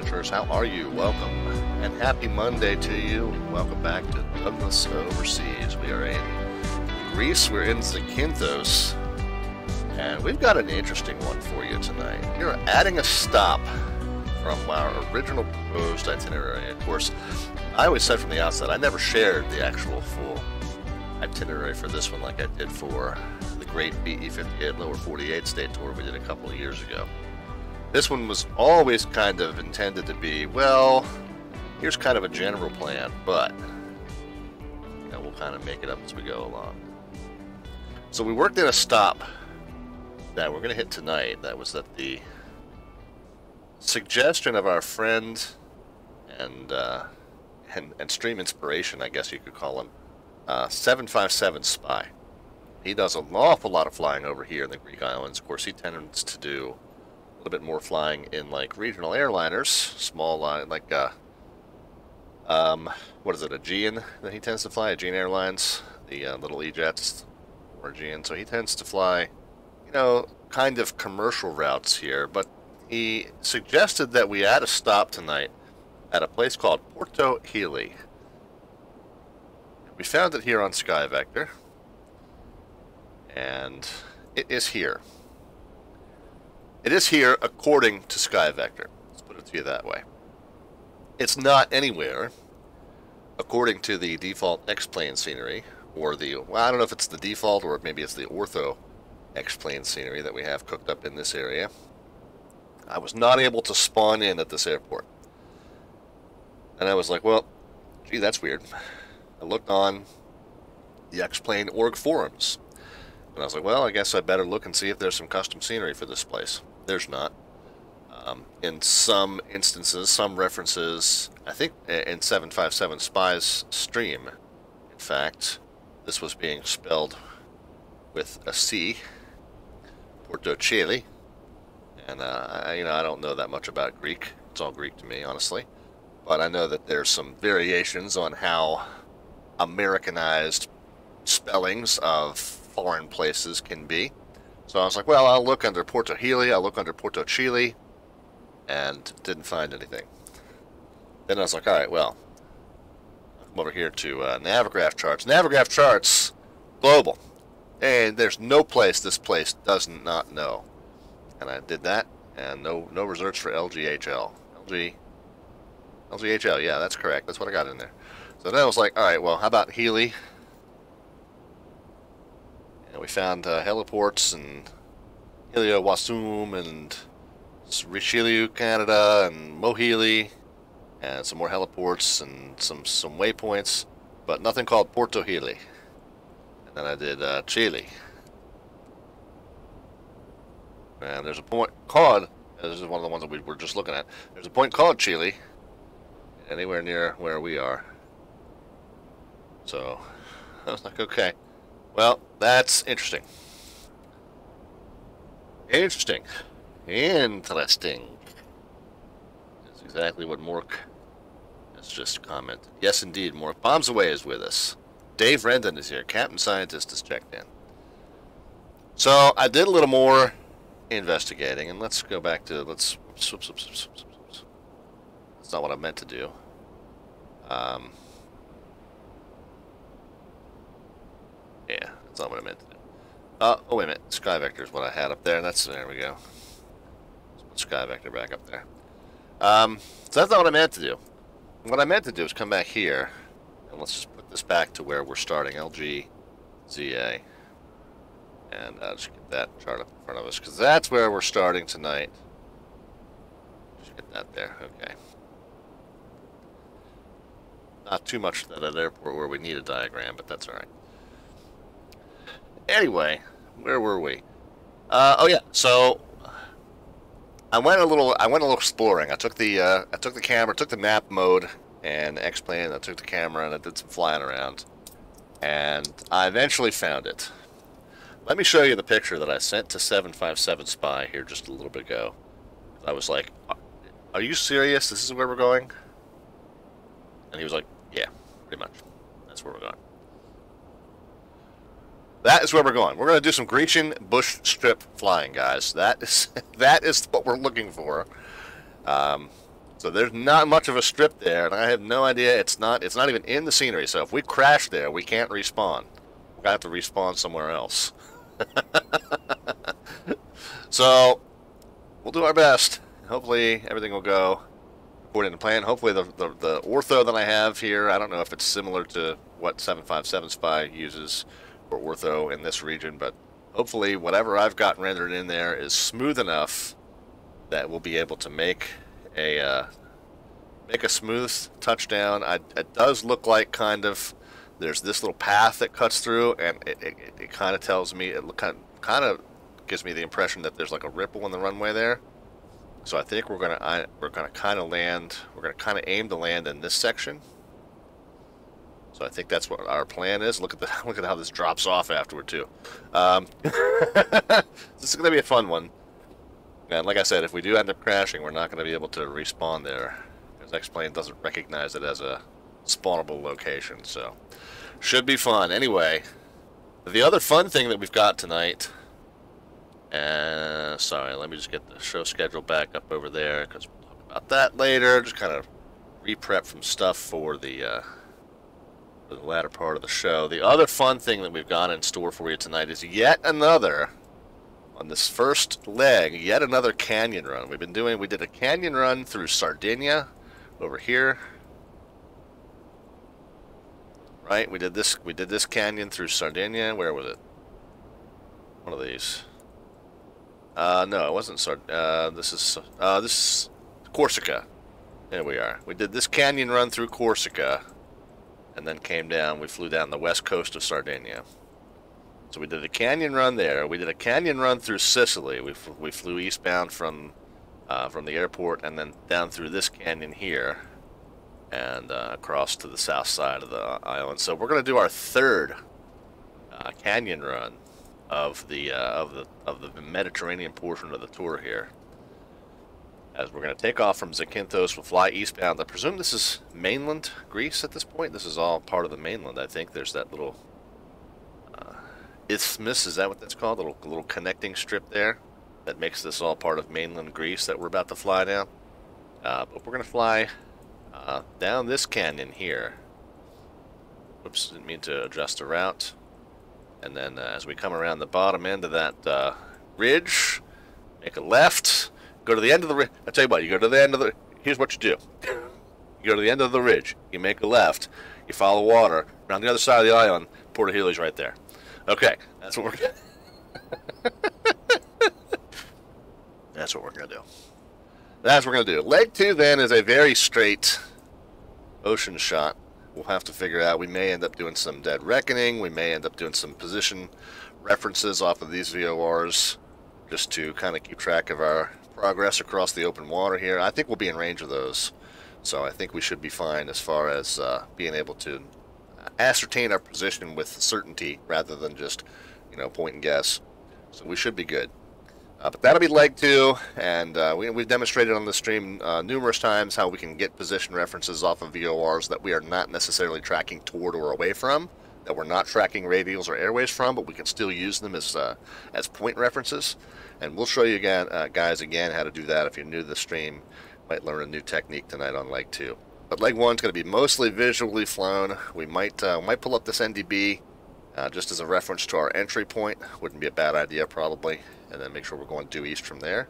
Adventurers? How are you? Welcome. And happy Monday to you. Welcome back to Douglas Overseas. We are in Greece. We're in Zakynthos. And we've got an interesting one for you tonight. We're adding a stop from our original proposed itinerary. Of course, I always said from the outset, I never shared the actual full itinerary for this one like I did for the great BE58 Lower 48 State Tour we did a couple of years ago. This one was always kind of intended to be, well, here's kind of a general plan, but know, we'll kind of make it up as we go along. So we worked in a stop that we're going to hit tonight. That was at the suggestion of our friend and, uh, and, and stream inspiration, I guess you could call him, uh, 757 Spy. He does an awful lot of flying over here in the Greek islands. Of course, he tends to do little bit more flying in like regional airliners, small line like uh, um, what is it, Aegean that he tends to fly, Aegean Airlines, the uh, little E-jets, or Aegean. So he tends to fly, you know, kind of commercial routes here. But he suggested that we add a stop tonight at a place called Porto Heli. We found it here on SkyVector, and it is here. It is here according to SkyVector. Let's put it to you that way. It's not anywhere according to the default X-plane scenery, or the, well, I don't know if it's the default or maybe it's the ortho X-plane scenery that we have cooked up in this area. I was not able to spawn in at this airport. And I was like, well, gee, that's weird. I looked on the X-plane org forums. And I was like, well, I guess I better look and see if there's some custom scenery for this place there's not. Um, in some instances, some references, I think in 757 Spy's stream, in fact, this was being spelled with a C, Porto Cheli, and uh, you know I don't know that much about Greek. It's all Greek to me, honestly, but I know that there's some variations on how Americanized spellings of foreign places can be. So I was like, well, I'll look under Porto Heli, I'll look under Porto Cheli, and didn't find anything. Then I was like, all right, well, I'll come over here to uh, Navigraph charts. Navigraph charts, global. And there's no place this place does not know. And I did that, and no no results for LGHL. LG, LGHL, yeah, that's correct. That's what I got in there. So then I was like, all right, well, how about Heli? And we found uh, heliports and Helio Wasum and Richelieu, Canada, and Mohili, and some more heliports and some some waypoints, but nothing called Porto Heli. And then I did uh, Cheli. And there's a point called, this is one of the ones that we were just looking at, there's a point called Chile, anywhere near where we are. So, I was like, okay. Well, that's interesting. Interesting. Interesting. That's exactly what Mork has just commented. Yes, indeed, Mork. Bombs Away is with us. Dave Rendon is here. Captain Scientist has checked in. So, I did a little more investigating, and let's go back to, let's, oops, oops, oops, That's not what I meant to do. Um, Yeah, that's not what I meant to do. Uh, oh, wait a minute. Sky Vector is what I had up there. That's There we go. put Sky Vector back up there. Um, so that's not what I meant to do. What I meant to do is come back here, and let's just put this back to where we're starting, LG, ZA. And uh, just get that chart up in front of us, because that's where we're starting tonight. Just get that there, okay. Not too much at that airport where we need a diagram, but that's alright. Anyway, where were we? Uh, oh yeah, so I went a little. I went a little exploring. I took the uh, I took the camera, took the map mode, and X-plane. I took the camera and I did some flying around, and I eventually found it. Let me show you the picture that I sent to 757 Spy here just a little bit ago. I was like, "Are you serious? This is where we're going?" And he was like, "Yeah, pretty much. That's where we're going." That is where we're going. We're going to do some Grecian bush strip flying, guys. That is that is what we're looking for. Um, so there's not much of a strip there, and I have no idea. It's not. It's not even in the scenery. So if we crash there, we can't respawn. We have to respawn somewhere else. so we'll do our best. Hopefully everything will go according to plan. Hopefully the, the, the ortho that I have here, I don't know if it's similar to what 757 Spy uses ortho in this region, but hopefully whatever I've got rendered in there is smooth enough that we'll be able to make a uh, make a smooth touchdown. I, it does look like kind of there's this little path that cuts through, and it, it, it kind of tells me it kind of, kind of gives me the impression that there's like a ripple in the runway there. So I think we're gonna I, we're gonna kind of land. We're gonna kind of aim to land in this section. So I think that's what our plan is. Look at the look at how this drops off afterward too. Um, this is gonna be a fun one. And like I said, if we do end up crashing, we're not going to be able to respawn there. Because X-Plane doesn't recognize it as a spawnable location, so... Should be fun. Anyway, the other fun thing that we've got tonight... Uh, sorry, let me just get the show schedule back up over there, because we'll talk about that later. Just kind of re-prep some stuff for the, uh, the latter part of the show. The other fun thing that we've got in store for you tonight is yet another on this first leg, yet another canyon run. We've been doing, we did a canyon run through Sardinia over here. Right, we did this, we did this canyon through Sardinia. Where was it? One of these. Uh, no, it wasn't Sard, uh, this is, uh, this is Corsica. There we are. We did this canyon run through Corsica and then came down, we flew down the west coast of Sardinia. So we did a canyon run there. We did a canyon run through Sicily. We, we flew eastbound from uh, from the airport and then down through this canyon here and uh, across to the south side of the island. So we're going to do our third uh, canyon run of the uh, of the of the Mediterranean portion of the tour here. As we're going to take off from Zakynthos, we'll fly eastbound. I presume this is mainland Greece at this point. This is all part of the mainland. I think there's that little isthmus, is that what that's called? A little, little connecting strip there that makes this all part of mainland Greece that we're about to fly down. Uh, but we're going to fly uh, down this canyon here. Oops, didn't mean to adjust the route. And then uh, as we come around the bottom end of that uh, ridge, make a left, go to the end of the ridge. I tell you what, you go to the end of the. Here's what you do. you go to the end of the ridge. You make a left. You follow water around the other side of the island. Portofino right there. Okay, that's what we're that's what we're gonna do. That's what we're gonna do. Leg two then is a very straight ocean shot. We'll have to figure out. We may end up doing some dead reckoning. We may end up doing some position references off of these VORs just to kind of keep track of our progress across the open water here. I think we'll be in range of those. So I think we should be fine as far as uh, being able to ascertain our position with certainty rather than just, you know, point and guess. So we should be good. Uh, but that'll be leg two, and uh, we, have demonstrated on the stream uh, numerous times how we can get position references off of VORs that we are not necessarily tracking toward or away from, that we're not tracking radials or airways from, but we can still use them as uh, as point references. And we'll show you again, uh, guys again how to do that if you're new to the stream. Might learn a new technique tonight on leg two. But leg one's going to be mostly visually flown. We might uh, might pull up this NDB uh, just as a reference to our entry point. Wouldn't be a bad idea probably. And then make sure we're going due east from there.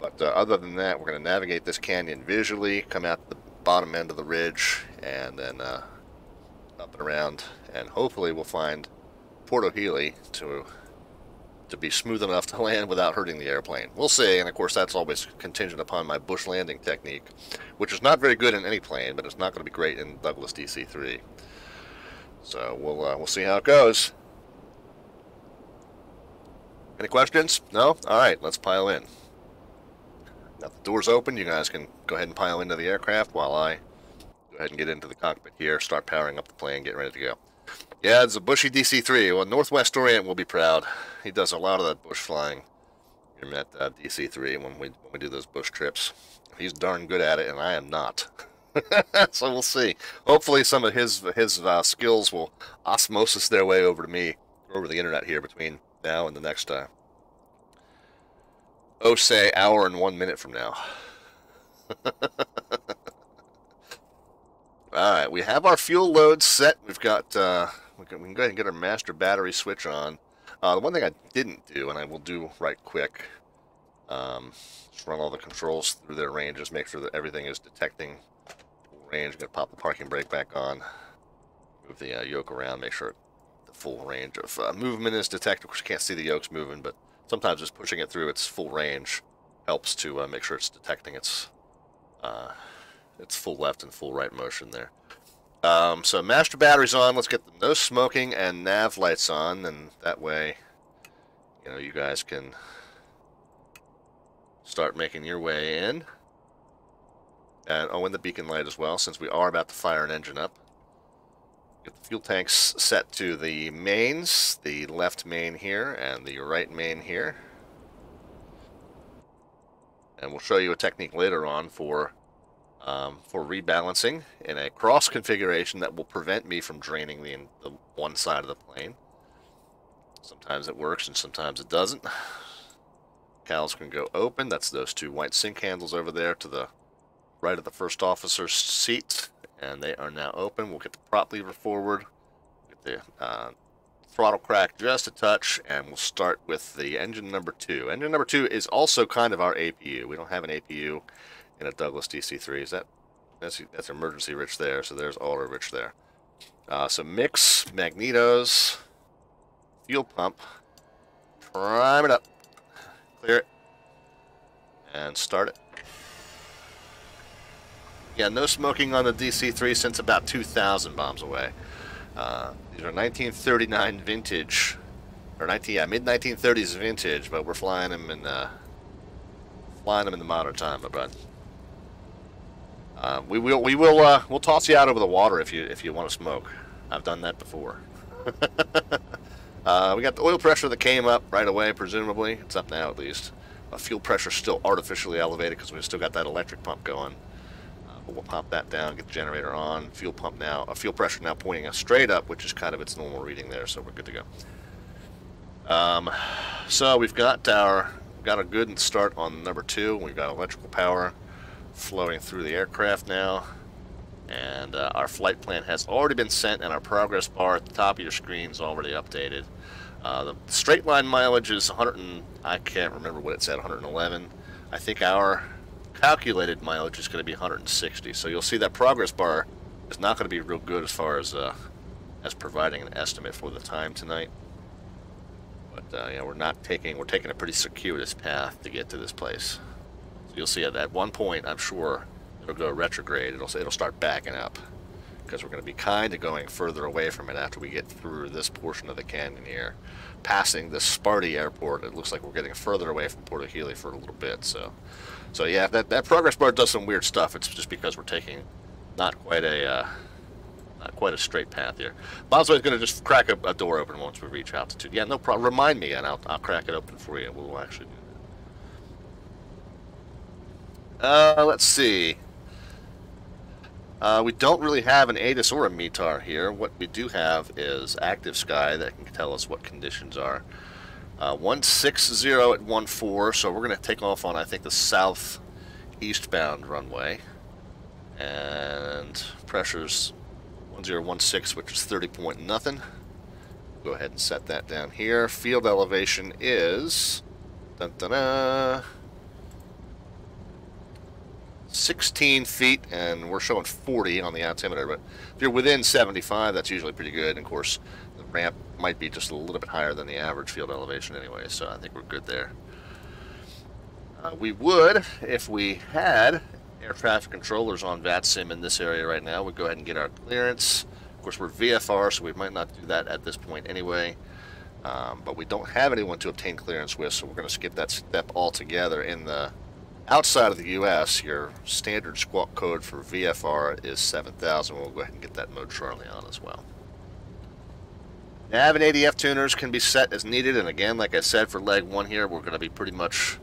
But uh, other than that, we're going to navigate this canyon visually, come out the bottom end of the ridge, and then uh, up and around. And hopefully we'll find Portoheli to to be smooth enough to land without hurting the airplane. We'll see, and of course that's always contingent upon my bush landing technique, which is not very good in any plane, but it's not going to be great in Douglas DC-3. So we'll uh, we'll see how it goes. Any questions? No? All right, let's pile in. Now the door's open. You guys can go ahead and pile into the aircraft while I go ahead and get into the cockpit here, start powering up the plane, get ready to go. Yeah, it's a bushy DC-3. Well, Northwest Orient will be proud. He does a lot of that bush flying in that uh, DC-3 when we, when we do those bush trips. He's darn good at it, and I am not. so we'll see. Hopefully some of his his uh, skills will osmosis their way over to me, over the internet here between now and the next, uh, oh, say, hour and one minute from now. Alright, we have our fuel load set. We've got, uh, we can, we can go ahead and get our master battery switch on. Uh, the one thing I didn't do, and I will do right quick, um, just run all the controls through their ranges, make sure that everything is detecting range. I'm going to pop the parking brake back on, move the uh, yoke around, make sure the full range of uh, movement is detected. Of course, you can't see the yokes moving, but sometimes just pushing it through its full range helps to uh, make sure it's detecting its uh, its full left and full right motion there. Um, so master batteries on. Let's get the no smoking and nav lights on, and that way, you know, you guys can start making your way in. And oh, and the beacon light as well, since we are about to fire an engine up. Get the fuel tanks set to the mains, the left main here and the right main here. And we'll show you a technique later on for um, for rebalancing in a cross configuration that will prevent me from draining the, the one side of the plane. Sometimes it works and sometimes it doesn't. Cowls can go open. That's those two white sink handles over there to the right of the first officer's seat. And they are now open. We'll get the prop lever forward. Get the uh, throttle crack just a touch. And we'll start with the engine number two. Engine number two is also kind of our APU. We don't have an APU in a Douglas DC-3. Is that that's that's emergency rich there? So there's auto rich there. Uh, so mix magnetos, fuel pump, prime it up, clear it, and start it. Yeah, no smoking on the DC-3 since about 2,000 bombs away. Uh, these are 1939 vintage, or 19 yeah mid 1930s vintage, but we're flying them in uh, flying them in the modern time, my bud. Uh, we will we will uh, we'll toss you out over the water if you if you want to smoke. I've done that before. uh, we got the oil pressure that came up right away, presumably. It's up now at least. Uh, fuel pressure still artificially elevated because we've still got that electric pump going. Uh, but we'll pop that down, get the generator on. Fuel pump now, uh, fuel pressure now pointing us straight up, which is kind of its normal reading there, so we're good to go. Um, so we've got our got a good start on number two. We've got electrical power flowing through the aircraft now. And uh, our flight plan has already been sent, and our progress bar at the top of your screen is already updated. Uh, the straight line mileage is 100 and I can't remember what it said, 111. I think our calculated mileage is going to be 160. So you'll see that progress bar is not going to be real good as far as uh, as providing an estimate for the time tonight. But uh, yeah, we're not taking we're taking a pretty circuitous path to get to this place you'll see at, at one point, I'm sure it'll go retrograde. It'll it'll start backing up because we're going to be kind of going further away from it after we get through this portion of the canyon here. Passing the Sparti airport, it looks like we're getting further away from Portoheli for a little bit. So, so yeah, that, that progress bar does some weird stuff. It's just because we're taking not quite a uh, not quite a straight path here. Boswell's going to just crack a, a, door open once we reach altitude. Yeah, no problem. Remind me, and I'll, I'll crack it open for you. We'll actually do uh, let's see. Uh, we don't really have an ATIS or a METAR here. What we do have is active sky that can tell us what conditions are. Uh, 160 at 14, so we're going to take off on, I think, the south eastbound runway. And pressure's 1016, which is 30 point nothing. Go ahead and set that down here. Field elevation is... Dun -dun -dun, 16 feet, and we're showing 40 on the altimeter. But if you're within 75, that's usually pretty good. And of course, the ramp might be just a little bit higher than the average field elevation anyway, so I think we're good there. Uh, we would, if we had air traffic controllers on VATSIM in this area right now, we'd go ahead and get our clearance. Of course, we're VFR, so we might not do that at this point anyway. Um, but we don't have anyone to obtain clearance with, so we're going to skip that step altogether in the Outside of the U.S., your standard squawk code for VFR is 7000. We'll go ahead and get that mode Charlie on as well. Nav and ADF tuners can be set as needed, and again, like I said, for leg one here, we're going to be pretty much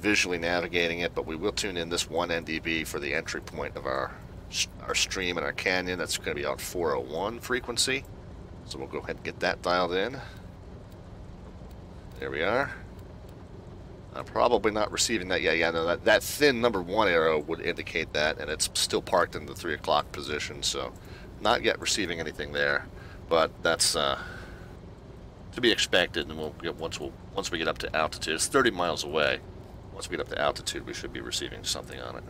visually navigating it, but we will tune in this one NDB for the entry point of our our stream and our canyon. That's going to be on 401 frequency. So we'll go ahead and get that dialed in. There we are. Uh, probably not receiving that yet. Yeah, no, that, that thin number one arrow would indicate that, and it's still parked in the 3 o'clock position, so not yet receiving anything there. But that's uh, to be expected, and we'll get once we'll once we get up to altitude. It's 30 miles away. Once we get up to altitude, we should be receiving something on it.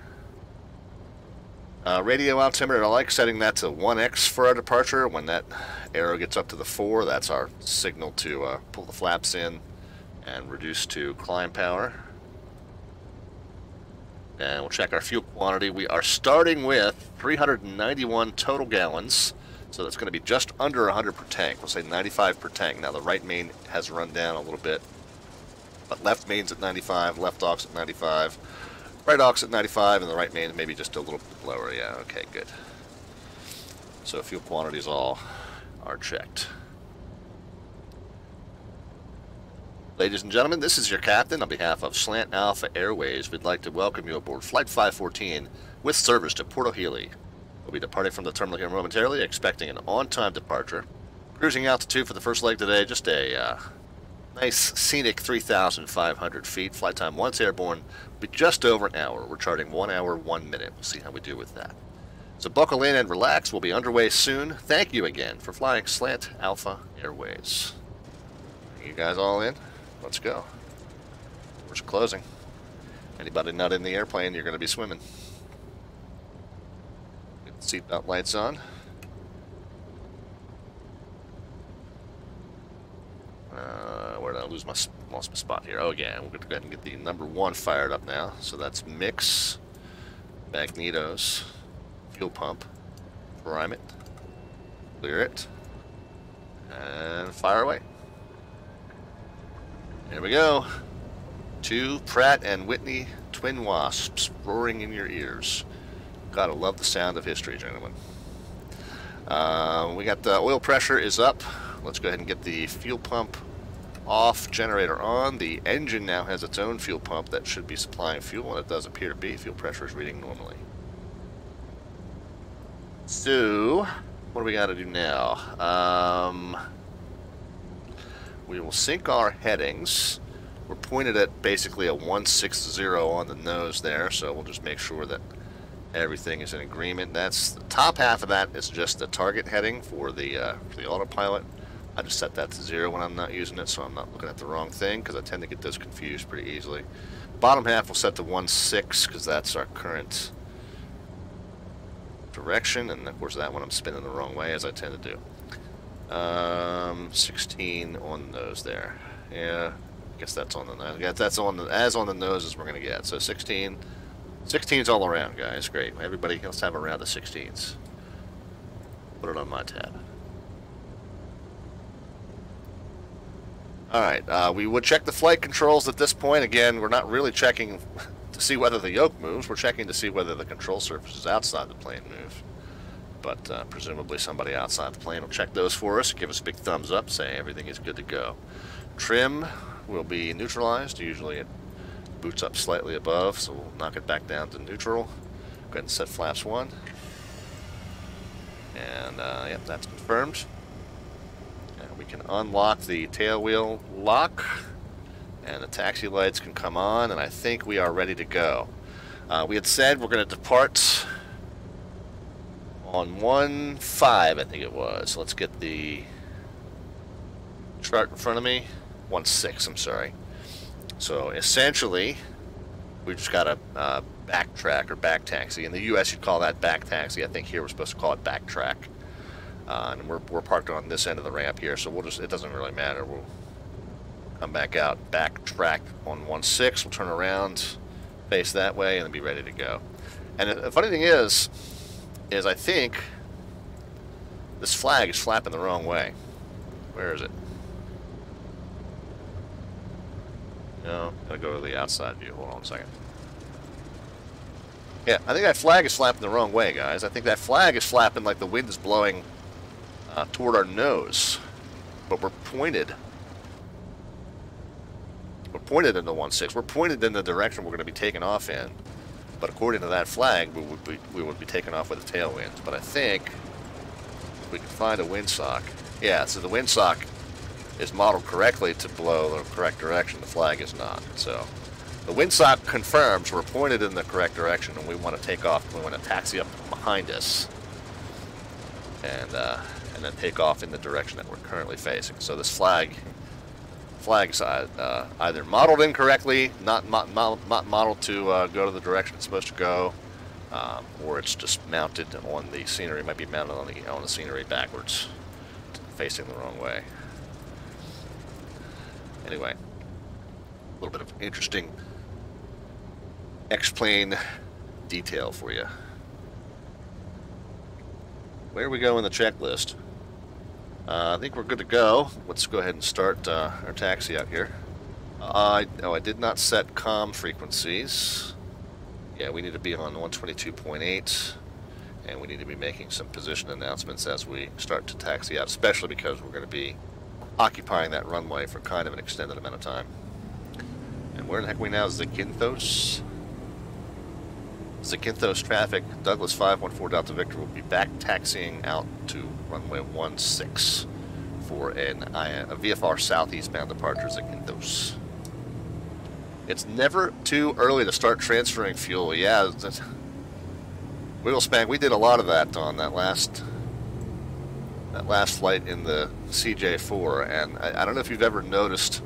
Uh, radio altimeter, I like setting that to 1x for our departure. When that arrow gets up to the 4, that's our signal to uh, pull the flaps in and reduce to climb power. And we'll check our fuel quantity. We are starting with 391 total gallons. So that's going to be just under 100 per tank. We'll say 95 per tank. Now the right main has run down a little bit. But left main's at 95, left aux at 95. Right aux at 95, and the right main maybe just a little bit lower. Yeah, okay, good. So fuel quantities all are checked. Ladies and gentlemen, this is your captain. On behalf of Slant Alpha Airways, we'd like to welcome you aboard Flight 514 with service to Portoheli. We'll be departing from the terminal here momentarily, expecting an on-time departure. Cruising altitude for the first leg today, just a uh, nice scenic 3,500 feet. Flight time once airborne be just over an hour. We're charting one hour, one minute. We'll see how we do with that. So buckle in and relax. We'll be underway soon. Thank you again for flying Slant Alpha Airways. Are You guys all in? Let's go. Doors closing. Anybody not in the airplane, you're going to be swimming. Get the seatbelt lights on. Uh, where did I lose my lost my spot here? Oh yeah, we're going to go ahead and get the number one fired up now. So that's mix, magnetos, fuel pump, prime it, clear it, and fire away. There we go. Two Pratt and Whitney twin wasps roaring in your ears. Gotta love the sound of history, gentlemen. Uh, we got the oil pressure is up. Let's go ahead and get the fuel pump off, generator on. The engine now has its own fuel pump that should be supplying fuel, and it does appear to be. Fuel pressure is reading normally. So, what do we got to do now? Um, we will sync our headings. We're pointed at basically a 160 on the nose there, so we'll just make sure that everything is in agreement. That's the top half of that is just the target heading for the uh, for the autopilot. I just set that to zero when I'm not using it, so I'm not looking at the wrong thing because I tend to get those confused pretty easily. Bottom half we'll set to 1.6 because that's our current direction, and of course that one I'm spinning the wrong way as I tend to do. Um, 16 on those there. Yeah, I guess that's on the nose. That's on the as on the nose as we're gonna get. So 16, 16s all around, guys. Great. Everybody else have a round of 16s. Put it on my tab. Alright, uh, we would check the flight controls at this point. Again, we're not really checking to see whether the yoke moves. We're checking to see whether the control surfaces outside the plane move. But uh, presumably somebody outside the plane will check those for us, give us a big thumbs up, say everything is good to go. Trim will be neutralized. Usually it boots up slightly above, so we'll knock it back down to neutral. Go ahead and set flaps 1. And, uh, yep, that's confirmed. And we can unlock the tail wheel lock, and the taxi lights can come on, and I think we are ready to go. Uh, we had said we're going to depart on 1-5, I think it was. Let's get the chart in front of me. 1-6, I'm sorry. So essentially, we just got a uh, backtrack or back taxi. In the U.S., you'd call that back taxi. I think here we're supposed to call it backtrack. Uh, and we're, we're parked on this end of the ramp here, so we'll just, it doesn't really matter. We'll come back out, backtrack on 1-6. We'll turn around, face that way, and be ready to go. And the funny thing is, is I think this flag is flapping the wrong way. Where is it? No, gotta go to the outside view. Hold on a second. Yeah, I think that flag is flapping the wrong way, guys. I think that flag is flapping like the wind is blowing uh, toward our nose. But we're pointed. We're pointed into 1-6. We're pointed in the direction we're going to be taking off in. But according to that flag, we would be, we would be off with a tailwind. But I think we can find a windsock. Yeah, so the windsock is modeled correctly to blow the correct direction. The flag is not. So The windsock confirms we're pointed in the correct direction and we want to take off. We want to taxi up behind us and uh, and then take off in the direction that we're currently facing. So this flag flag's uh, either modeled incorrectly, not mo modeled to uh, go to the direction it's supposed to go, um, or it's just mounted on the scenery. It might be mounted on the on the scenery backwards, facing the wrong way. Anyway, a little bit of interesting X-plane detail for you. Where we go in the checklist? Uh, I think we're good to go. Let's go ahead and start uh, our taxi out here. Uh, I, oh, I did not set com frequencies. Yeah, we need to be on 122.8, and we need to be making some position announcements as we start to taxi out, especially because we're going to be occupying that runway for kind of an extended amount of time. And where the heck are we now? Zakynthos? Zakynthos traffic, Douglas 514 Delta Victor will be back taxiing out to runway 16 for an, a VFR southeast bound departure Zakynthos. It's never too early to start transferring fuel. Yeah, wheel span. We did a lot of that on that last that last flight in the CJ4, and I, I don't know if you've ever noticed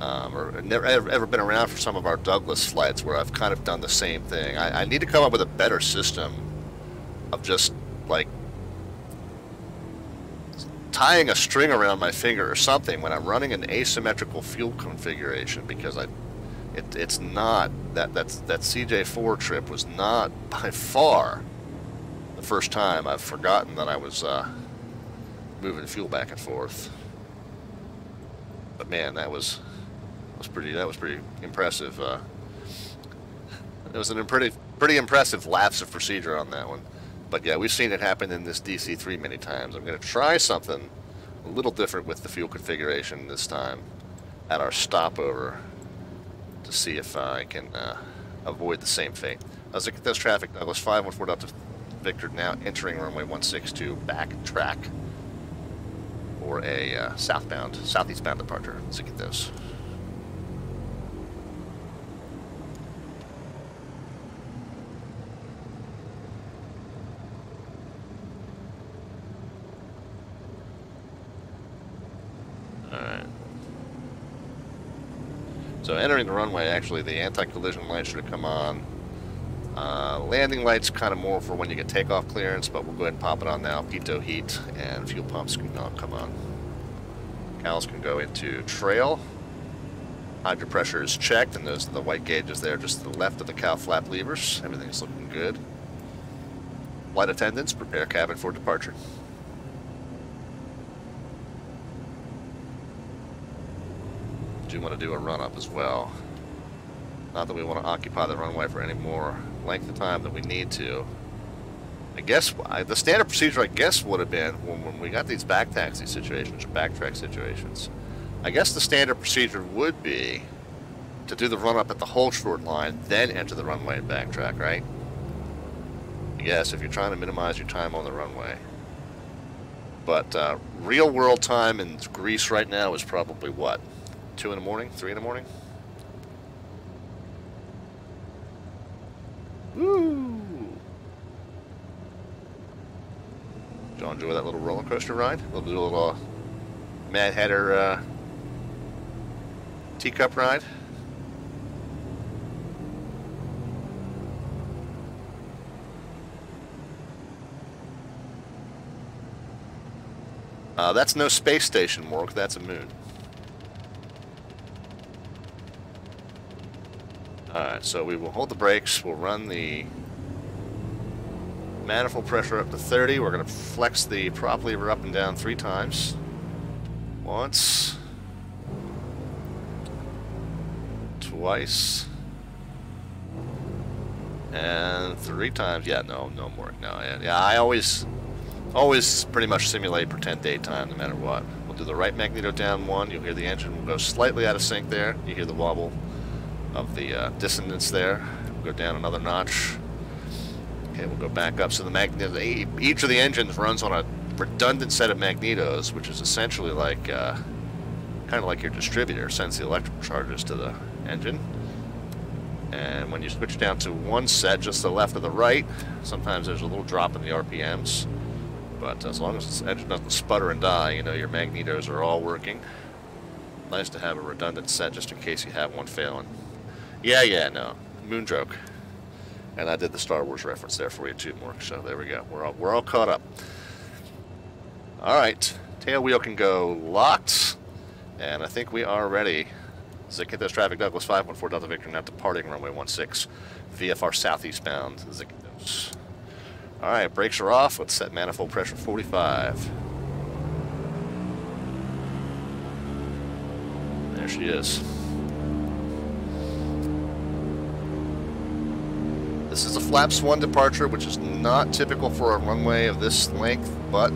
um, or never ever, ever, been around for some of our Douglas flights where I've kind of done the same thing. I, I need to come up with a better system of just like tying a string around my finger or something when I'm running an asymmetrical fuel configuration because I it, it's not that that's that CJ4 trip was not by far the first time I've forgotten that I was uh, moving fuel back and forth. But man, that was was pretty. That was pretty impressive. Uh, it was an pretty pretty impressive lapse of procedure on that one. But yeah, we've seen it happen in this DC3 many times. I'm going to try something a little different with the fuel configuration this time at our stopover to see if I can uh, avoid the same fate. Let's look at this traffic. Douglas 514 Delta Victor now entering runway 162 back track for a uh, southbound, southeastbound departure. Let's look at this. So entering the runway, actually, the anti-collision light should have come on. Uh, landing lights kind of more for when you get takeoff clearance, but we'll go ahead and pop it on now. Pitot heat and fuel pumps can now come on. Cowls can go into trail. Hydro pressure is checked, and those are the white gauges there just to the left of the cow flap levers. Everything's looking good. Flight attendants, prepare cabin for departure. Do want to do a run-up as well. Not that we want to occupy the runway for any more length of time than we need to. I guess the standard procedure, I guess, would have been when, when we got these back taxi situations or backtrack situations. I guess the standard procedure would be to do the run-up at the hold short line, then enter the runway and backtrack, right? Yes, if you're trying to minimize your time on the runway. But uh, real-world time in Greece right now is probably what? Two in the morning? Three in the morning? Woo! Did you enjoy that little roller coaster ride? A little, little uh, Mad Hatter uh, teacup ride? Uh, that's no space station, Mork. That's a moon. Alright, so we will hold the brakes. We'll run the manifold pressure up to 30. We're going to flex the prop lever up and down three times. Once. Twice. And three times. Yeah, no, no more. No, yeah, yeah I always, always pretty much simulate pretend daytime no matter what. We'll do the right magneto down one. You'll hear the engine will go slightly out of sync there. You hear the wobble of the uh, dissonance there. We'll go down another notch. Okay, we'll go back up. So the magnet, each of the engines runs on a redundant set of magnetos, which is essentially like, uh, kind of like your distributor sends the electrical charges to the engine. And when you switch down to one set, just the left or the right, sometimes there's a little drop in the RPMs. But as long as the engine doesn't sputter and die, you know, your magnetos are all working. Nice to have a redundant set just in case you have one failing. Yeah, yeah, no. Moon joke. And I did the Star Wars reference there for you too, Mark. So there we go. We're all, we're all caught up. All right. Tail wheel can go locked. And I think we are ready. Zakynthos traffic Douglas 514 Delta Victor now departing runway 16. VFR southeastbound Zakynthos. All right, brakes are off. Let's set manifold pressure 45. There she is. This is a flaps 1 departure, which is not typical for a runway of this length, but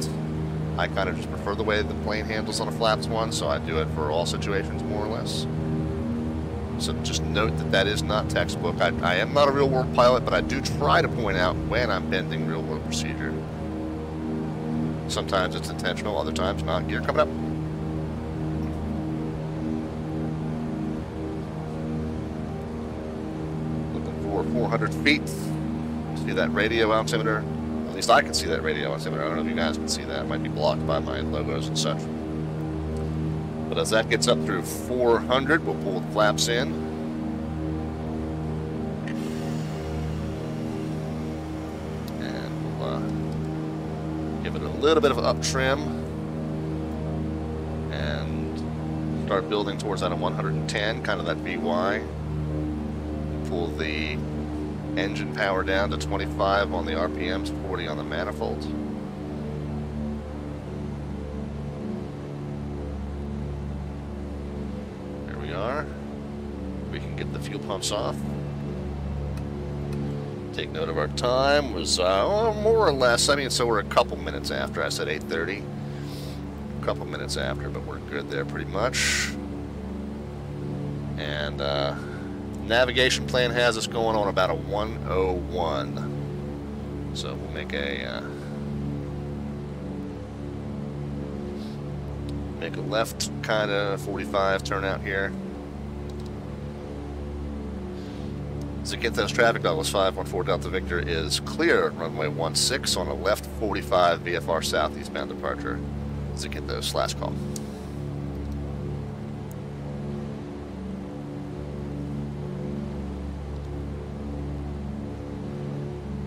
I kind of just prefer the way the plane handles on a flaps 1, so I do it for all situations, more or less. So just note that that is not textbook. I, I am not a real world pilot, but I do try to point out when I'm bending real world procedure. Sometimes it's intentional, other times not. Gear coming up. 400 feet. See that radio altimeter? At least I can see that radio altimeter. I don't know if you guys can see that. It might be blocked by my logos and such. But as that gets up through 400, we'll pull the flaps in. Uh, give it a little bit of up trim. And start building towards that 110, kind of that VY. Pull the engine power down to 25 on the RPMs, 40 on the manifolds. There we are. We can get the fuel pumps off. Take note of our time was uh, more or less. I mean, so we're a couple minutes after. I said 8:30. A couple minutes after, but we're good there pretty much. And uh, navigation plan has us going on about a 101. So we'll make a uh, make a left kind of 45 turn out here. Zakynthos traffic Douglas 514 Delta Victor is clear runway 16 on a left 45 VFR southeastbound departure. Zakynthos last call.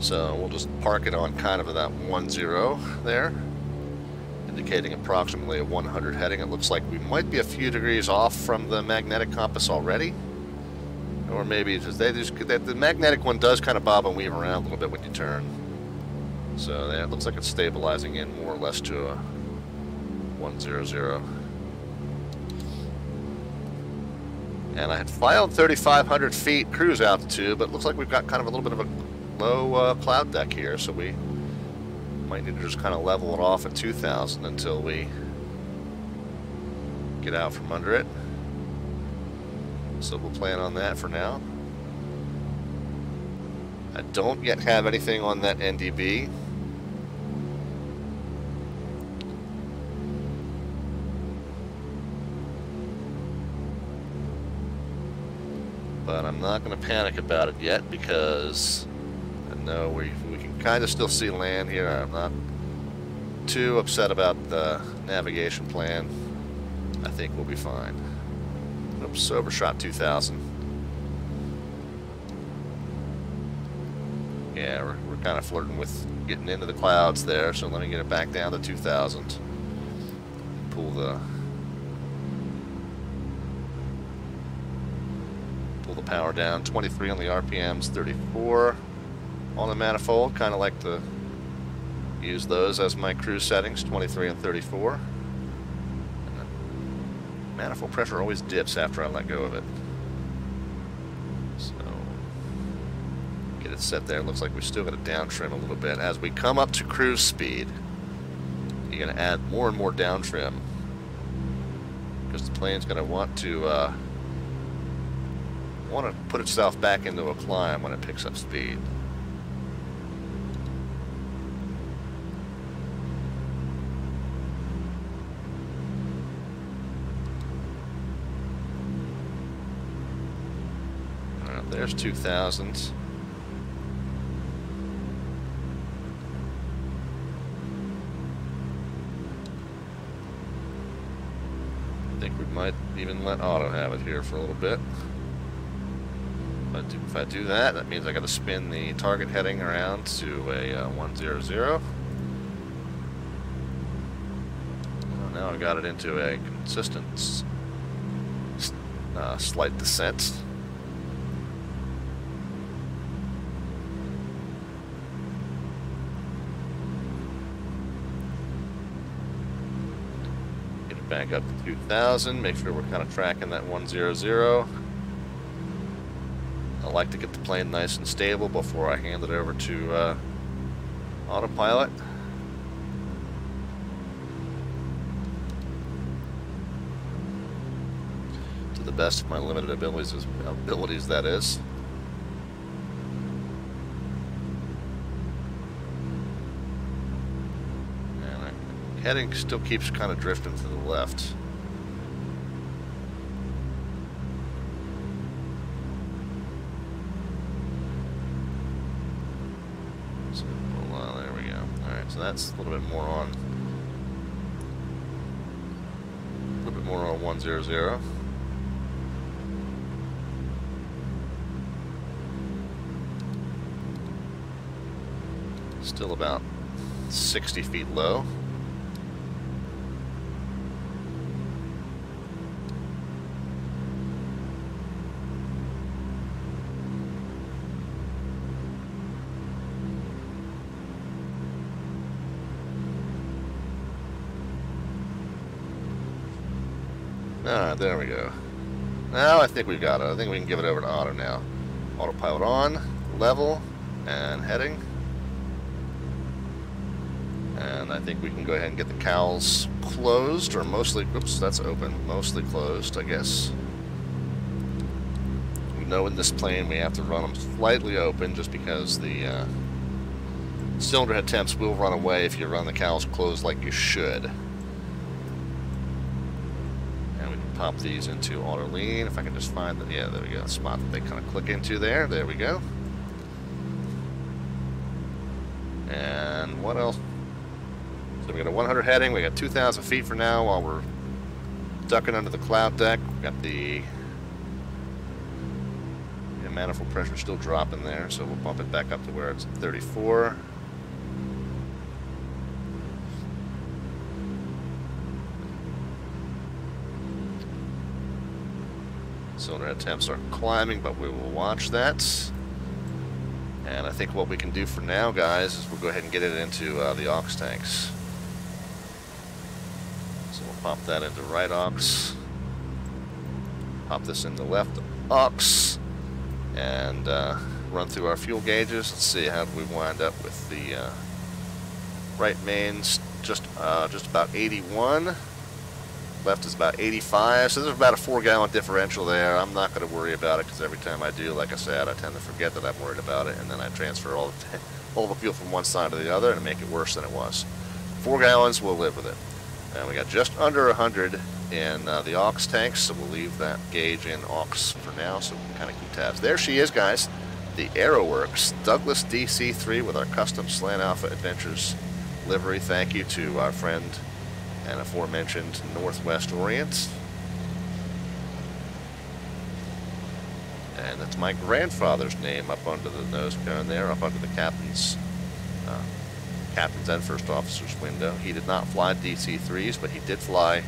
So we'll just park it on kind of that 1-0 there, indicating approximately a 100 heading. It looks like we might be a few degrees off from the magnetic compass already. Or maybe just, they just the magnetic one does kind of bob and weave around a little bit when you turn. So it looks like it's stabilizing in more or less to a 100. And I had filed 3,500 feet cruise altitude, but it looks like we've got kind of a little bit of a low uh, cloud deck here, so we might need to just kind of level it off at 2,000 until we get out from under it. So we'll plan on that for now. I don't yet have anything on that NDB. But I'm not going to panic about it yet because I know we, we can kind of still see land here. I'm not too upset about the navigation plan. I think we'll be fine. Oops, overshot 2,000. Yeah, we're, we're kind of flirting with getting into the clouds there, so let me get it back down to 2,000. Pull the... Pull the power down. 23 on the RPMs, 34 on the manifold. Kind of like to use those as my cruise settings, 23 and 34 manifold pressure always dips after I let go of it. So, get it set there. Looks like we still got to down trim a little bit. As we come up to cruise speed, you're going to add more and more down trim because the plane's going to want to uh, want to put itself back into a climb when it picks up speed. There's 2,000. I think we might even let auto have it here for a little bit. But if I do that, that means I got to spin the target heading around to a uh, 100. now I've got it into a consistent uh, slight descent. Back up to 2,000, make sure we're kind of tracking that 100. I like to get the plane nice and stable before I hand it over to uh, autopilot. To the best of my limited abilities, abilities that is. Heading still keeps kind of drifting to the left. So, there we go. Alright, so that's a little bit more on a little bit more on 100. Still about 60 feet low. Think we've got it. I think we can give it over to auto now. Autopilot on, level, and heading. And I think we can go ahead and get the cowls closed, or mostly, oops, that's open, mostly closed, I guess. We know in this plane we have to run them slightly open just because the uh, cylinder head temps will run away if you run the cowls closed like you should. And we can pop these into auto lean, if I can just find the, yeah, there we go, the spot that they kind of click into there, there we go. And what else so we got a 100 heading, we got 2,000 feet for now while we're ducking under the cloud deck. We got the yeah, manifold pressure still dropping there, so we'll bump it back up to where it's 34. Head temps are climbing, but we will watch that. And I think what we can do for now, guys, is we'll go ahead and get it into uh, the aux tanks. So we'll pop that into right aux. Pop this into left aux. And uh, run through our fuel gauges. Let's see how we wind up with the uh, right mains just uh, just about 81. Left is about 85, so there's about a four gallon differential there. I'm not going to worry about it because every time I do, like I said, I tend to forget that I'm worried about it, and then I transfer all the, all the fuel from one side to the other and make it worse than it was. Four gallons, we'll live with it. And we got just under 100 in uh, the aux tanks, so we'll leave that gauge in aux for now so we can kind of keep tabs. There she is, guys. The AeroWorks Douglas DC-3 with our custom Slant Alpha Adventures livery. Thank you to our friend and aforementioned Northwest Orient. And that's my grandfather's name up under the nose cone there, up under the captain's uh, captain's and first officer's window. He did not fly DC-3s, but he did fly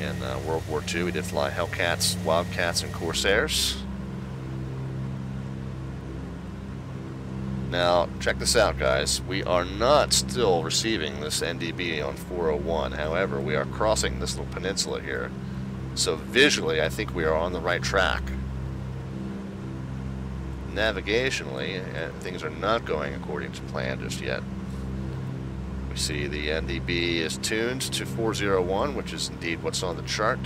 in uh, World War II. He did fly Hellcats, Wildcats, and Corsairs. Now, check this out, guys. We are not still receiving this NDB on 401. However, we are crossing this little peninsula here. So visually, I think we are on the right track. Navigationally, uh, things are not going according to plan just yet. We see the NDB is tuned to 401, which is indeed what's on the chart.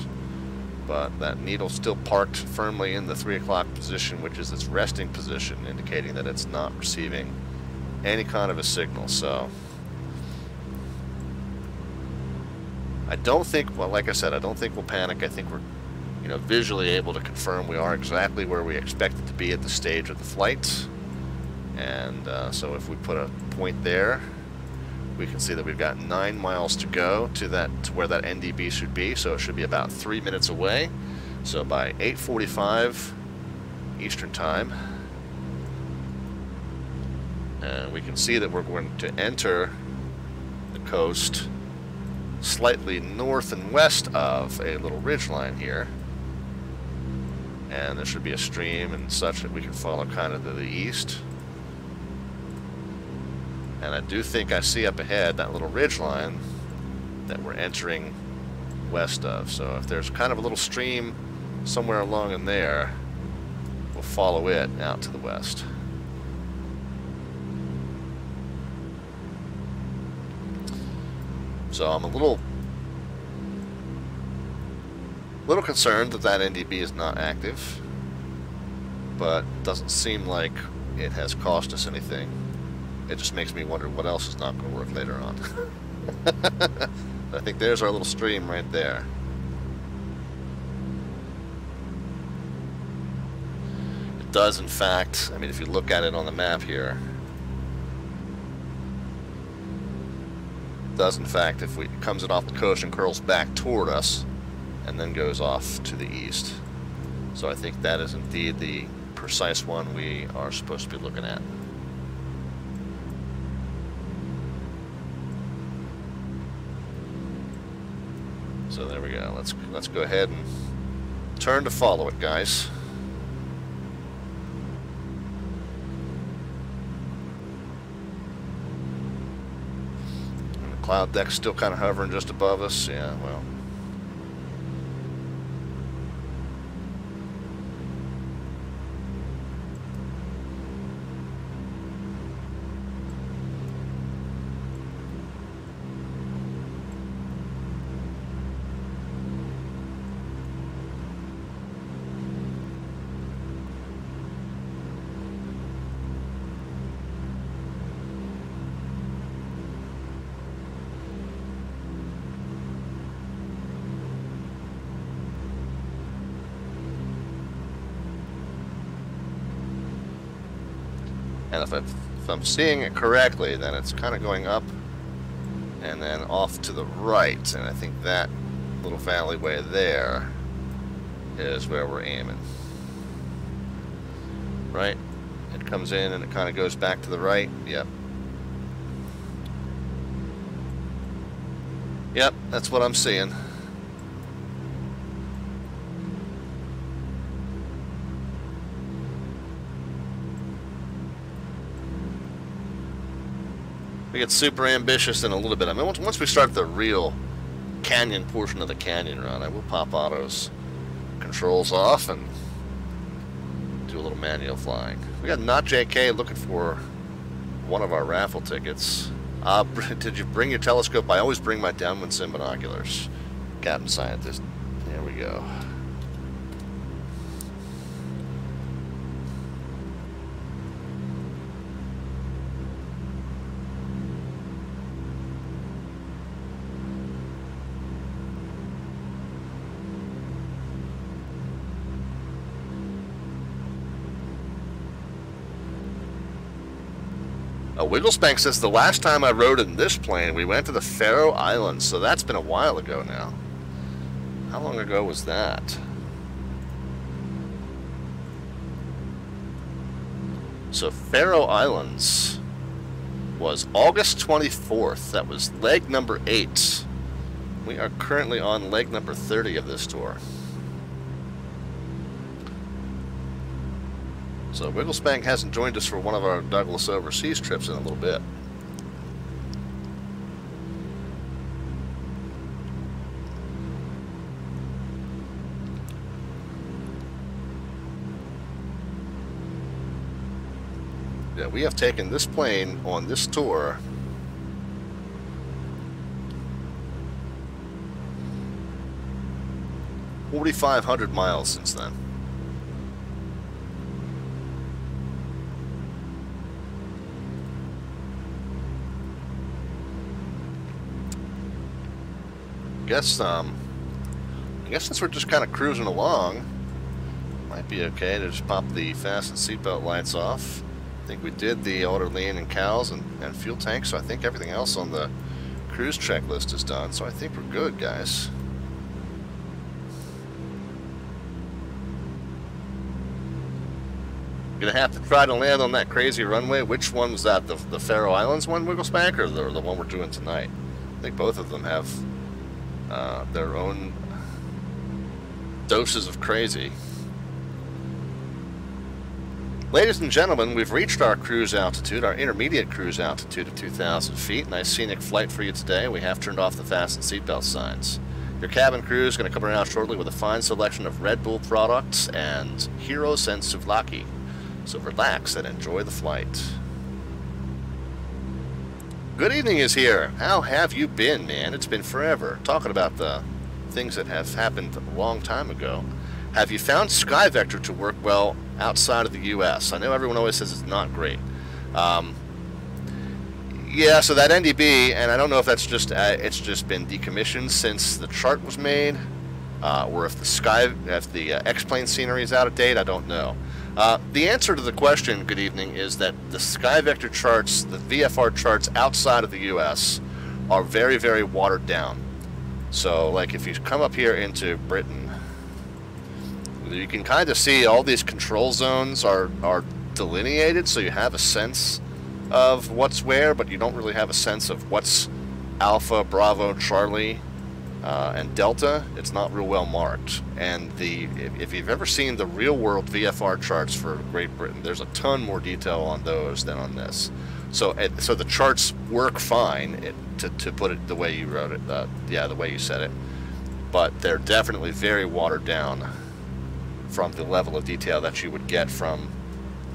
But that needle still parked firmly in the 3 o'clock position, which is its resting position, indicating that it's not receiving any kind of a signal. So I don't think, well, like I said, I don't think we'll panic. I think we're you know, visually able to confirm we are exactly where we expected to be at the stage of the flight. And uh, so if we put a point there, we can see that we've got nine miles to go to that to where that NDB should be. So it should be about three minutes away. So by 8:45 Eastern Time, and we can see that we're going to enter the coast slightly north and west of a little ridge line here. And there should be a stream and such that we can follow kind of to the east. And I do think I see up ahead that little ridge line that we're entering west of. So if there's kind of a little stream somewhere along in there, we'll follow it out to the west. So I'm a little little concerned that that NDB is not active, but doesn't seem like it has cost us anything. It just makes me wonder what else is not going to work later on. I think there's our little stream right there. It does, in fact, I mean, if you look at it on the map here, does in fact, if we, comes it off the coast and curls back toward us, and then goes off to the east. So I think that is indeed the precise one we are supposed to be looking at. So there we go. Let's let's go ahead and turn to follow it, guys. And the cloud deck's still kind of hovering just above us. Yeah, well. If, if I'm seeing it correctly, then it's kind of going up and then off to the right. And I think that little alleyway there is where we're aiming. Right? It comes in and it kind of goes back to the right. Yep. Yep, that's what I'm seeing. We get super ambitious in a little bit. I mean, once, we start the real canyon portion of the canyon run, I will pop autos controls off and do a little manual flying. We got not JK looking for one of our raffle tickets. Uh, did you bring your telescope? I always bring my downwind sim binoculars. Captain Scientist. There we go. Wigglespank says the last time I rode in this plane, we went to the Faroe Islands, so that's been a while ago now. How long ago was that? So Faroe Islands was August 24th. That was leg number 8. We are currently on leg number 30 of this tour. So Wigglespank hasn't joined us for one of our Douglas overseas trips in a little bit. Yeah, we have taken this plane on this tour Forty-five hundred miles since then. Guess um, I guess since we're just kind of cruising along, might be okay to just pop the fasten seatbelt lights off. I think we did the auto lean and cowls and, and fuel tank, so I think everything else on the cruise checklist is done, so I think we're good, guys. Gonna have to try to land on that crazy runway. Which one was that? The, the Faroe Islands one, Wigglespank, or the, the one we're doing tonight? I think both of them have uh, their own doses of crazy. Ladies and gentlemen, we've reached our cruise altitude, our intermediate cruise altitude of 2,000 feet. Nice scenic flight for you today. We have turned off the fasten seatbelt signs. Your cabin crew is going to come around shortly with a fine selection of Red Bull products and Gyros and Souvlaki. So relax and enjoy the flight. Good evening is here. How have you been, man? It's been forever. Talking about the things that have happened a long time ago. Have you found Sky Vector to work well outside of the U.S.? I know everyone always says it's not great. Um, yeah, so that NDB, and I don't know if that's just uh, it's just been decommissioned since the chart was made, uh, or if the sky, if the uh, X-plane scenery is out of date. I don't know. Uh, the answer to the question, good evening, is that the SkyVector charts, the VFR charts outside of the U.S., are very, very watered down. So, like, if you come up here into Britain, you can kind of see all these control zones are, are delineated, so you have a sense of what's where, but you don't really have a sense of what's Alpha, Bravo, Charlie, uh, and Delta, it's not real well marked. And the if, you've ever seen the real world VFR charts for Great Britain, there's a ton more detail on those than on this. So it, so the charts work fine it, to, to put it the way you wrote it, uh, yeah, the way you said it. But they're definitely very watered down from the level of detail that you would get from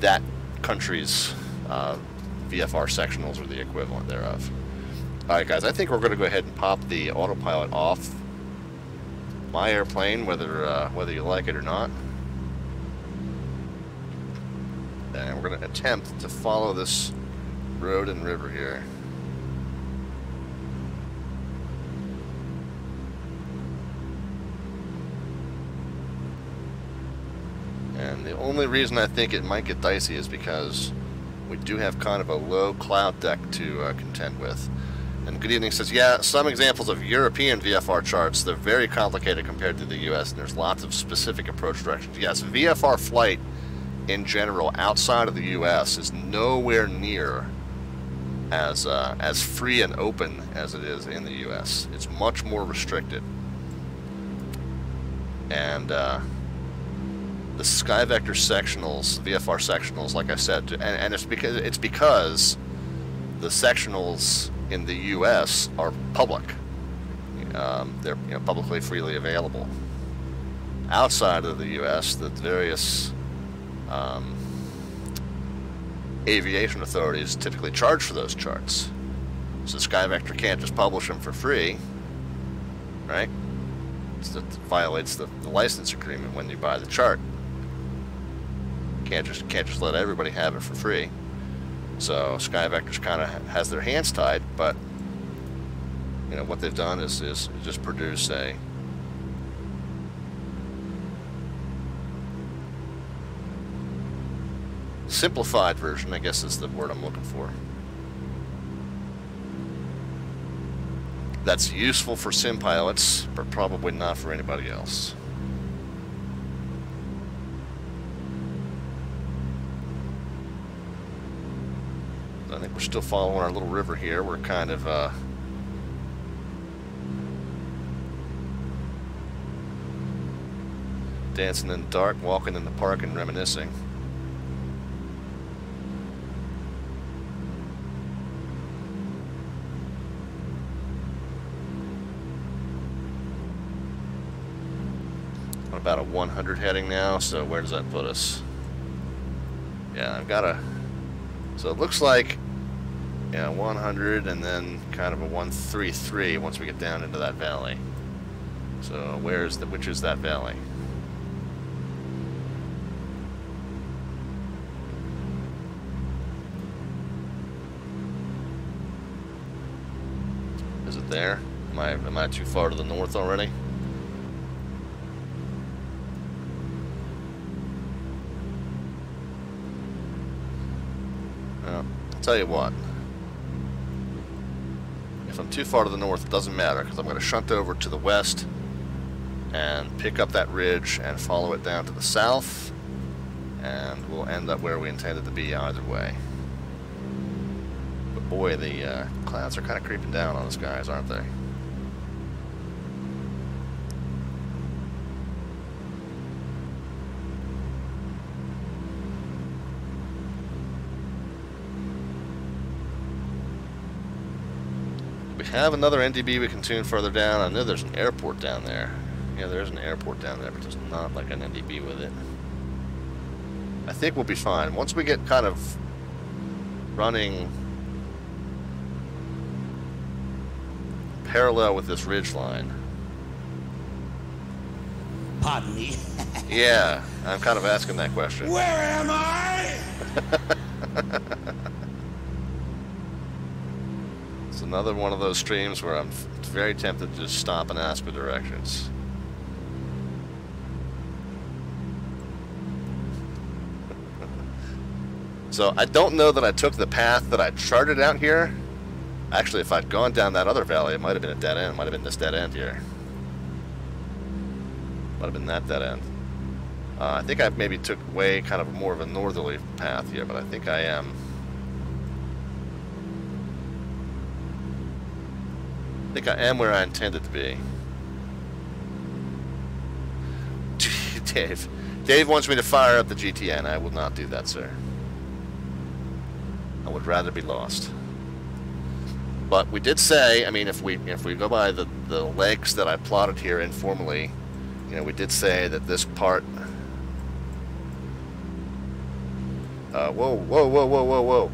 that country's uh, VFR sectionals or the equivalent thereof. Alright guys, I think we're going to go ahead and pop the autopilot off my airplane, whether uh, whether you like it or not. And we're going to attempt to follow this road and river here. And the only reason I think it might get dicey is because we do have kind of a low cloud deck to uh, contend with. And Good Evening says, yeah, some examples of European VFR charts, they're very complicated compared to the US, and there's lots of specific approach directions. Yes, VFR flight in general outside of the US is nowhere near as, uh, as free and open as it is in the US. It's much more restricted. And uh, the SkyVector sectionals, VFR sectionals, like I said, and, and it's because it's because the sectionals in the U.S. are public. Um, they're you know, publicly freely available. Outside of the U.S., the various um, aviation authorities typically charge for those charts. So SkyVector can't just publish them for free, right? It violates the, the license agreement when you buy the chart. Can't just can't just let everybody have it for free. So SkyVector's kind of has their hands tied, but you know what they've done is is just produce a simplified version, I guess is the word I'm looking for. That's useful for sim pilots, but probably not for anybody else. Think we're still following our little river here. We're kind of uh, dancing in the dark, walking in the park, and reminiscing. about a 100 heading now, so where does that put us? Yeah, I've got a... So it looks like yeah, 100 and then kind of a 133 once we get down into that valley. So where's the, which is that valley? Is it there? Am I, am I too far to the north already? Well, I'll tell you what. If I'm too far to the north, it doesn't matter, because I'm going to shunt over to the west and pick up that ridge and follow it down to the south, and we'll end up where we intended to be either way. But boy, the uh, clouds are kind of creeping down on us guys, aren't they? Have another NDB we can tune further down. I know there's an airport down there. Yeah, there's an airport down there, but there's not like an NDB with it. I think we'll be fine. Once we get kind of running parallel with this ridge line. Pardon me. Yeah, I'm kind of asking that question. Where am I? It's another one of those streams where I'm very tempted to just stop and ask for directions. so I don't know that I took the path that I charted out here. Actually, if I'd gone down that other valley, it might have been a dead end. Might have been this dead end here. Might have been that dead end. Uh, I think I maybe took way kind of more of a northerly path here, but I think I am. I think I am where I intended to be. Dave. Dave wants me to fire up the GTN. I will not do that, sir. I would rather be lost. But we did say, I mean, if we if we go by the, the legs that I plotted here informally, you know, we did say that this part... Uh, whoa, whoa, whoa, whoa, whoa, whoa.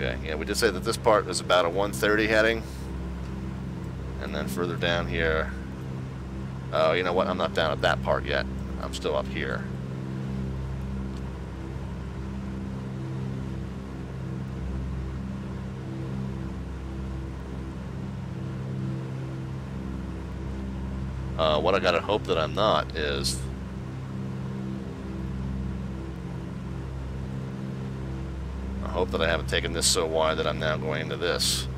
Okay, yeah, we did say that this part is about a 130 heading. And then further down here... Oh, you know what? I'm not down at that part yet. I'm still up here. Uh, what I gotta hope that I'm not is... I hope that I haven't taken this so wide that I'm now going into this.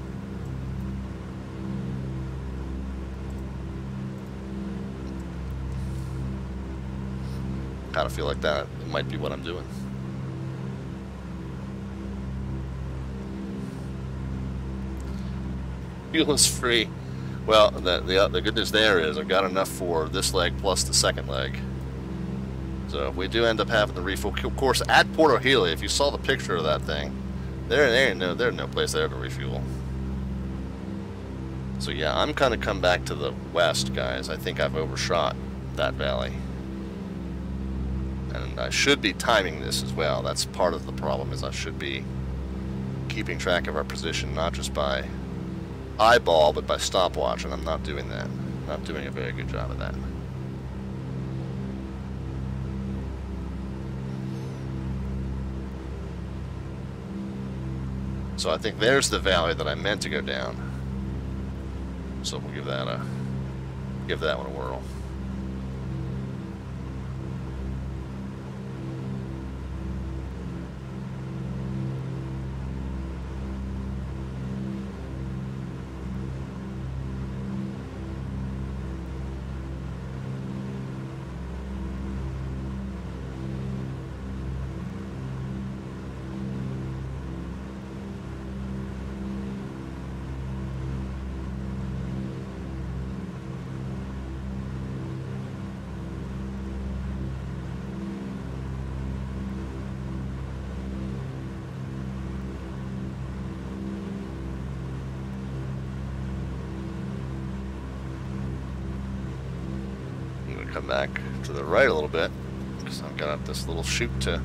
Kind of feel like that it might be what I'm doing. Fuel is free. Well, the, the, the good news there is I've got enough for this leg plus the second leg. So uh, we do end up having to refuel, of course, at Porto Heli, if you saw the picture of that thing, there, there ain't no, there's no place there to refuel. So yeah, I'm kind of come back to the west, guys. I think I've overshot that valley. And I should be timing this as well. That's part of the problem is I should be keeping track of our position, not just by eyeball, but by stopwatch, and I'm not doing that. Not doing a very good job of that. So I think there's the valley that I meant to go down. So we'll give that a give that one a whirl. To the right a little bit because I've got this little chute to,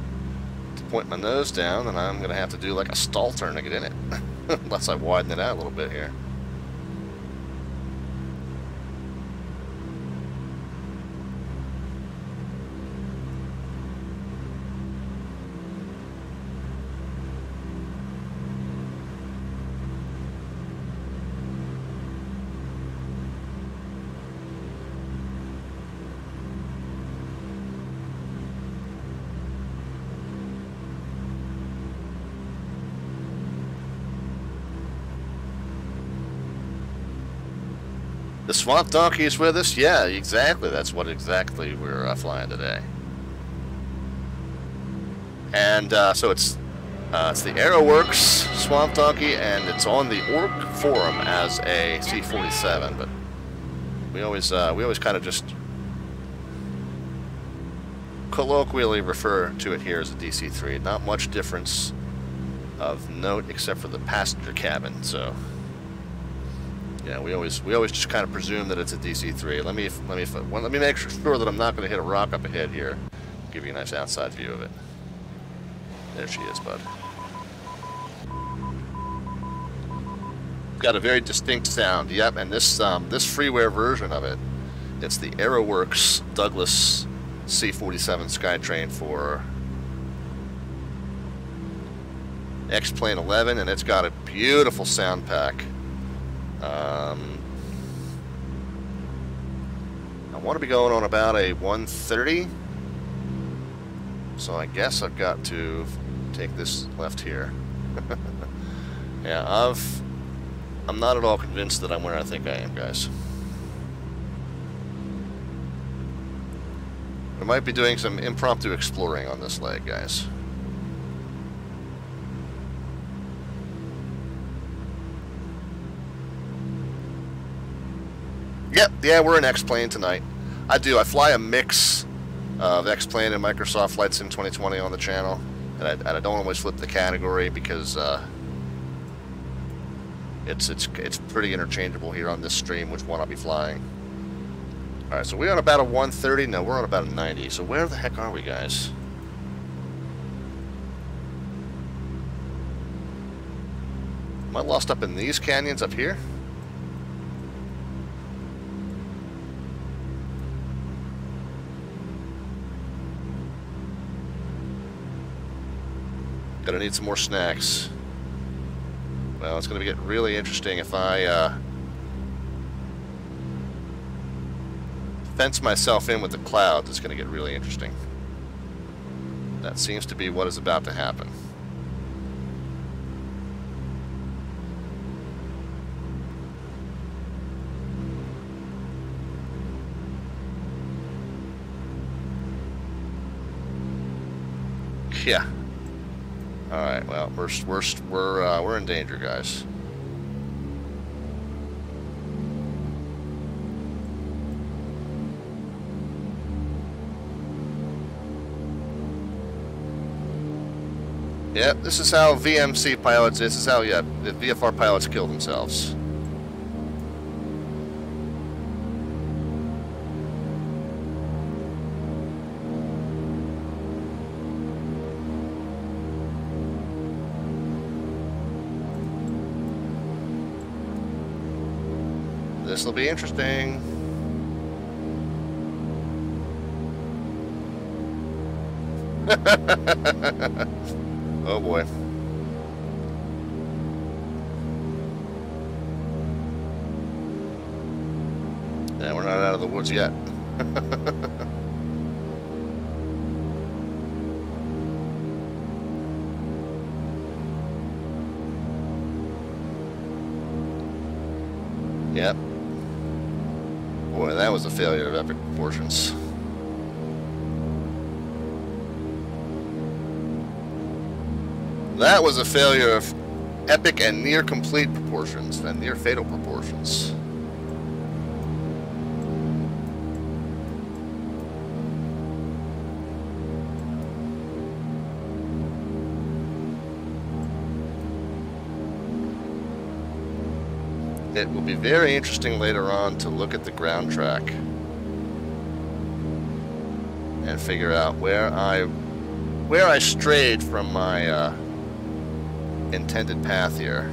to point my nose down and I'm going to have to do like a stall turn to get in it unless I widen it out a little bit here. Swamp Donkey is with us? Yeah, exactly. That's what exactly we're uh, flying today. And uh, so it's uh, it's the Aeroworks Swamp Donkey, and it's on the org forum as a C-47. But we always uh, we always kind of just colloquially refer to it here as a DC-3. Not much difference of note except for the passenger cabin. So yeah, we always we always just kind of presume that it's a DC-3. Let me let me let me make sure that I'm not going to hit a rock up ahead here. Give you a nice outside view of it. There she is, bud. Got a very distinct sound. Yep, and this um, this freeware version of it, it's the Aeroworks Douglas C-47 Skytrain for X-Plane 11, and it's got a beautiful sound pack. Um, I want to be going on about a 130, so I guess I've got to take this left here. yeah, I've... I'm not at all convinced that I'm where I think I am, guys. We might be doing some impromptu exploring on this leg, guys. Yep, yeah, we're in X-Plane tonight. I do. I fly a mix of X-Plane and Microsoft Flight Sim 2020 on the channel. And I, and I don't always flip the category because uh, it's it's it's pretty interchangeable here on this stream which one I'll be flying. Alright, so we're on about a 130. No, we're on about a 90. So where the heck are we, guys? Am I lost up in these canyons up here? Gonna need some more snacks. Well, it's gonna get really interesting if I uh, fence myself in with the clouds. It's gonna get really interesting. That seems to be what is about to happen. Yeah. All right. Well, we're we're we're uh, we're in danger, guys. Yep, this is how VMC pilots, this is how, yeah, the VFR pilots kill themselves. This will be interesting. oh boy. Yeah, we're not out of the woods yet. yep. That was a failure of epic and near complete proportions and near fatal proportions. It will be very interesting later on to look at the ground track figure out where I where I strayed from my uh, intended path here.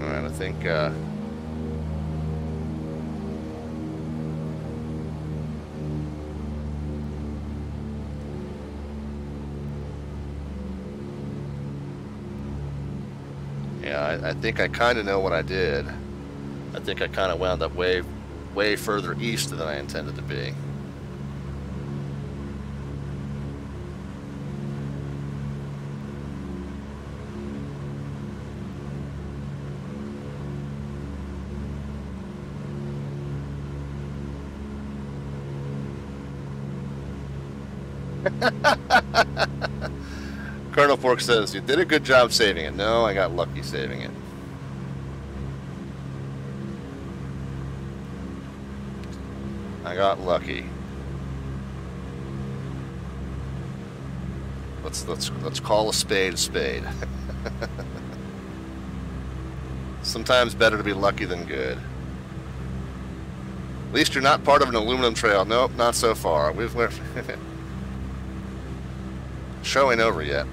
Alright, I think uh, I, think I kind of know what I did. I think I kind of wound up way, way further east than I intended to be. Colonel Fork says, you did a good job saving it. No, I got lucky saving it. Got lucky. Let's let's let's call a spade a spade. Sometimes better to be lucky than good. At least you're not part of an aluminum trail. Nope, not so far. We've we're show ain't over yet.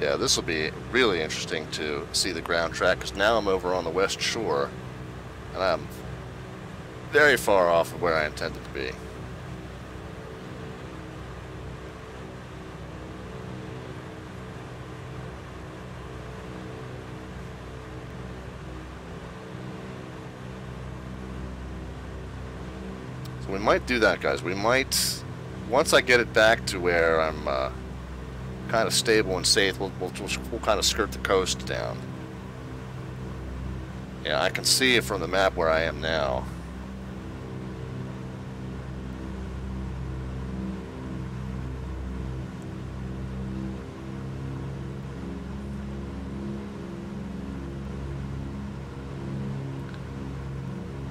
Yeah, this will be really interesting to see the ground track because now I'm over on the west shore and I'm very far off of where I intended to be. So we might do that, guys. We might, once I get it back to where I'm uh, kind of stable and safe, we'll, we'll, we'll kind of skirt the coast down. Yeah, I can see it from the map where I am now.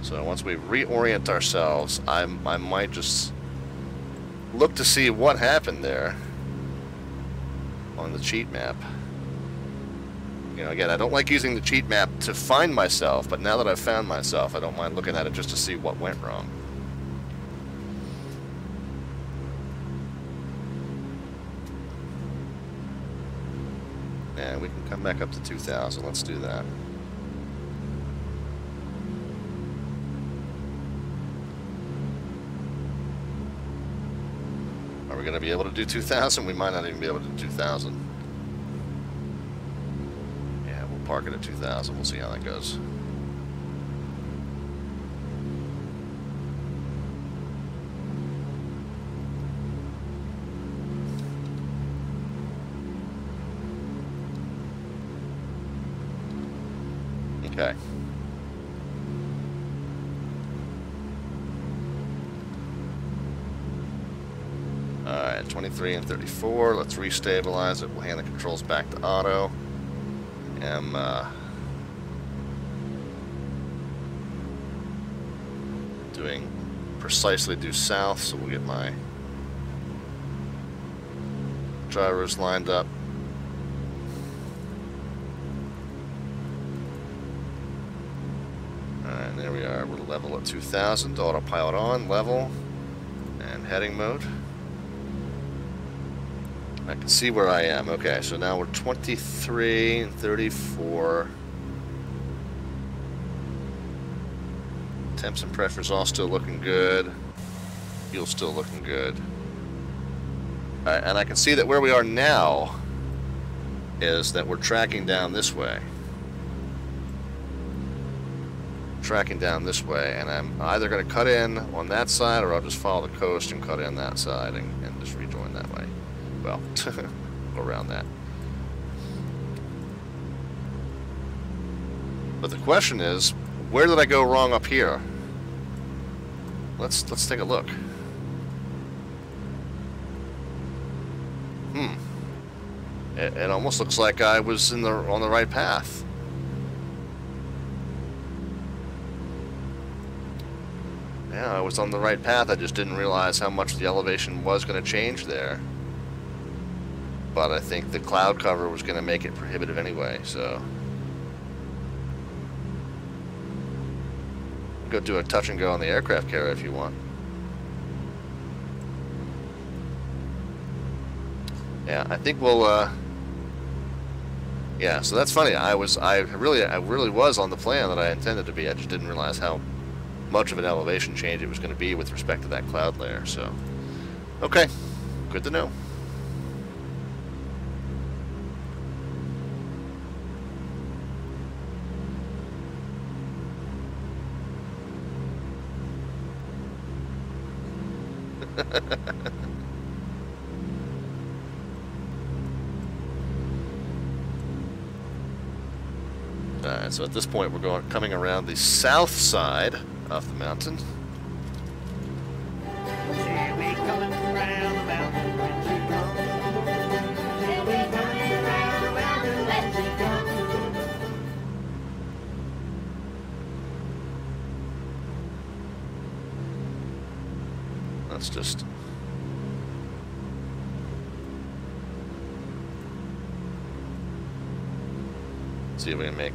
So once we reorient ourselves, I, I might just look to see what happened there on the cheat map. You know, again, I don't like using the cheat map to find myself, but now that I've found myself, I don't mind looking at it just to see what went wrong. Yeah, we can come back up to 2,000. Let's do that. Do 2,000? We might not even be able to do 2,000. Yeah, we'll park it at 2,000. We'll see how that goes. 33 and 34. Let's restabilize it. We'll hand the controls back to auto. Am, uh, doing precisely due south, so we'll get my drivers lined up. Alright, there we are. We're level at 2000. Autopilot on, level, and heading mode. I can see where I am. Okay, so now we're 23 and 34. Temps and pressures all still looking good. Fuel still looking good. And I can see that where we are now is that we're tracking down this way. Tracking down this way, and I'm either going to cut in on that side or I'll just follow the coast and cut in that side and, and just way well, around that. But the question is, where did I go wrong up here? Let's let's take a look. Hmm. It, it almost looks like I was in the on the right path. Yeah, I was on the right path. I just didn't realize how much the elevation was going to change there but I think the cloud cover was going to make it prohibitive anyway, so. Go do a touch and go on the aircraft carrier if you want. Yeah, I think we'll, uh, yeah, so that's funny. I was, I really, I really was on the plan that I intended to be. I just didn't realize how much of an elevation change it was going to be with respect to that cloud layer, so. Okay, good to know. So at this point we're going coming around the south side of the mountain.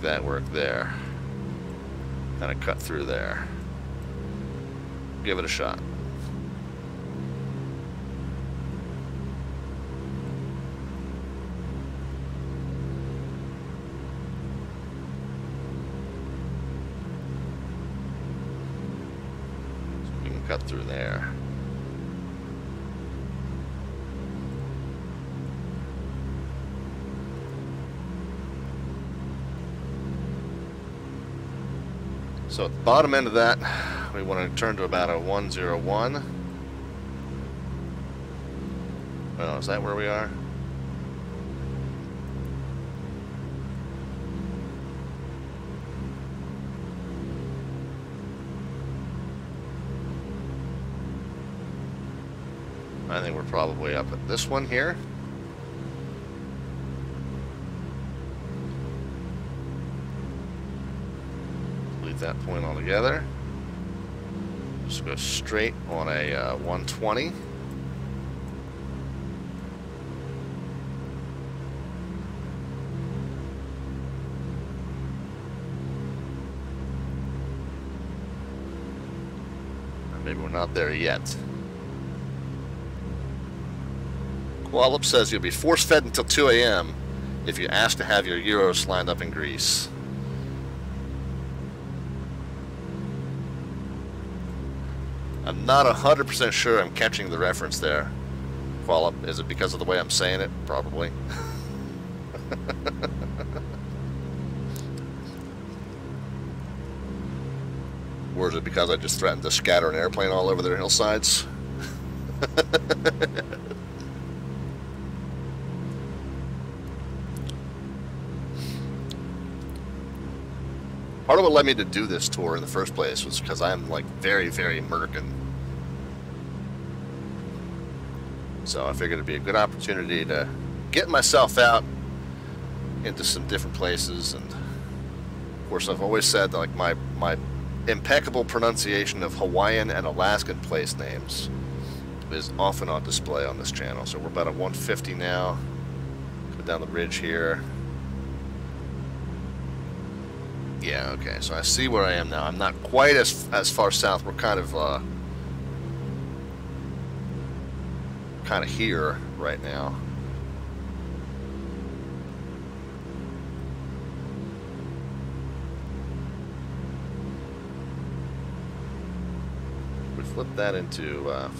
That work there. Kind of cut through there. Give it a shot. So we can cut through there. So at the bottom end of that, we want to turn to about a 101. Well, is that where we are? I think we're probably up at this one here. That point altogether. Just go straight on a uh, 120. Maybe we're not there yet. Koalip says you'll be force fed until 2 a.m. if you ask to have your gyros lined up in Greece. I'm not 100% sure I'm catching the reference there. Koalip, is it because of the way I'm saying it? Probably. or is it because I just threatened to scatter an airplane all over their hillsides? Part of what led me to do this tour in the first place was because I'm like very, very American. So I figured it'd be a good opportunity to get myself out into some different places. And of course, I've always said that, like my my impeccable pronunciation of Hawaiian and Alaskan place names is often on display on this channel. So we're about at 150 now. Go down the ridge here. Yeah, okay, so I see where I am now. I'm not quite as as far south. We're kind of uh, kind of here right now. We flip that into uh.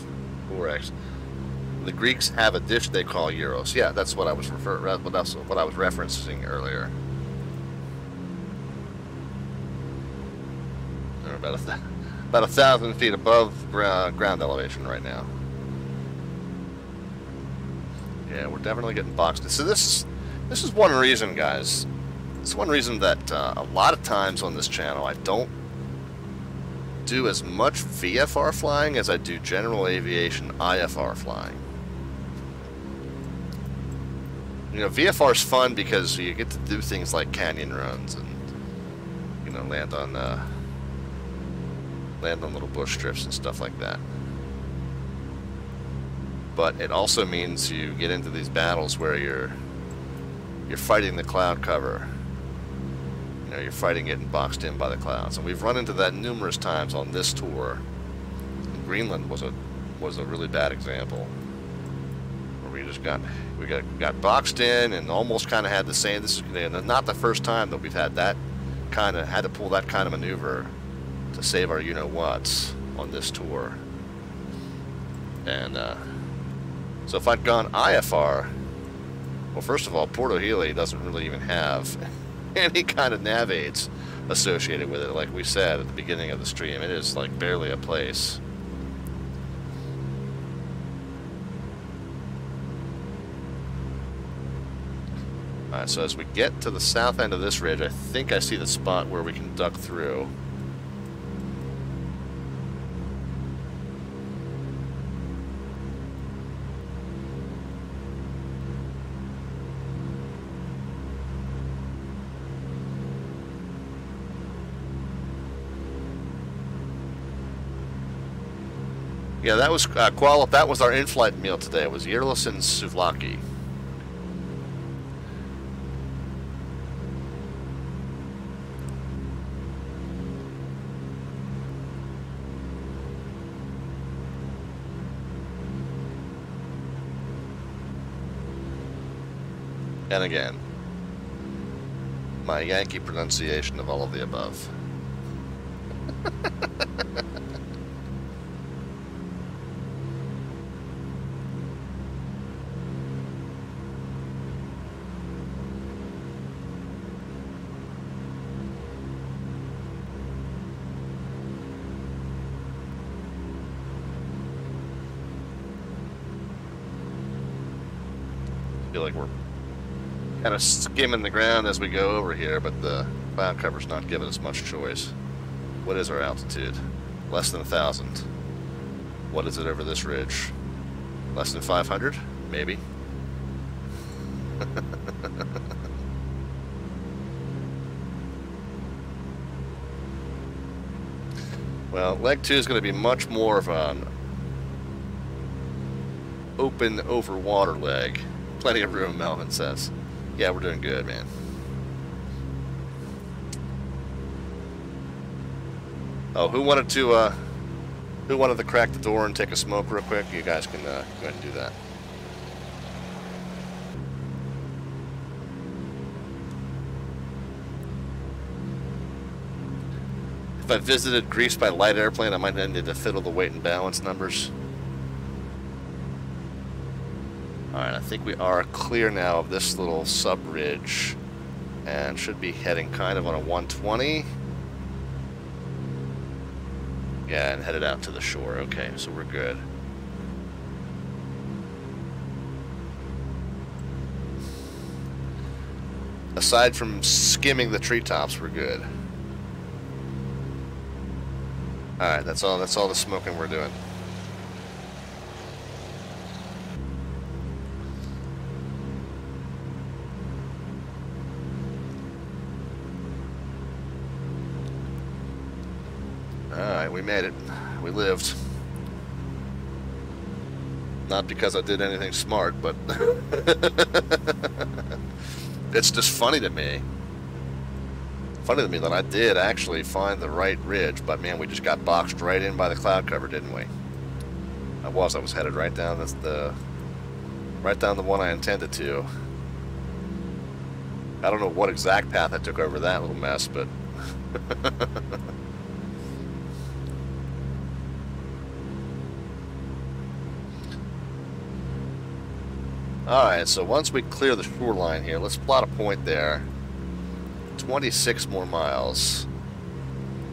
The Greeks have a dish they call gyros. Yeah, that's what I was refer. That's what I was referencing earlier. About a about a thousand feet above ground elevation right now. Yeah, we're definitely getting boxed. So this is this is one reason, guys. It's one reason that uh, a lot of times on this channel I don't do as much VFR flying as I do general aviation IFR flying. You know, VFR is fun because you get to do things like canyon runs and you know land on uh, land on little bush strips and stuff like that. But it also means you get into these battles where you're you're fighting the cloud cover. You know, you're fighting getting boxed in by the clouds, and we've run into that numerous times on this tour. And Greenland was a was a really bad example where we just got we got got boxed in and almost kind of had the same. This is not the first time that we've had that kind of had to pull that kind of maneuver to save our you know whats on this tour. And uh, so if I'd gone IFR, well, first of all, Porto Heli doesn't really even have any kind of nav aids associated with it, like we said at the beginning of the stream. It is like barely a place. Alright, so as we get to the south end of this ridge, I think I see the spot where we can duck through. Yeah, that was uh. That was our in-flight meal today. It was Yerlis and souvlaki. And again, my Yankee pronunciation of all of the above. kind of skimming the ground as we go over here, but the cloud cover's not giving us much choice. What is our altitude? Less than a thousand. What is it over this ridge? Less than 500? Maybe. well, leg two is going to be much more of an open over water leg. Plenty of room, Melvin says. Yeah, we're doing good, man. Oh, who wanted to, uh, who wanted to crack the door and take a smoke real quick? You guys can, uh, go ahead and do that. If I visited Greece by light airplane, I might need to fiddle the weight and balance numbers. Alright, I think we are clear now of this little sub-ridge and should be heading kind of on a 120. Yeah, and headed out to the shore. Okay, so we're good. Aside from skimming the treetops, we're good. Alright, that's all that's all the smoking we're doing. Made it. We lived. Not because I did anything smart, but it's just funny to me. Funny to me that I did actually find the right ridge, but man, we just got boxed right in by the cloud cover, didn't we? I was. I was headed right down this, the right down the one I intended to. I don't know what exact path I took over that little mess, but Alright, so once we clear the shoreline here, let's plot a point there. 26 more miles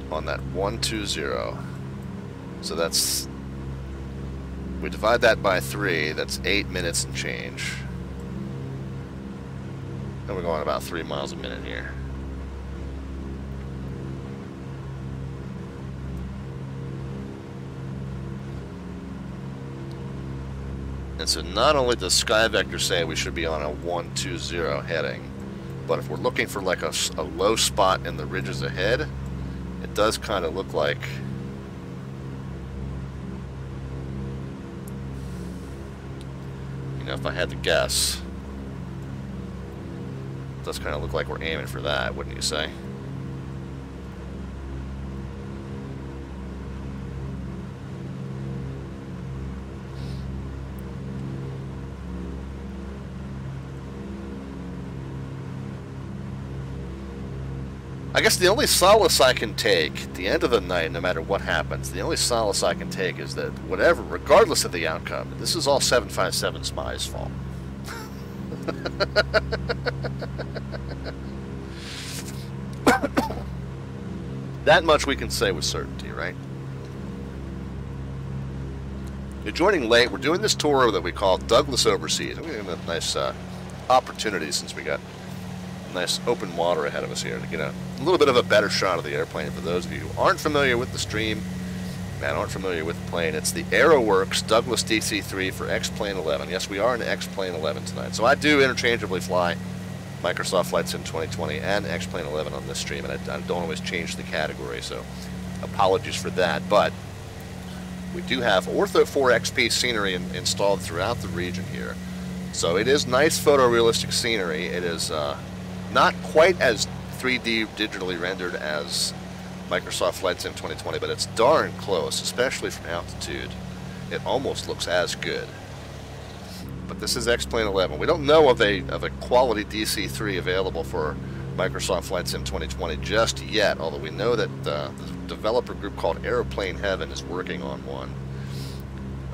on that 120. So that's... We divide that by 3, that's 8 minutes and change. And we're going about 3 miles a minute here. And so not only does SkyVector say we should be on a 120 heading, but if we're looking for like a, a low spot in the ridges ahead, it does kind of look like you know, if I had to guess, it does kind of look like we're aiming for that, wouldn't you say? I guess the only solace I can take at the end of the night, no matter what happens, the only solace I can take is that whatever, regardless of the outcome, this is all 757 Spy's fault. that much we can say with certainty, right? You're joining late. We're doing this tour that we call Douglas Overseas. We're getting a nice uh, opportunity since we got nice open water ahead of us here to get a little bit of a better shot of the airplane. For those of you who aren't familiar with the stream and aren't familiar with the plane, it's the AeroWorx Douglas DC-3 for X-Plane 11. Yes, we are in X-Plane 11 tonight. So I do interchangeably fly Microsoft Flight Sim 2020 and X-Plane 11 on this stream, and I, I don't always change the category, so apologies for that. But we do have Ortho 4XP scenery in, installed throughout the region here. So it is nice photorealistic scenery. It is uh, not quite as 3D digitally rendered as Microsoft Flight Sim 2020, but it's darn close, especially from altitude. It almost looks as good. But this is X-Plane 11. We don't know of a, of a quality DC-3 available for Microsoft Flight Sim 2020 just yet, although we know that uh, the developer group called Aeroplane Heaven is working on one.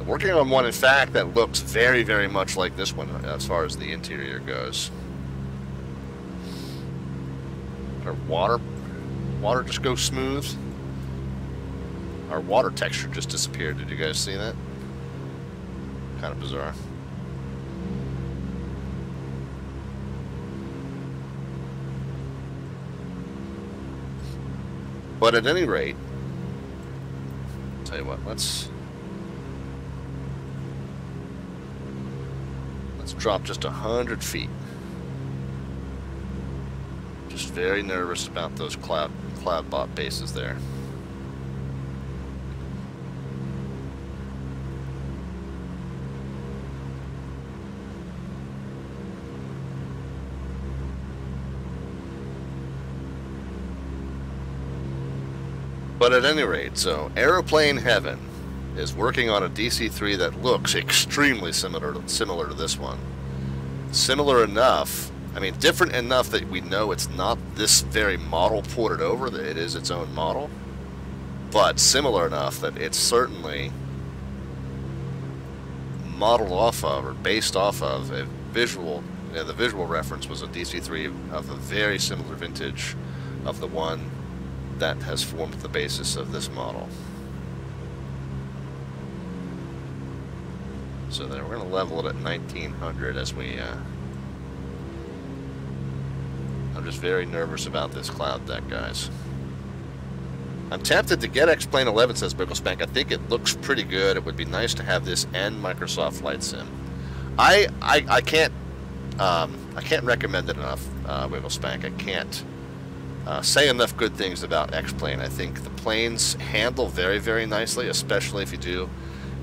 Working on one, in fact, that looks very, very much like this one as far as the interior goes. Our water, water just goes smooth. Our water texture just disappeared. Did you guys see that? Kind of bizarre. But at any rate, tell you what, let's let's drop just a hundred feet. Just very nervous about those cloud cloud bot bases there. But at any rate, so Aeroplane Heaven is working on a DC-3 that looks extremely similar to, similar to this one. Similar enough, I mean, different enough that we know it's not this very model ported over, that it is its own model, but similar enough that it's certainly modeled off of or based off of a visual, you know, the visual reference was a DC-3 of a very similar vintage of the one that has formed the basis of this model. So then we're going to level it at 1900 as we, uh, just very nervous about this cloud deck, guys. I'm tempted to get X-Plane 11, says Wigglespank. I think it looks pretty good. It would be nice to have this and Microsoft Flight Sim. I, I, I can't, um, I can't recommend it enough, uh, Wigglespank. I can't uh, say enough good things about X-Plane. I think the planes handle very, very nicely, especially if you do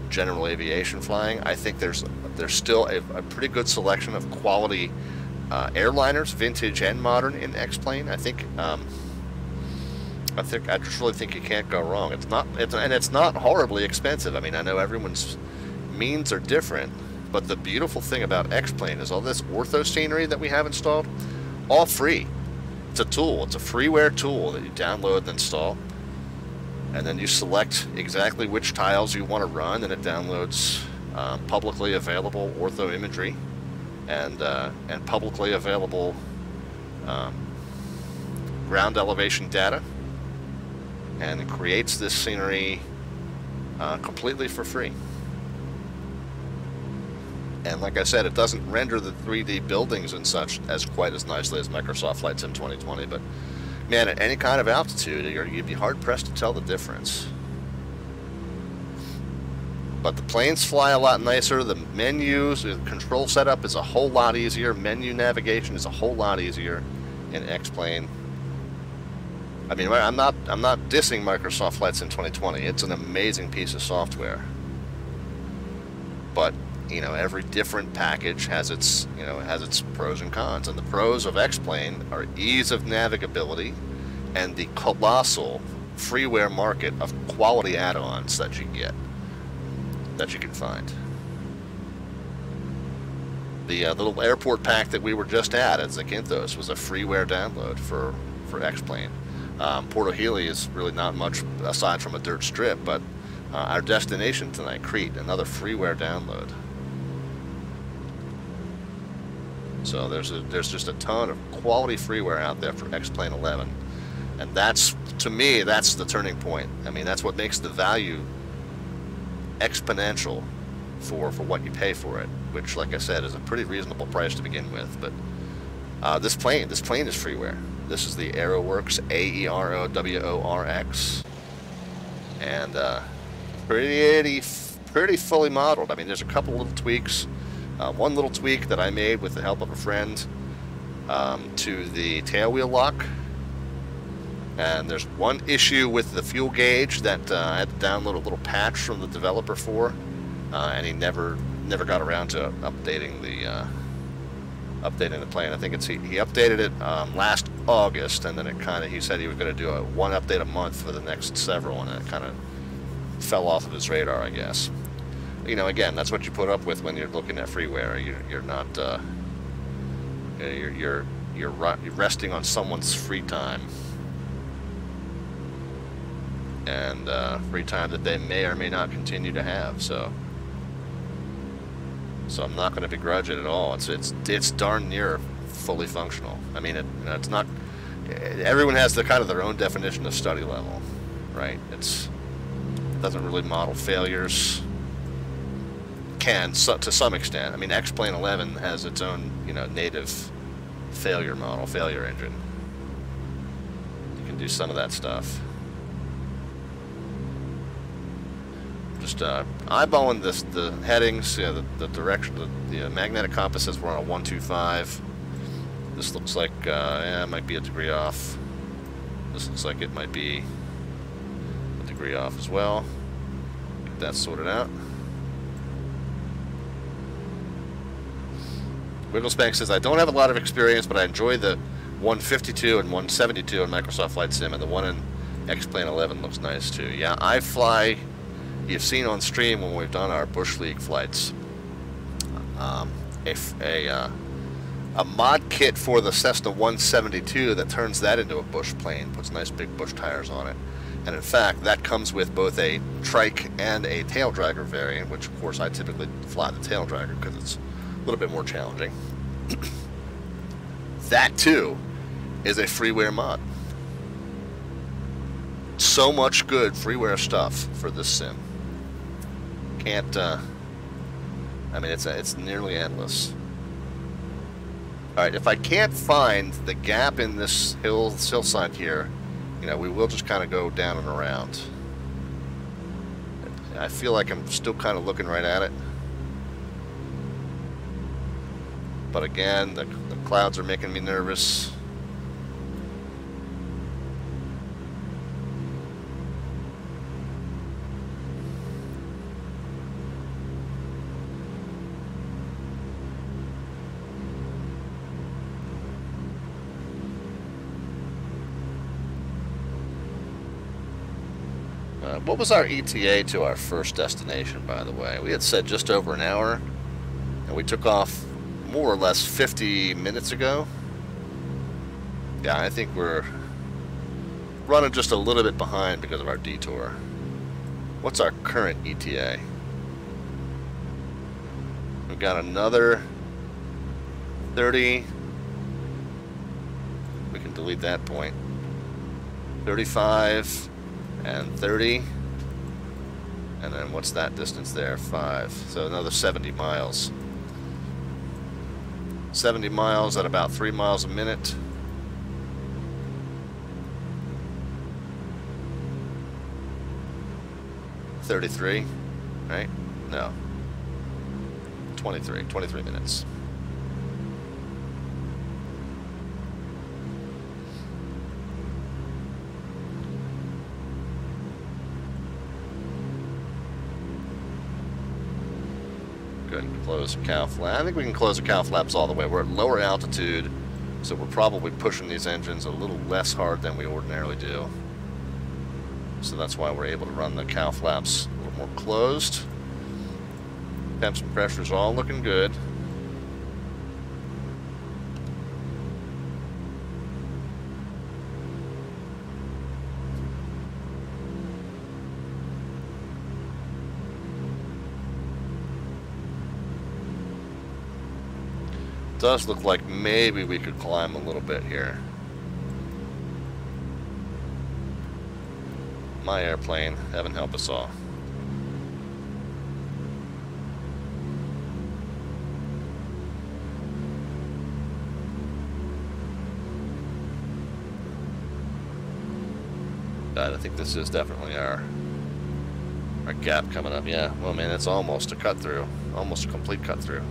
general aviation flying. I think there's there's still a, a pretty good selection of quality uh, airliners, vintage and modern, in X-Plane. I think um, I think I just really think you can't go wrong. It's not it's, and it's not horribly expensive. I mean, I know everyone's means are different, but the beautiful thing about X-Plane is all this ortho scenery that we have installed, all free. It's a tool. It's a freeware tool that you download and install. And then you select exactly which tiles you want to run, and it downloads um, publicly available ortho imagery and uh, and publicly available um, ground elevation data, and creates this scenery uh, completely for free. And like I said, it doesn't render the 3D buildings and such as quite as nicely as Microsoft Flight Sim 2020, but man, at any kind of altitude, you'd be hard pressed to tell the difference. But the planes fly a lot nicer. The menus, the control setup is a whole lot easier. Menu navigation is a whole lot easier in X-Plane. I mean, I'm not I'm not dissing Microsoft Flight Sim 2020. It's an amazing piece of software. But you know every different package has its you know has its pros and cons and the pros of X-Plane are ease of navigability and the colossal freeware market of quality add-ons that you get that you can find. The uh, little airport pack that we were just at at Zakynthos was a freeware download for for X-Plane. Um, Porto Heli is really not much aside from a dirt strip but uh, our destination tonight Crete another freeware download. So there's a, there's just a ton of quality freeware out there for X-Plane 11, and that's to me that's the turning point. I mean that's what makes the value exponential for for what you pay for it, which like I said is a pretty reasonable price to begin with. But Uh, this plane, this plane is freeware. This is the AeroWorx A E R O W O R X, and uh, pretty pretty fully modeled. I mean, there's a couple little tweaks. Uh, one little tweak that I made with the help of a friend um, to the tailwheel lock. And there's one issue with the fuel gauge that uh, I had to download a little patch from the developer for, uh, and he never never got around to updating the uh, updating the plane. I think it's he, he updated it um, last August, and then it kind of he said he was going to do a one update a month for the next several, and it kind of fell off of his radar, I guess. You know, again, that's what you put up with when you're looking at freeware. You're, you're not uh, you're you're you're resting on someone's free time and uh, free time that they may or may not continue to have. So, so I'm not going to begrudge it at all. It's it's it's darn near fully functional. I mean, it, it's not. Everyone has the kind of their own definition of study level, right? It's it doesn't really model failures. Can so, to some extent. I mean, X-Plane 11 has its own, you know, native failure model, failure engine. You can do some of that stuff. Just uh, eyeballing this, the headings, you know, the, the, direction, the, the uh, magnetic compass says we're on a 125. This looks like, uh, yeah, it might be a degree off. This looks like it might be a degree off as well. Get that sorted out. Wigglespank says, I don't have a lot of experience, but I enjoy the 152 and 172 in Microsoft Flight Sim, and the one in X-Plane 11 looks nice too. Yeah, I fly you've seen on stream when we've done our Bush League flights, um, a, a, uh, a mod kit for the Cessna 172 that turns that into a bush plane, puts nice big bush tires on it. And in fact, that comes with both a trike and a tail dragger variant, which of course I typically fly the tail dragger because it's a little bit more challenging. that too is a freeware mod. So much good freeware stuff for this sim can't, uh, I mean, it's, it's nearly endless. Alright, if I can't find the gap in this hill hillside here, you know, we will just kind of go down and around. I feel like I'm still kind of looking right at it. But again, the, the clouds are making me nervous. What was our ETA to our first destination, by the way? We had said just over an hour, and we took off more or less 50 minutes ago. Yeah, I think we're running just a little bit behind because of our detour. What's our current ETA? We've got another 30. We can delete that point. 35 and 30. And then what's that distance there? 5. So another 70 miles. 70 miles at about 3 miles a minute. Thirty-three, right? No. Twenty-three. Twenty-three minutes. Close the cowl flap. I think we can close the cowl flaps all the way. We're at lower altitude, so we're probably pushing these engines a little less hard than we ordinarily do. So that's why we're able to run the cowl flaps a little more closed. Temps and pressures all looking good. does look like maybe we could climb a little bit here. My airplane, heaven help us all. God, I think this is definitely our our gap coming up. Yeah, well, man, it's almost a cut through, almost a complete cut through.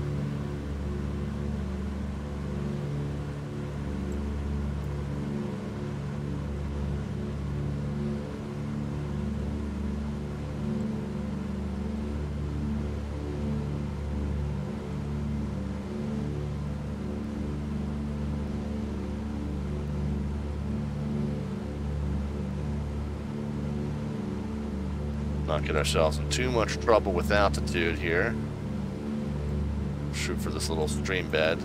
Get ourselves in too much trouble with altitude here. Shoot for this little stream bed.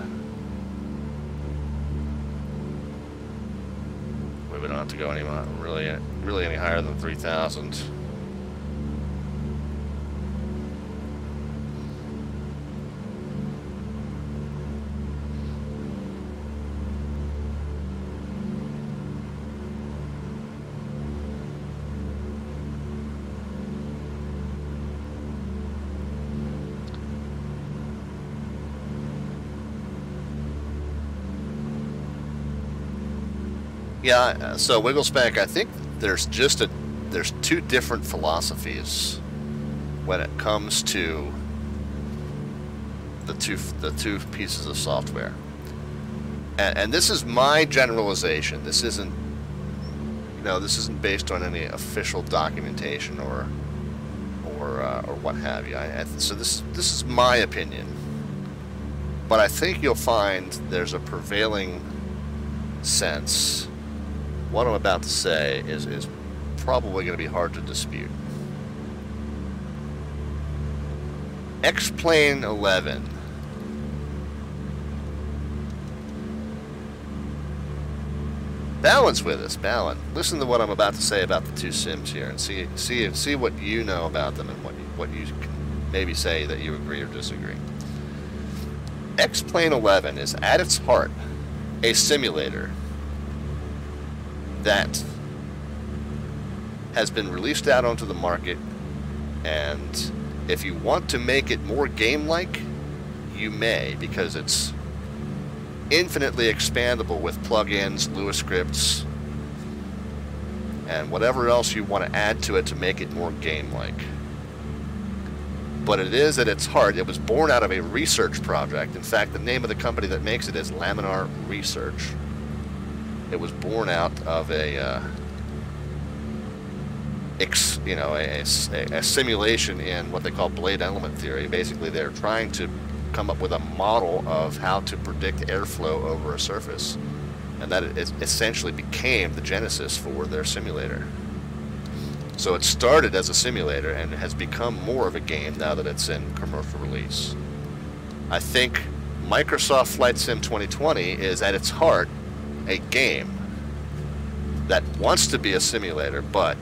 We don't have to go any really, really any higher than 3,000. Yeah, so Wigglespank, I think there's just a there's two different philosophies when it comes to the two the two pieces of software. And, and this is my generalization. This isn't you know, this isn't based on any official documentation or or uh, or what have you. I, I, so this this is my opinion. But I think you'll find there's a prevailing sense what I'm about to say is, is probably going to be hard to dispute. X-Plane 11 Balance with us, balance. Listen to what I'm about to say about the two sims here, and see see see what you know about them and what you, what you can maybe say that you agree or disagree. X-Plane 11 is at its heart a simulator that has been released out onto the market, and if you want to make it more game-like, you may because it's infinitely expandable with plugins, Lua scripts, and whatever else you want to add to it to make it more game-like. But it is at its heart, it was born out of a research project. In fact, the name of the company that makes it is Laminar Research. It was born out of a, uh, ex, you know, a, a, a simulation in what they call blade element theory. Basically, they're trying to come up with a model of how to predict airflow over a surface. And that essentially became the genesis for their simulator. So it started as a simulator and has become more of a game now that it's in commercial release. I think Microsoft Flight Sim 2020 is at its heart a game that wants to be a simulator, but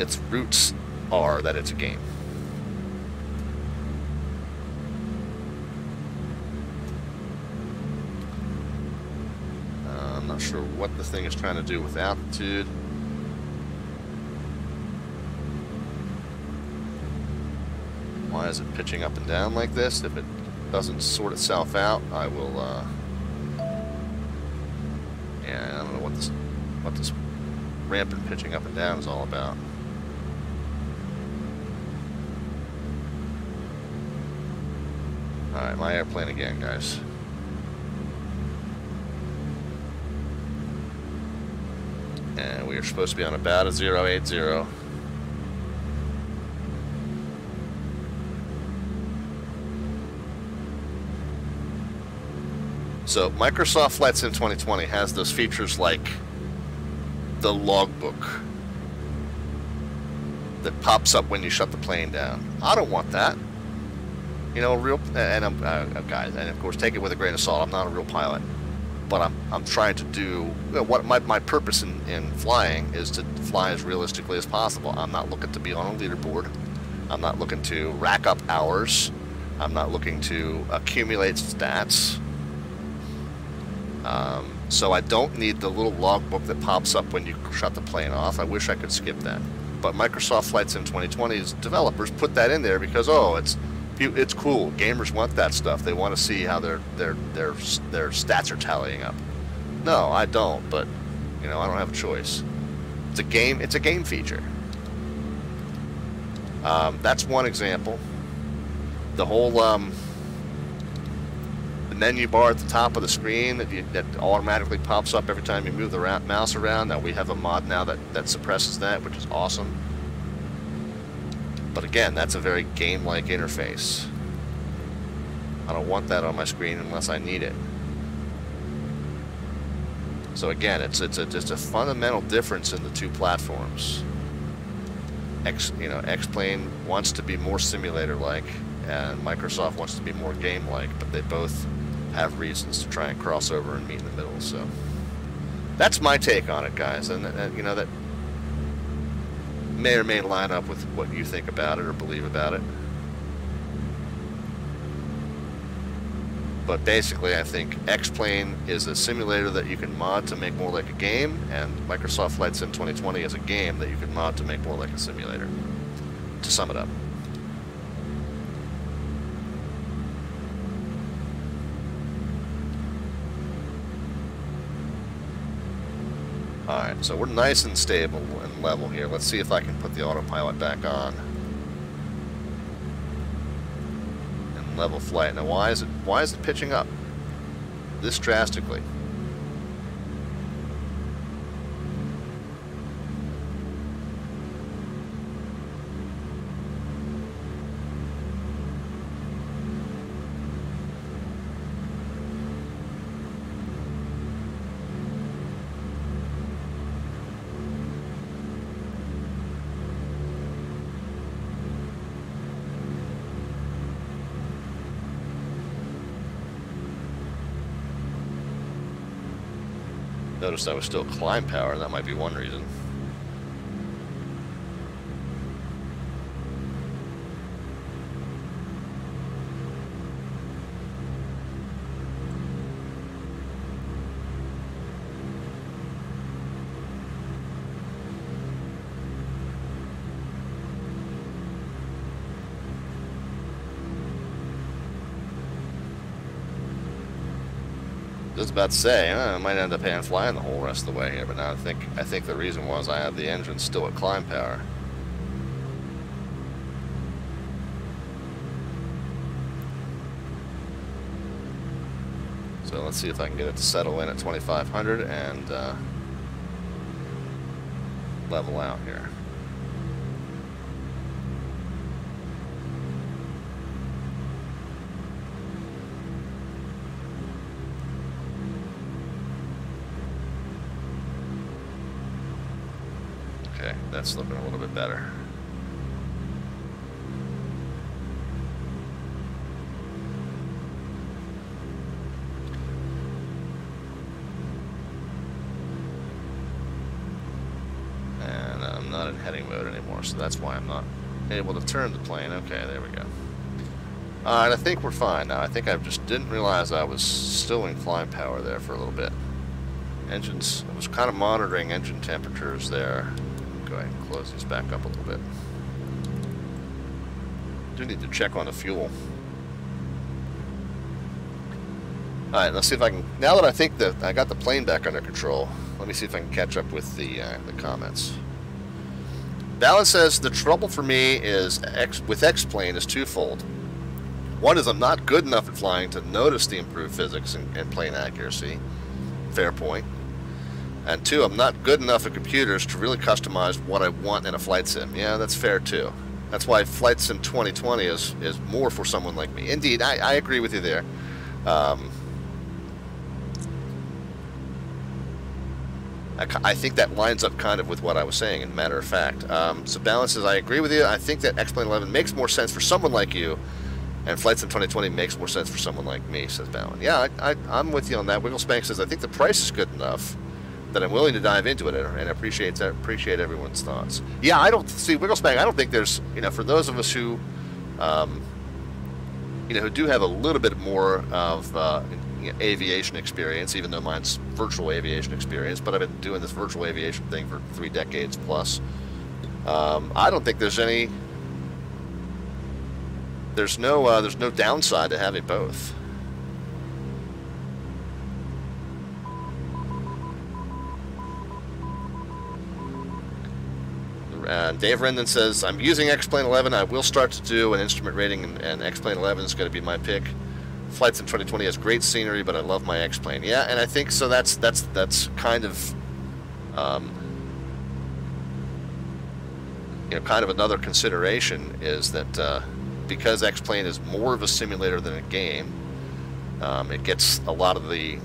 its roots are that it's a game. Uh, I'm not sure what the thing is trying to do with altitude. Why is it pitching up and down like this? If it doesn't sort itself out, I will, uh... what this ramp and pitching up and down is all about. Alright, my airplane again, guys. And we are supposed to be on about a 080. So Microsoft Flight Sim 2020 has those features like the logbook that pops up when you shut the plane down. I don't want that. You know, real and I'm uh, guys, and of course, take it with a grain of salt. I'm not a real pilot, but I'm I'm trying to do what my my purpose in in flying is to fly as realistically as possible. I'm not looking to be on a leaderboard. I'm not looking to rack up hours. I'm not looking to accumulate stats. Um, so I don't need the little logbook that pops up when you shut the plane off. I wish I could skip that. But Microsoft Flight Sim 2020's developers put that in there because oh, it's it's cool. Gamers want that stuff. They want to see how their their their their stats are tallying up. No, I don't. But you know, I don't have a choice. It's a game. It's a game feature. Um, that's one example. The whole um, menu bar at the top of the screen that, you, that automatically pops up every time you move the mouse around. Now we have a mod now that that suppresses that, which is awesome. But again, that's a very game-like interface. I don't want that on my screen unless I need it. So again, it's it's a, just a fundamental difference in the two platforms. X, you know, X-Plane wants to be more simulator-like, and Microsoft wants to be more game-like, but they both have reasons to try and cross over and meet in the middle. So that's my take on it, guys, and, and you know that may or may line up with what you think about it or believe about it. But basically, I think X-Plane is a simulator that you can mod to make more like a game, and Microsoft Flight Sim 2020 is a game that you can mod to make more like a simulator. To sum it up. So we're nice and stable and level here. Let's see if I can put the autopilot back on. And level flight. Now why is it why is it pitching up? This drastically. Noticed I was still climb power, that might be one reason. Just about to say, uh, I might end up hand flying the whole rest of the way here, but now I think I think the reason was I have the engine still at climb power. So let's see if I can get it to settle in at 2500 and uh, level out here. That's looking a little bit better. And I'm not in heading mode anymore, so that's why I'm not able to turn the plane. Okay, there we go. Alright, I think we're fine now. I think I just didn't realize I was still in climb power there for a little bit. Engines, I was kind of monitoring engine temperatures there. Go ahead and close these back up a little bit. Do need to check on the fuel. Alright, let's see if I can, now that I think that I got the plane back under control, let me see if I can catch up with the, uh, the comments. Balance says, the trouble for me is X, with X-Plane is twofold. One is I'm not good enough at flying to notice the improved physics and, and plane accuracy. Fair point. And two, I'm not good enough at computers to really customize what I want in a flight sim. Yeah, that's fair too. That's why Flight Sim 2020 is, is more for someone like me. Indeed, I, I agree with you there. Um, I, I think that lines up kind of with what I was saying, in a matter of fact. Um, so Balance says, I agree with you. I think that X-Plane 11 makes more sense for someone like you, and Flight Sim 2020 makes more sense for someone like me, says Balance. Yeah, I, I, I'm with you on that. Wigglespank says, I think the price is good enough that I'm willing to dive into it and appreciate appreciate everyone's thoughts. Yeah, I don't see Wigglespank. I don't think there's you know for those of us who, um, you know, who do have a little bit more of uh, you know, aviation experience, even though mine's virtual aviation experience. But I've been doing this virtual aviation thing for three decades plus. Um, I don't think there's any. There's no uh, there's no downside to having both. And Dave Rendon says, I'm using X-Plane 11. I will start to do an instrument rating, and, and X-Plane 11 is going to be my pick. Flight Sim 2020 has great scenery, but I love my X-Plane. Yeah, and I think so. That's that's that's kind of, um, you know, kind of another consideration is that uh, because X-Plane is more of a simulator than a game, um, it gets a lot of the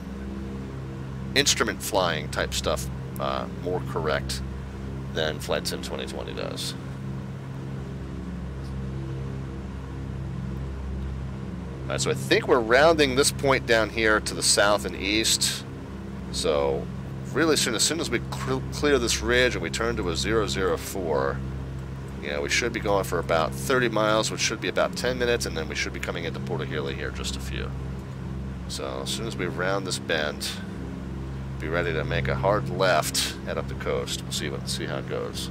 instrument flying type stuff uh, more correct than Flight Sim 2020 does. Alright, so I think we're rounding this point down here to the south and east. So really soon, as soon as we clear this ridge and we turn to a 004, you know, we should be going for about 30 miles, which should be about 10 minutes, and then we should be coming into Porto Heli here just a few. So as soon as we round this bend, be ready to make a hard left, head up the coast. We'll see what see how it goes.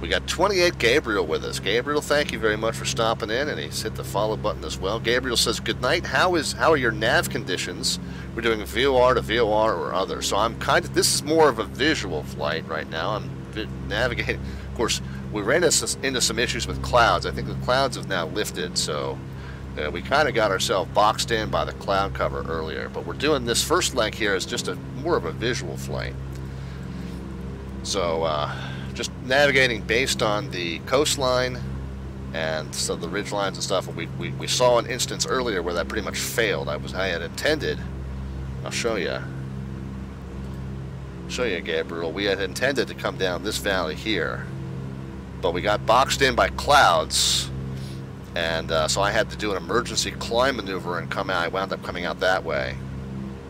We got 28 Gabriel with us. Gabriel, thank you very much for stopping in, and he's hit the follow button as well. Gabriel says, "Good night. How is how are your nav conditions? We're doing VOR to VOR or other. So I'm kind of this is more of a visual flight right now. I'm navigating. Of course, we ran into some issues with clouds. I think the clouds have now lifted, so uh, we kind of got ourselves boxed in by the cloud cover earlier. But we're doing this first leg here is just a more of a visual flight. So uh, just navigating based on the coastline and so the ridge lines and stuff. We, we, we saw an instance earlier where that pretty much failed. I was I had intended. I'll show you show you, Gabriel. We had intended to come down this valley here, but we got boxed in by clouds, and uh, so I had to do an emergency climb maneuver and come out. I wound up coming out that way,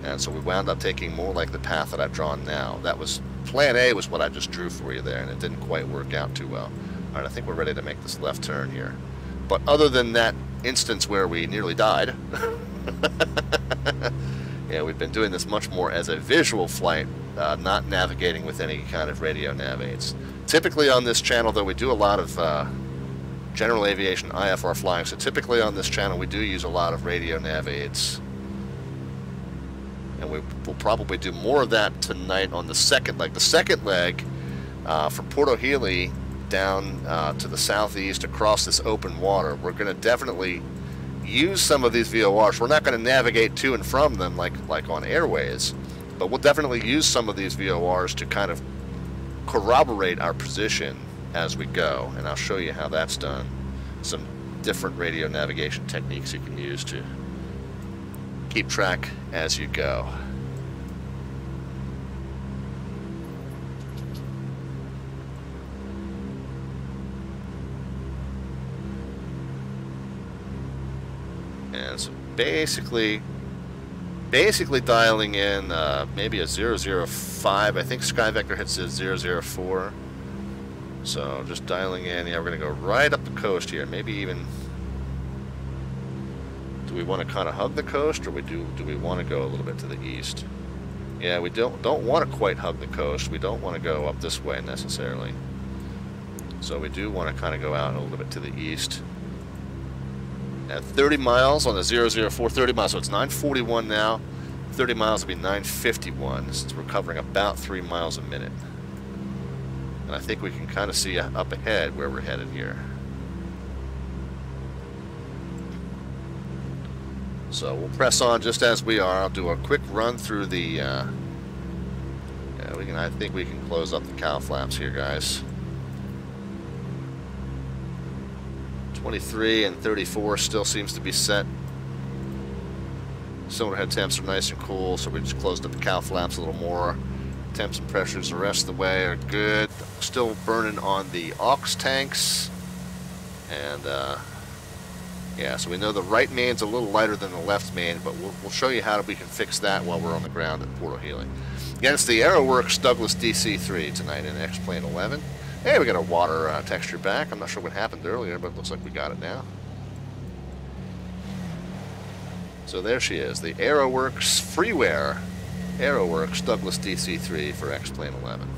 and so we wound up taking more like the path that I've drawn now. That was plan A was what I just drew for you there, and it didn't quite work out too well. All right, I think we're ready to make this left turn here. But other than that instance where we nearly died, yeah, we've been doing this much more as a visual flight uh, not navigating with any kind of radio nav aids. Typically on this channel, though, we do a lot of uh, general aviation IFR flying, so typically on this channel we do use a lot of radio nav aids. And we will probably do more of that tonight on the second leg. The second leg uh, from Porto Heli down uh, to the southeast across this open water, we're going to definitely use some of these VORs. We're not going to navigate to and from them like, like on airways, but we'll definitely use some of these VORs to kind of corroborate our position as we go, and I'll show you how that's done. Some different radio navigation techniques you can use to keep track as you go. Basically basically dialing in uh, maybe a 005. I think SkyVector hits a 004. So just dialing in. Yeah, we're going to go right up the coast here. Maybe even... Do we want to kind of hug the coast, or we do do we want to go a little bit to the east? Yeah, we don't don't want to quite hug the coast. We don't want to go up this way necessarily. So we do want to kind of go out a little bit to the east at 30 miles on the 004, 30 miles. So it's 941 now. 30 miles will be 951 since we're covering about 3 miles a minute. And I think we can kind of see up ahead where we're headed here. So we'll press on just as we are. I'll do a quick run through the... Uh, yeah, we can. I think we can close up the cowl flaps here, guys. 23 and 34 still seems to be set. Cylinder head temps are nice and cool, so we just closed up the cowl flaps a little more. Temps and pressures the rest of the way are good. Still burning on the aux tanks. And, uh, yeah, so we know the right main's a little lighter than the left main, but we'll, we'll show you how we can fix that while we're on the ground at Porto Heli. Again, it's the AeroWorx Douglas DC-3 tonight in X-Plane 11. Hey, we got a water uh, texture back. I'm not sure what happened earlier, but it looks like we got it now. So there she is, the AeroWorx freeware AeroWorx Douglas DC-3 for X-Plane 11.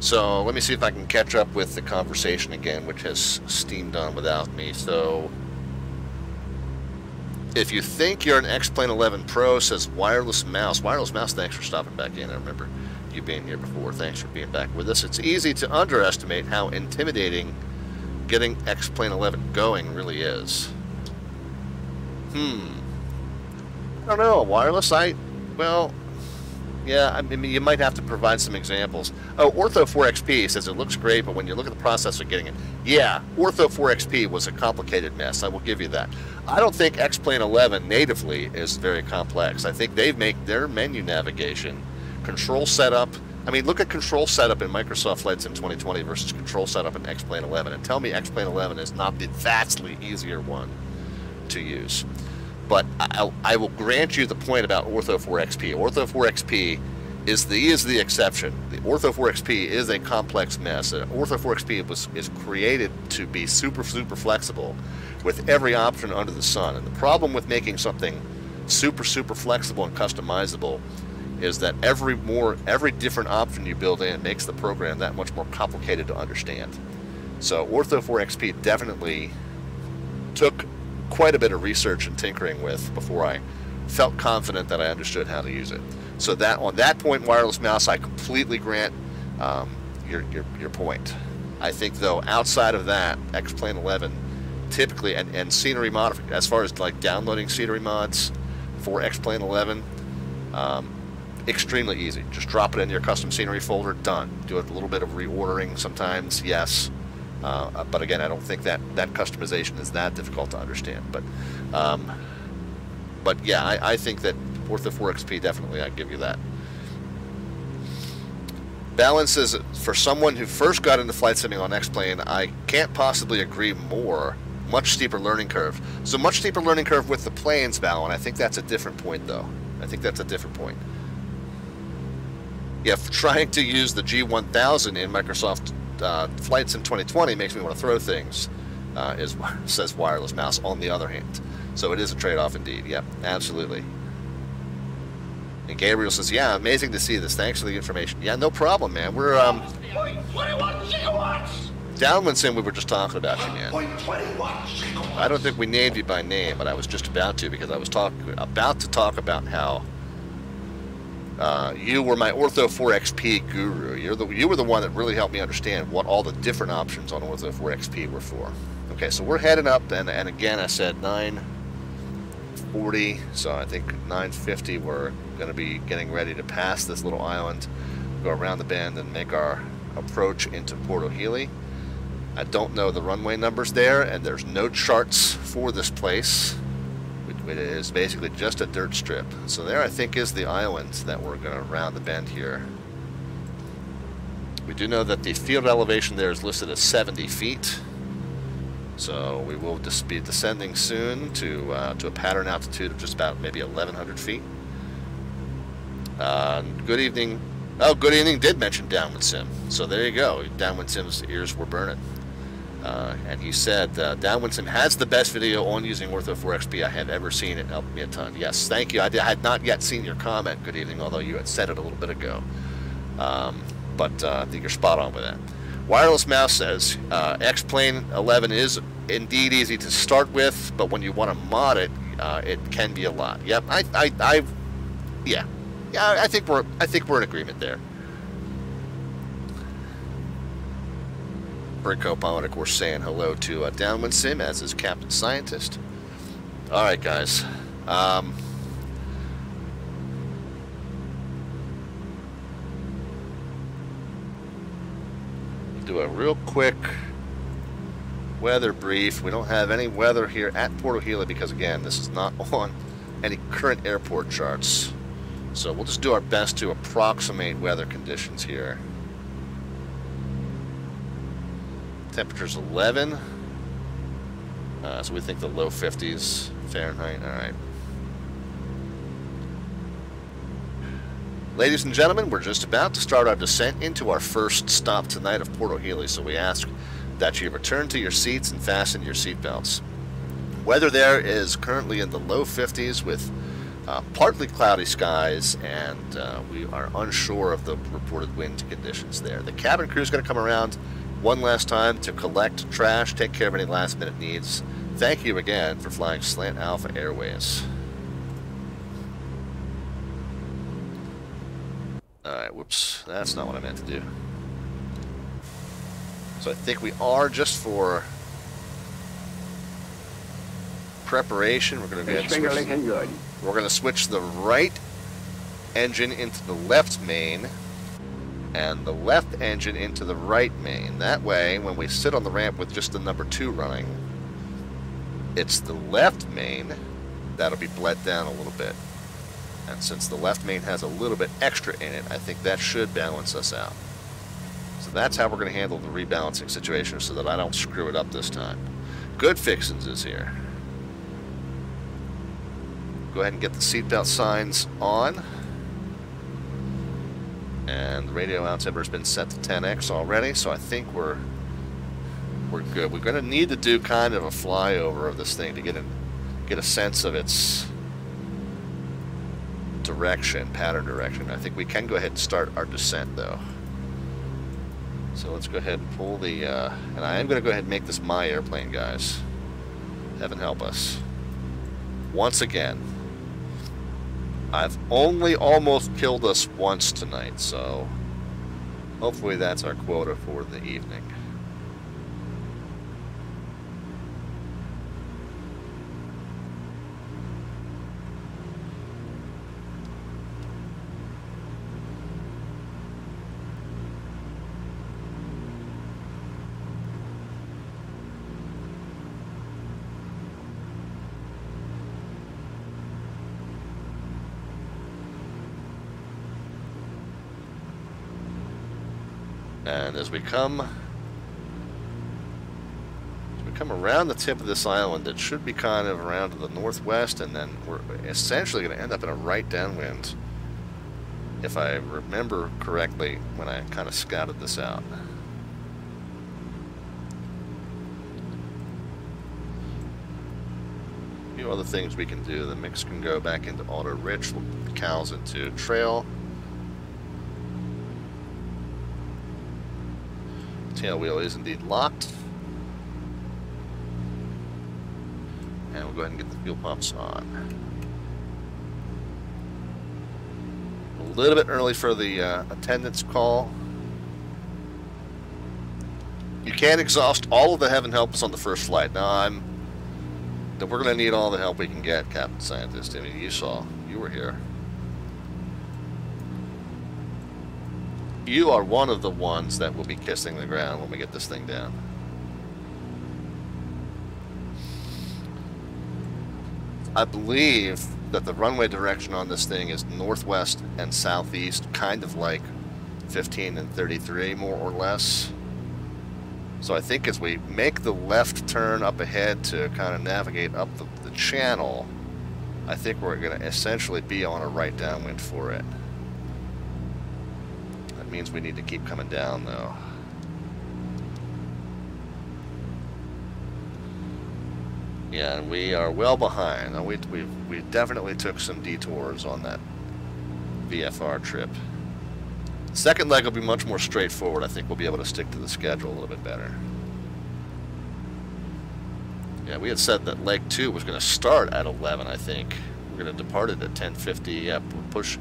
So let me see if I can catch up with the conversation again, which has steamed on without me. So if you think you're an X-Plane 11 Pro, says wireless mouse. Wireless mouse, thanks for stopping back in. I remember you being here before. Thanks for being back with us. It's easy to underestimate how intimidating getting X-Plane 11 going really is. Hmm. I don't know. Wireless, I, well, yeah, I mean, you might have to provide some examples. Oh, Ortho 4XP says it looks great, but when you look at the process of getting it, yeah, Ortho 4XP was a complicated mess. I will give you that. I don't think X-Plane 11 natively is very complex. I think they make their menu navigation, control setup. I mean, look at control setup in Microsoft Flight in 2020 versus control setup in X-Plane 11, and tell me X-Plane 11 is not the vastly easier one to use. But I, I will grant you the point about Ortho 4XP. Ortho 4XP is the is the exception. The Ortho 4XP is a complex mess. Uh, Ortho 4XP was is created to be super super flexible, with every option under the sun. And the problem with making something super super flexible and customizable is that every more every different option you build in makes the program that much more complicated to understand. So Ortho 4XP definitely took quite a bit of research and tinkering with before I felt confident that I understood how to use it. So that on that point, wireless mouse, I completely grant um, your, your, your point. I think though, outside of that, X-Plane 11 typically, and, and scenery mod, as far as like downloading scenery mods for X-Plane 11, um, extremely easy. Just drop it in your custom scenery folder, done. Do a little bit of reordering sometimes, yes. Uh, but again, I don't think that that customization is that difficult to understand. But, um, but yeah, I, I think that Ortho 4XP definitely, I give you that. Balance is for someone who first got into flight simming on X-Plane, I can't possibly agree more. Much steeper learning curve. So much steeper learning curve with the planes, Val, and I think that's a different point, though. I think that's a different point. Yeah, trying to use the G1000 in Microsoft uh, Flight Sim 2020 makes me want to throw things, uh, is says wireless mouse. On the other hand, so it is a trade-off indeed. Yep, absolutely. And Gabriel says, "Yeah, amazing to see this. Thanks for the information. Yeah, no problem, man. We're um, 21 gigawatts! Downwind Sim. We were just talking about you, man. I don't think we named you by name, but I was just about to because I was talk about to talk about how." Uh, you were my Ortho 4XP guru. You're the you were the one that really helped me understand what all the different options on Ortho 4XP were for. Okay, so we're heading up, and and again I said 940, so I think 950 we're going to be getting ready to pass this little island, go around the bend, and make our approach into Porto Heli. I don't know the runway numbers there, and there's no charts for this place. It is basically just a dirt strip. So there I think is the island that we're going to round the bend here. We do know that the field elevation there is listed as 70 feet. So we will just be descending soon to, uh, to a pattern altitude of just about maybe 1,100 feet. Uh, good evening. Oh, good evening did mention Downwind Sim. So there you go. Downwind Sim's ears were burning. Uh, and he said, uh, Downwind Sim has the best video on using Ortho 4XP I have ever seen. It helped me a ton. Yes, thank you. I, did, I had not yet seen your comment, good evening, although you had said it a little bit ago. Um, but uh, I think you're spot on with that. Wireless Mouse says, uh, X-Plane 11 is indeed easy to start with, but when you want to mod it, uh, it can be a lot. Yep, I, I, I, yeah, yeah, I think we're, I think we're in agreement there. Brick Copilot, of course, saying hello to uh, Downwind Sim as his captain scientist. All right, guys. Um, do a real quick weather brief. We don't have any weather here at Porto Heli because, again, this is not on any current airport charts. So we'll just do our best to approximate weather conditions here. Temperature's 11. Uh, so we think the low 50s Fahrenheit. All right. Ladies and gentlemen, we're just about to start our descent into our first stop tonight of Porto Heli, so we ask that you return to your seats and fasten your seatbelts. Weather there is currently in the low 50s with Uh, partly cloudy skies, and uh, we are unsure of the reported wind conditions there. The cabin crew is going to come around one last time to collect trash, take care of any last minute needs. Thank you again for flying Slant Alpha Airways. Alright, whoops. That's not what I meant to do. So I think we are just for preparation. We're going to go switch, we're going to switch the right engine into the left main and the left engine into the right main. That way, when we sit on the ramp with just the number two running, it's the left main that'll be bled down a little bit. And since the left main has a little bit extra in it, I think that should balance us out. So that's how we're going to handle the rebalancing situation so that I don't screw it up this time. Good Fixins is here. Go ahead and get the seatbelt signs on. And the radio altimeter's been set to 10x already, so I think we're we're good. We're going to need to do kind of a flyover of this thing to get a get a sense of its direction, pattern direction. I think we can go ahead and start our descent though. So let's go ahead and pull the, uh, and I am going to go ahead and make this my airplane, guys. Heaven help us. Once again, I've only almost killed us once tonight, so hopefully that's our quota for the evening. And as we come as we come around the tip of this island, it should be kind of around to the northwest, and then we're essentially going to end up in a right downwind, if I remember correctly when I kind of scouted this out. A few other things we can do. The mix can go back into auto rich, the cowls into trail. Tail wheel is indeed locked. And we'll go ahead and get the fuel pumps on. A little bit early for the uh, attendance call. You can't exhaust all of the heaven help us on the first flight. Now I'm we're going to need all the help we can get, Captain Scientist. I mean, you saw, you were here. You are one of the ones that will be kissing the ground when we get this thing down. I believe that the runway direction on this thing is northwest and southeast, kind of like 15 and 33, more or less. So I think as we make the left turn up ahead to kind of navigate up the, the channel, I think we're going to essentially be on a right downwind for it means we need to keep coming down, though. Yeah, and we are well behind. We, we, we definitely took some detours on that VFR trip. Second leg will be much more straightforward. I think we'll be able to stick to the schedule a little bit better. Yeah, we had said that leg two was going to start at 11, I think. We're going to depart it at 10.50. Yeah, push,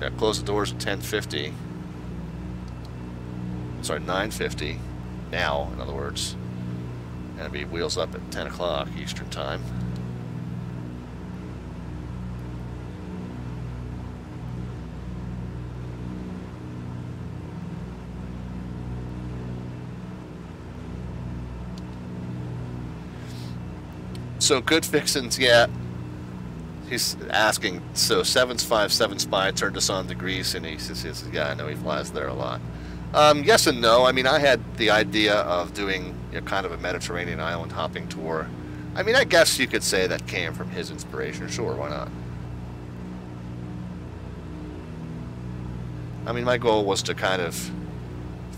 yeah, close the doors at 10.50 sorry, 9.50 now, in other words. And it'll be wheels up at 10 o'clock Eastern Time. So good fixins, yeah. He's asking, so Sevens Five Seven Spy turned us on to Greece, and he says, yeah, I know he flies there a lot. Um, yes and no. I mean, I had the idea of doing you know, kind of a Mediterranean island hopping tour. I mean, I guess you could say that came from his inspiration. Sure, why not? I mean, my goal was to kind of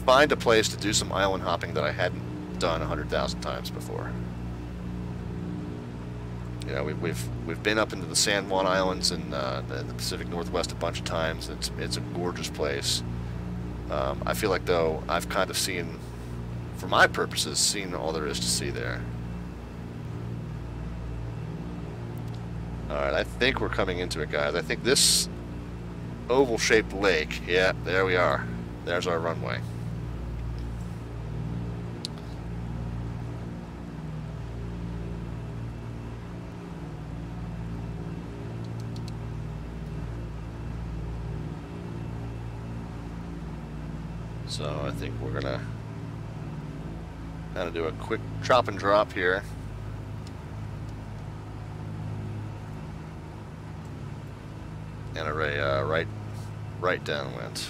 find a place to do some island hopping that I hadn't done a 100,000 times before. You know, we, we've we've been up into the San Juan Islands and uh, the, the Pacific Northwest a bunch of times. It's it's a gorgeous place. Um, I feel like though I've kind of seen, for my purposes, seen all there is to see there. All right, I think we're coming into it, guys. I think this oval-shaped lake. Yeah, there we are. There's our runway. So I think we're gonna kind of do a quick chop and drop here. And a uh, right, right downwind.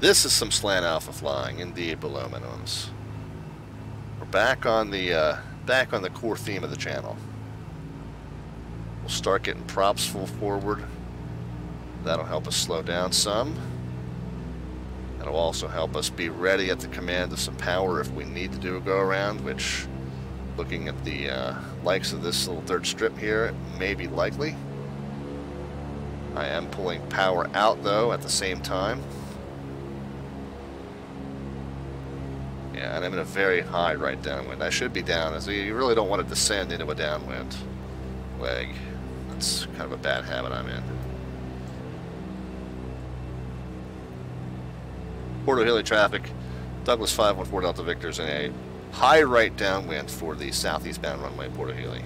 This is some slant alpha flying, indeed, below minimums. We're back on the uh, back on the core theme of the channel. We'll start getting props full forward. That'll help us slow down some. That'll also help us be ready at the command of some power if we need to do a go around, which, looking at the uh, likes of this little third strip here, may be likely. I am pulling power out though at the same time. Yeah, and I'm in a very high right downwind. I should be down, as you really don't want to descend into a downwind leg. That's kind of a bad habit I'm in. Porto Heli traffic, Douglas 514 Delta Victor's in a high right downwind for the southeastbound runway, Porto Heli.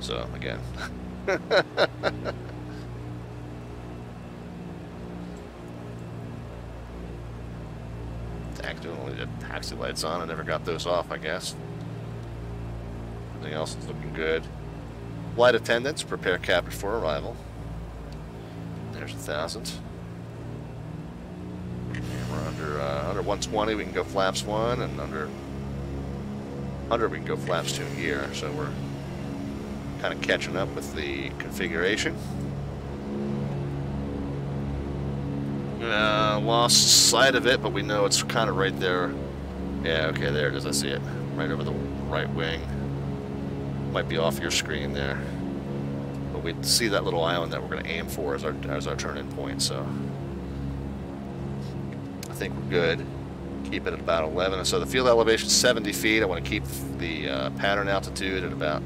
So, again. Only the taxi lights on. I never got those off, I guess. Everything else is looking good. Flight attendants, prepare cabin for arrival. There's a thousand. And we're under uh, under 120. We can go flaps one, and under 100 we can go flaps two here. So we're kind of catching up with the configuration. Uh, lost sight of it, but we know it's kind of right there. Yeah, okay, there it is. I see it. Right over the right wing. Might be off your screen there. But we see that little island that we're going to aim for as our, as our turn-in point, so... I think we're good. Keep it at about 11. So the field elevation is 70 feet. I want to keep the uh, pattern altitude at about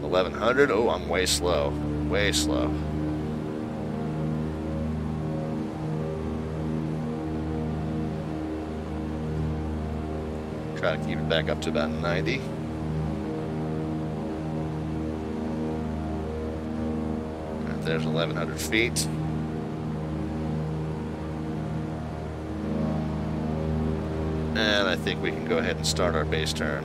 1100. Oh, I'm way slow. Way slow. Try to keep it back up to about 90. There's 1100 feet. And I think we can go ahead and start our base turn.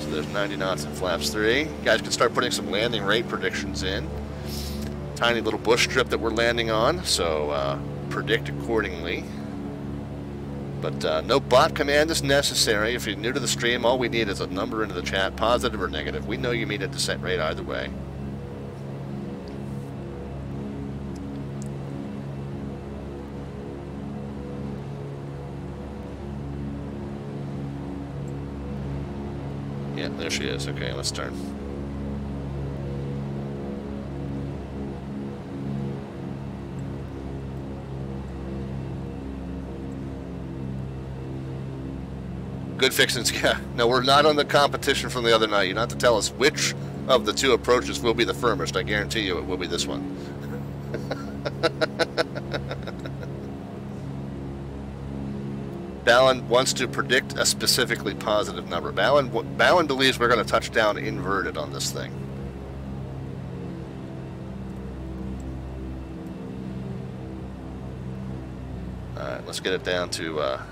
So there's 90 knots in flaps 3. You guys can start putting some landing rate predictions in. Tiny little bush strip that we're landing on, so uh, predict accordingly. But uh, no bot command is necessary. If you're new to the stream, all we need is a number into the chat, positive or negative. We know you mean a descent rate either way. Yeah, there she is. Okay, let's turn. Good fixings, yeah. No, we're not on the competition from the other night. You don't have to tell us which of the two approaches will be the firmest. I guarantee you it will be this one. Ballin wants to predict a specifically positive number. Ballin, Ballin believes we're going to touch down inverted on this thing. Alright, let's get it down to... Uh,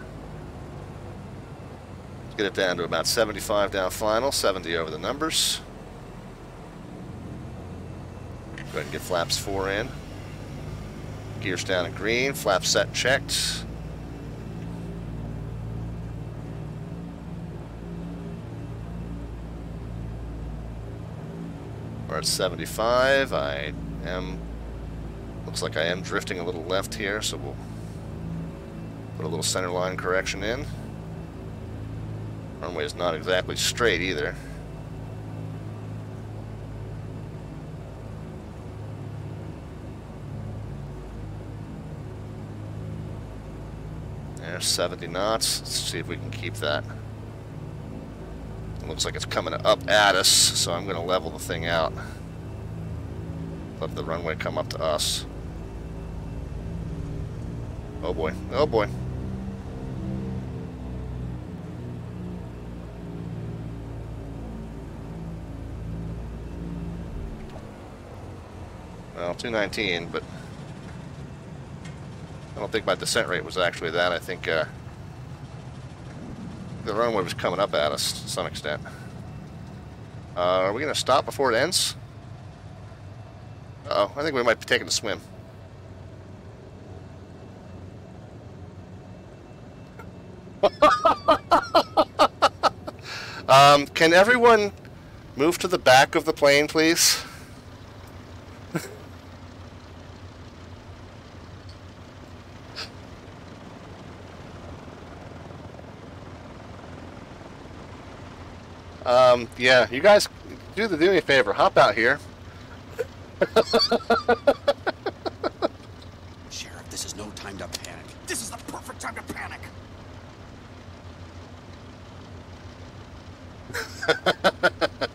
Get it down to about 75 down final, 70 over the numbers. Go ahead and get flaps 4 in. Gears down in green, flaps set checked. We're at 75. I am, looks like I am drifting a little left here, so we'll Put a little center line correction in. Runway is not exactly straight either. There's 70 knots. Let's see if we can keep that. It looks like it's coming up at us, so I'm going to level the thing out. Let the runway come up to us. Oh boy. Oh boy. Well, 219, but I don't think my descent rate was actually that. I think uh, the runway was coming up at us to some extent. Uh, are we going to stop before it ends? Uh oh I think we might be taking a swim. um, can everyone move to the back of the plane, please? Um, yeah, you guys do the do me a favor. Hop out here. Sheriff, this is no time to panic. This is the perfect time to panic.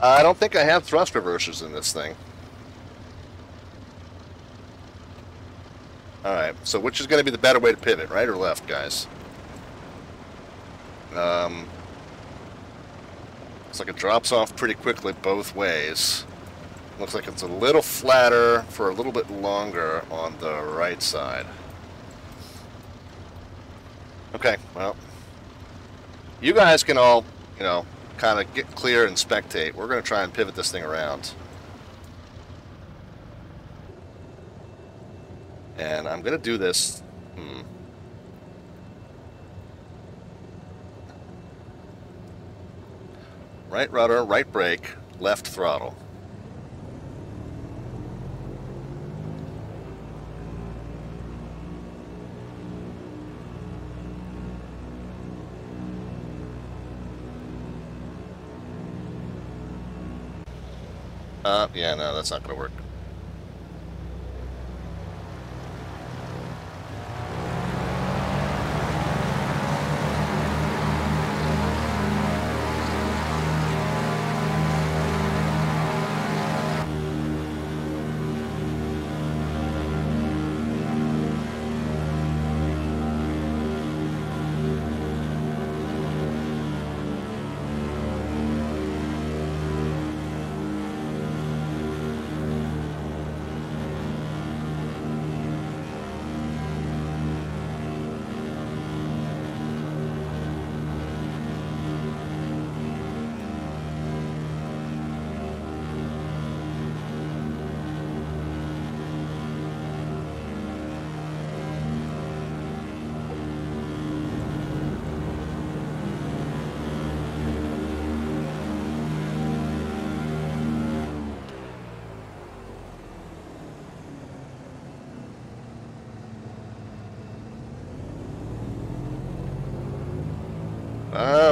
I don't think I have thrust reversers in this thing. Alright, so which is going to be the better way to pivot, right or left, guys? Um, looks like it drops off pretty quickly both ways. Looks like it's a little flatter for a little bit longer on the right side. Okay, well, you guys can all, you know, kind of get clear and spectate. We're going to try and pivot this thing around. And I'm going to do this. Hmm. Right rudder, right brake, left throttle. Uh, yeah, no, that's not going to work.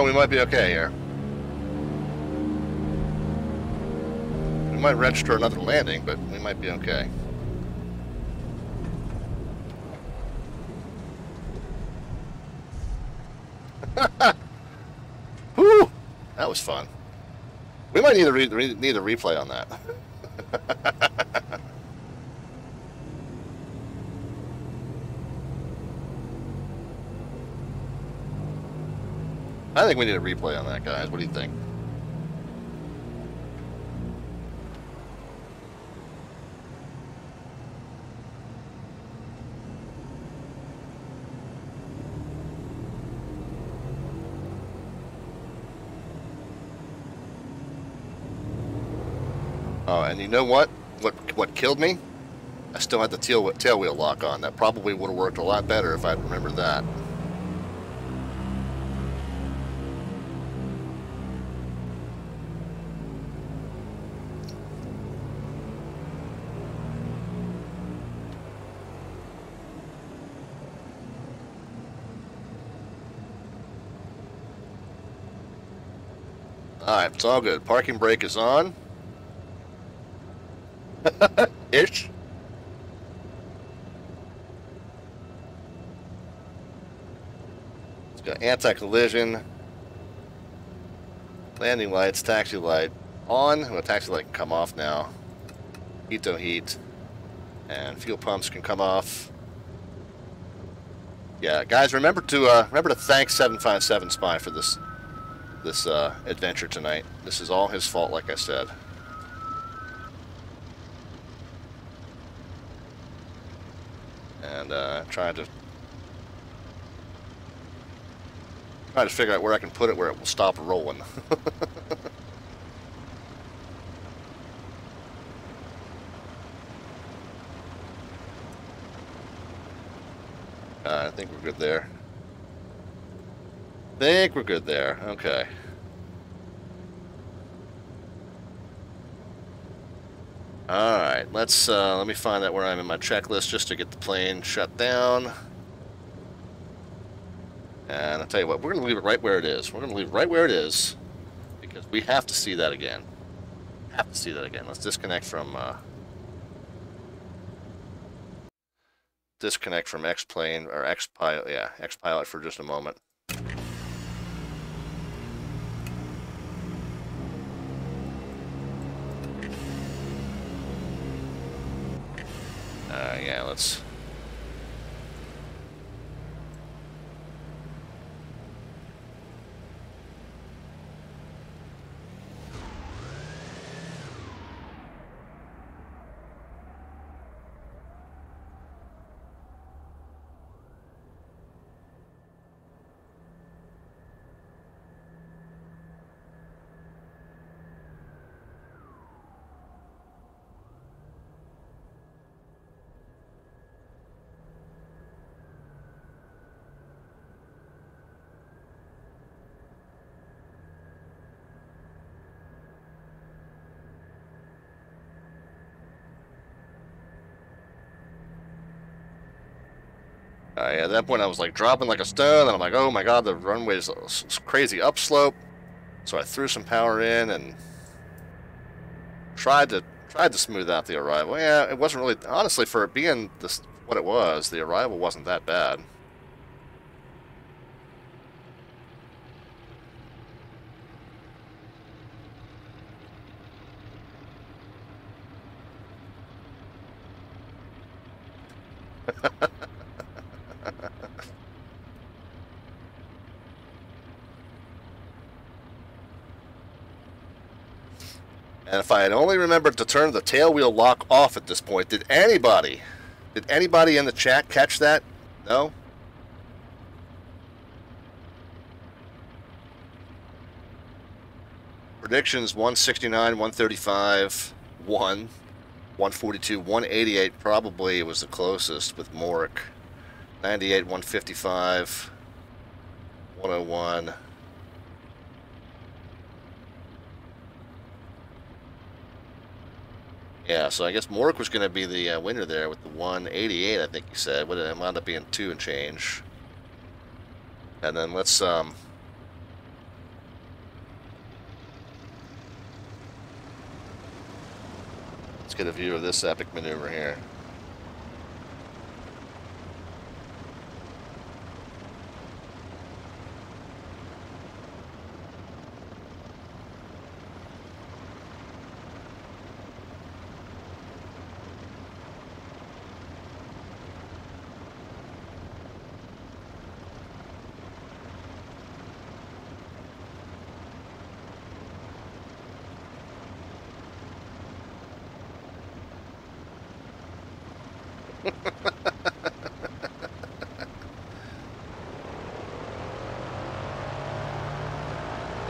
We might be okay here. We might register another landing, but we might be okay. Whew! That was fun. We might need a, need a replay on that. I think we need a replay on that, guys. What do you think? Oh, and you know what? What what killed me? I still had the tail tail wheel lock on. That probably would have worked a lot better if I'd remembered that. It's all good. Parking brake is on. Ish. It's got anti-collision. Landing lights, taxi light on. Well, taxi light can come off now. Heat don't heat. And fuel pumps can come off. Yeah, guys, remember to uh, remember to thank 757 Spy for this this uh, adventure tonight. This is all his fault, like I said. And uh, trying to trying to figure out where I can put it where it will stop rolling. Uh, I think we're good there. think we're good there. Okay. Alright, let's, uh, let me find out where I'm in my checklist just to get the plane shut down. And I'll tell you what, we're going to leave it right where it is. We're going to leave it right where it is because we have to see that again. Have to see that again. Let's disconnect from, uh, disconnect from X plane or X pilot. Yeah, X pilot for just a moment. Uh, that point, I was like dropping like a stone, and I'm like, oh my god, the runway is uh, crazy upslope. So I threw some power in and tried to tried to smooth out the arrival. Yeah, it wasn't really honestly for it being this what it was. The arrival wasn't that bad. And if I had only remembered to turn the tail wheel lock off at this point, did anybody, did anybody in the chat catch that? No? Predictions 169, 135, 1, 142, 188 probably was the closest with Morick. 98, 155, 101. Yeah, so I guess Mork was going to be the uh, winner there with the 188, I think you said. Would it wound up being two and change. And then let's um. Let's get a view of this epic maneuver here.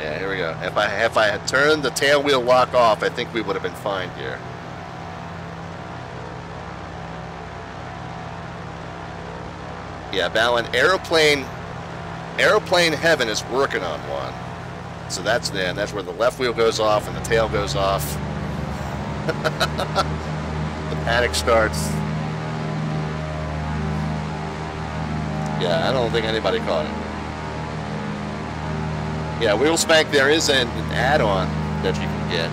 Yeah, here we go. If I if I had turned the tail wheel lock off, I think we would have been fine here. Yeah, Balin, aeroplane aeroplane heaven is working on one. So that's then that's where the left wheel goes off and the tail goes off. the panic starts. Yeah, I don't think anybody caught it. Yeah, Wigglespank, there is an, an add-on that you can get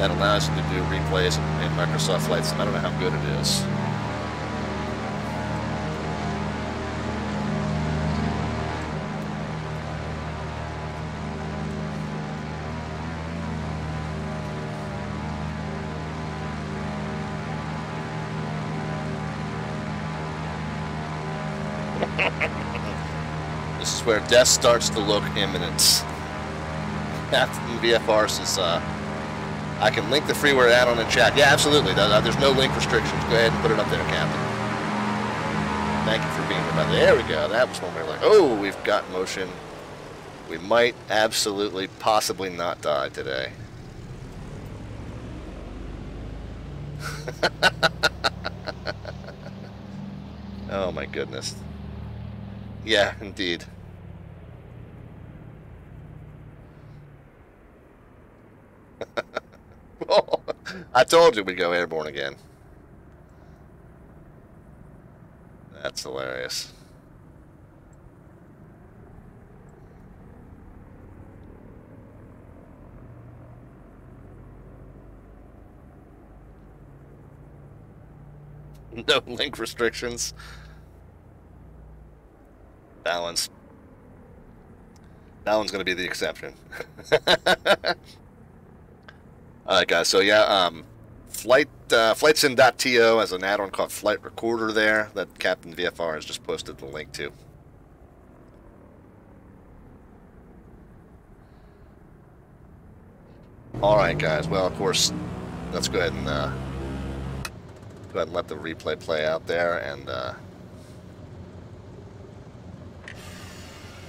that allows you to do replays in, Microsoft Flight Sim. I don't know how good it is. This is where death starts to look imminent. Captain VFR says, uh, I can link the freeware add-on in chat. Yeah, absolutely. There's no link restrictions. Go ahead and put it up there, Captain. Thank you for being by the- There we go. That was when we were like, oh, we've got motion. We might absolutely, possibly not die today. oh my goodness. Yeah, indeed. I told you we'd go airborne again. That's hilarious. No link restrictions. Balance. That one's going to be the exception. All right, guys. So yeah, um, flight uh, flightsim.to has an add-on called Flight Recorder there that Captain VFR has just posted the link to. All right, guys. Well, of course, let's go ahead and uh, go ahead and let the replay play out there. And uh,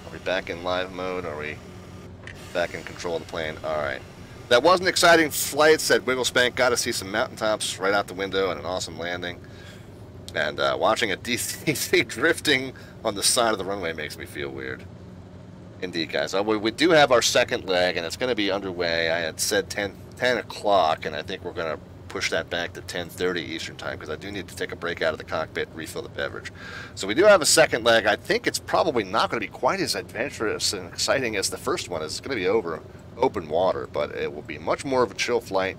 are we back in live mode? Are we back in control of the plane? All right. That was an exciting flight, said Wigglespank. Got to see some mountaintops right out the window and an awesome landing. And uh, watching a DC-3 drifting on the side of the runway makes me feel weird. Indeed, guys. Uh, we, we do have our second leg, and it's going to be underway. I had said 10, 10 o'clock, and I think we're going to push that back to 10.30 Eastern Time, because I do need to take a break out of the cockpit refill the beverage. So we do have a second leg. I think it's probably not going to be quite as adventurous and exciting as the first one. It's going to be over open water, but it will be much more of a chill flight,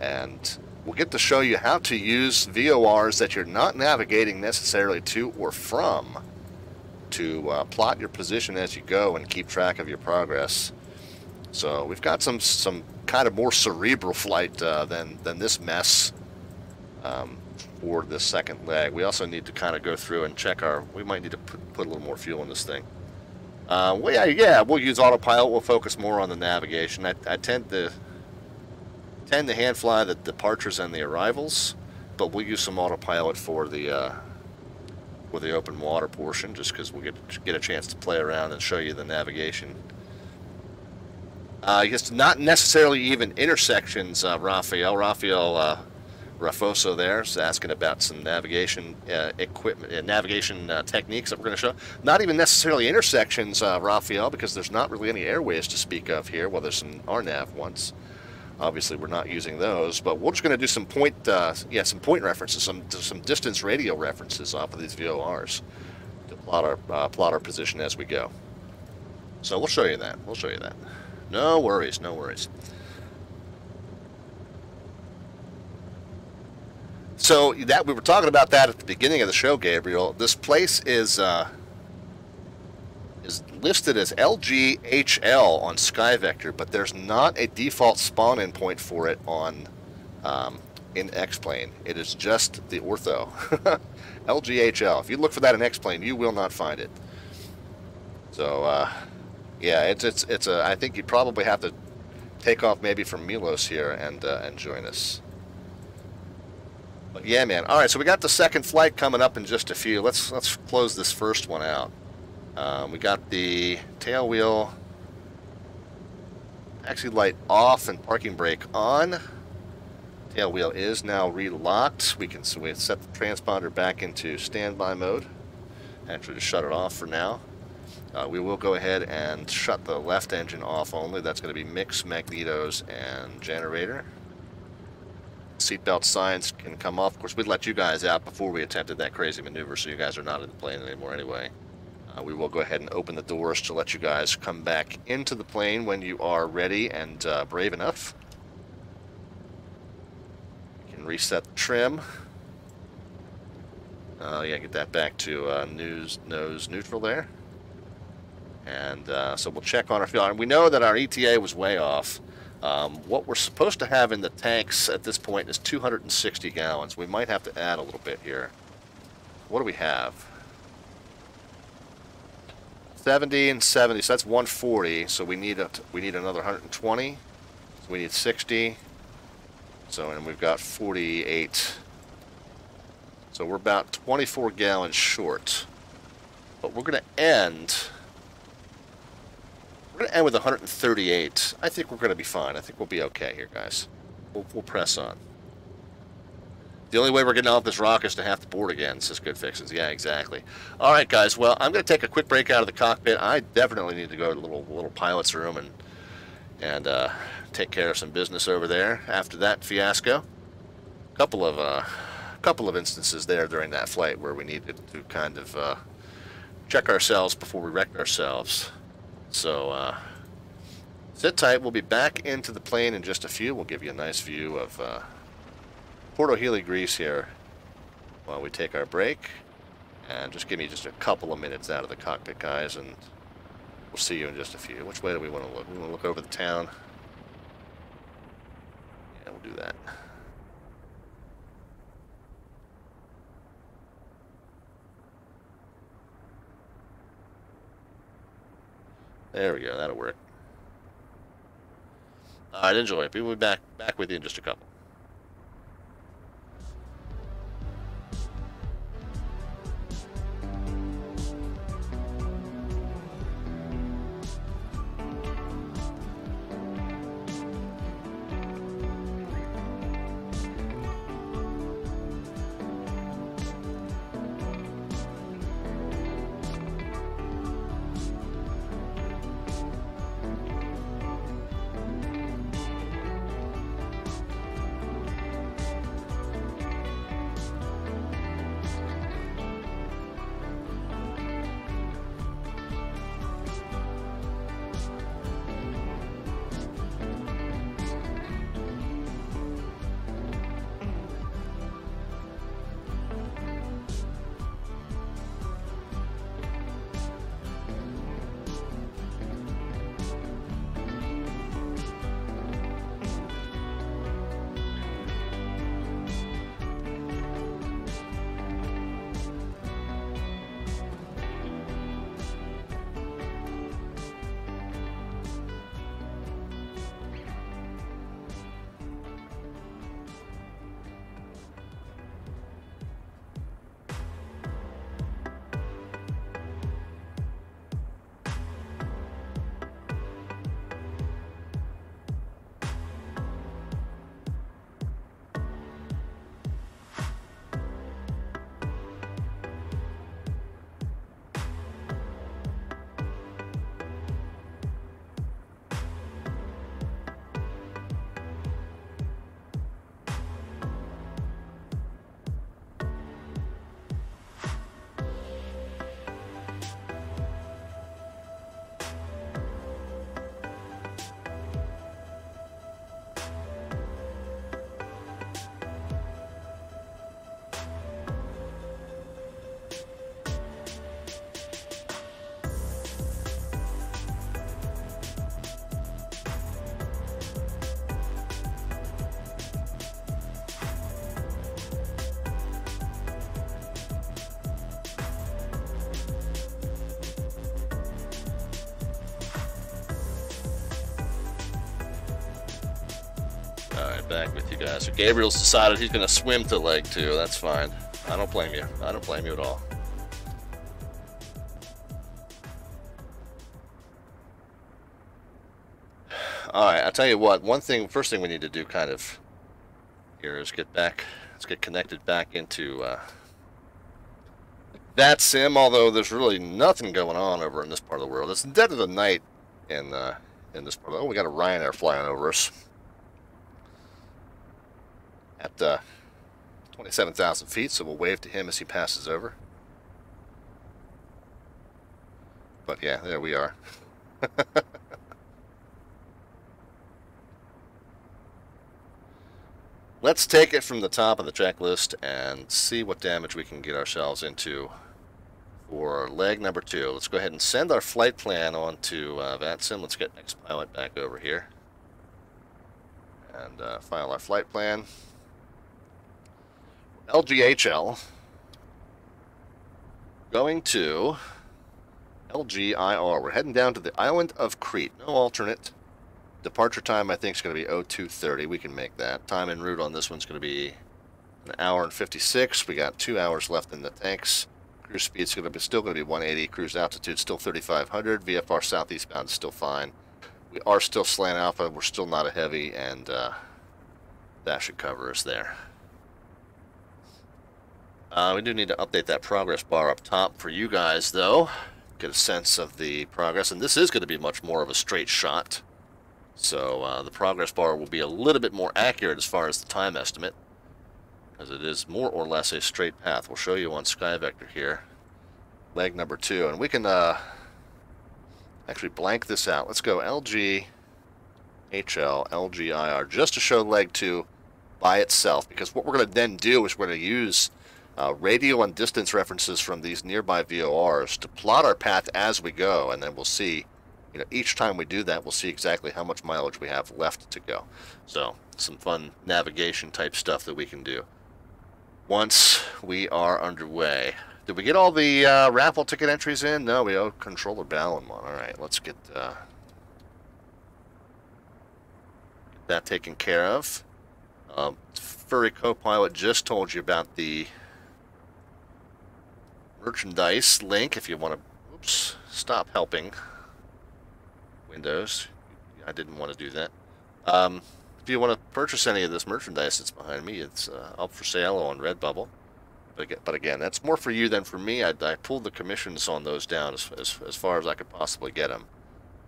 and we'll get to show you how to use VORs that you're not navigating necessarily to or from to uh, plot your position as you go and keep track of your progress. So we've got some some kind of more cerebral flight uh, than than this mess um, for this second leg. We also need to kind of go through and check our. We might need to put, put a little more fuel in this thing. Uh, well, yeah, yeah, we'll use autopilot. We'll focus more on the navigation. I, I tend to tend to hand fly the departures and the arrivals, but we'll use some autopilot for the uh, for the open water portion, just because we'll get get a chance to play around and show you the navigation. Uh, it's not necessarily even intersections, uh, Raphael. Raphael uh, Rafoso there is asking about some navigation uh, equipment, uh, navigation uh, techniques that we're going to show. Not even necessarily intersections, uh, Raphael, because there's not really any airways to speak of here. Well, there's some RNAV ones. Obviously, we're not using those, but we're just going to do some point, uh, yeah, some point references, some some distance radio references off of these VORs to plot our uh, plot our position as we go. So we'll show you that. We'll show you that. No worries, no worries. So that we were talking about that at the beginning of the show, Gabriel. This place is uh, is listed as LGHL on SkyVector, but there's not a default spawn-in point for it on um, in X-Plane. It is just the ortho LGHL. If you look for that in X-Plane, you will not find it. So uh, yeah, it's it's it's a. I think you'd probably have to take off maybe from Milos here and uh, and join us. But yeah, man. All right, so we got the second flight coming up in just a few. Let's let's close this first one out. Um, we got the tail wheel, taxi light off, and parking brake on. Tail wheel is now relocked. We can so we set the transponder back into standby mode. Actually, just shut it off for now. Uh, we will go ahead and shut the left engine off only. That's going to be mix, magnetos, and generator. Seatbelt signs can come off. Of course, we'd let you guys out before we attempted that crazy maneuver, so you guys are not in the plane anymore anyway. Uh, we will go ahead and open the doors to let you guys come back into the plane when you are ready and uh, brave enough. You can reset the trim. Uh, yeah, get that back to uh, news nose neutral there. And uh, so we'll check on our fuel. And we know that our ETA was way off. Um, what we're supposed to have in the tanks at this point is 260 gallons. We might have to add a little bit here. What do we have? 70 and 70, so that's 140. So we need a, we need another 120. So we need 60. So and we've got 48. So we're about 24 gallons short. But we're going to end. We're going to end with 138. I think we're going to be fine. I think we'll be okay here, guys. We'll, we'll press on. The only way we're getting off this rock is to have to board again, says Good Fixes. Yeah, exactly. All right, guys. Well, I'm going to take a quick break out of the cockpit. I definitely need to go to the little, little pilot's room and, and uh, take care of some business over there after that fiasco. A couple of, uh, couple of instances there during that flight where we needed to kind of uh, check ourselves before we wrecked ourselves. So, uh, sit tight. We'll be back into the plane in just a few. We'll give you a nice view of uh, Porto Heli, Greece here while we take our break. And just give me just a couple of minutes out of the cockpit, guys, and we'll see you in just a few. Which way do we want to look? We want to look over the town. Yeah, we'll do that. There we go. That'll work. All right, enjoy. We'll be back back with you in just a couple. Right, back with you guys. So Gabriel's decided he's going to swim to leg two. That's fine. I don't blame you. I don't blame you at all. All right, I'll tell you what. One thing, first thing we need to do, kind of, here is get back. Let's get connected back into uh, that sim. Although there's really nothing going on over in this part of the world. It's dead of the night in uh, in this part. Of, oh, we got a Ryanair flying over us at uh, 27,000 feet, so we'll wave to him as he passes over. But yeah, there we are. Let's take it from the top of the checklist and see what damage we can get ourselves into for leg number two. Let's go ahead and send our flight plan on to uh, VATSIM. Let's get X pilot back over here and uh, file our flight plan. LGHL going to LGIR. We're heading down to the island of Crete. No alternate. Departure time, I think, is going to be 0230. We can make that. Time en route on this one's going to be an hour and 56. We got two hours left in the tanks. Cruise speed's going to be still going to be 180. Cruise altitude still 3500. VFR southeastbound still fine. We are still slant alpha. We're still not a heavy, and uh, that should cover us there. Uh, we do need to update that progress bar up top for you guys, though. Get a sense of the progress, and this is going to be much more of a straight shot. So uh, the progress bar will be a little bit more accurate as far as the time estimate, as it is more or less a straight path. We'll show you on SkyVector here, leg number two, and we can uh, actually blank this out. Let's go LG, HL, LGIR, just to show leg two by itself, because what we're going to then do is we're going to use uh, radio and distance references from these nearby VORs to plot our path as we go, and then we'll see you know, each time we do that, we'll see exactly how much mileage we have left to go. So, some fun navigation type stuff that we can do once we are underway. Did we get all the uh, raffle ticket entries in? No, we owe controller Balin one. All right, let's get, uh, that taken care of. Um, Furry Copilot just told you about the merchandise link if you want to. Oops, stop helping. Windows. I didn't want to do that. Um, if you want to purchase any of this merchandise that's behind me, it's uh, up for sale on Redbubble. But again, but again, that's more for you than for me. I, I pulled the commissions on those down as, as, as far as I could possibly get them.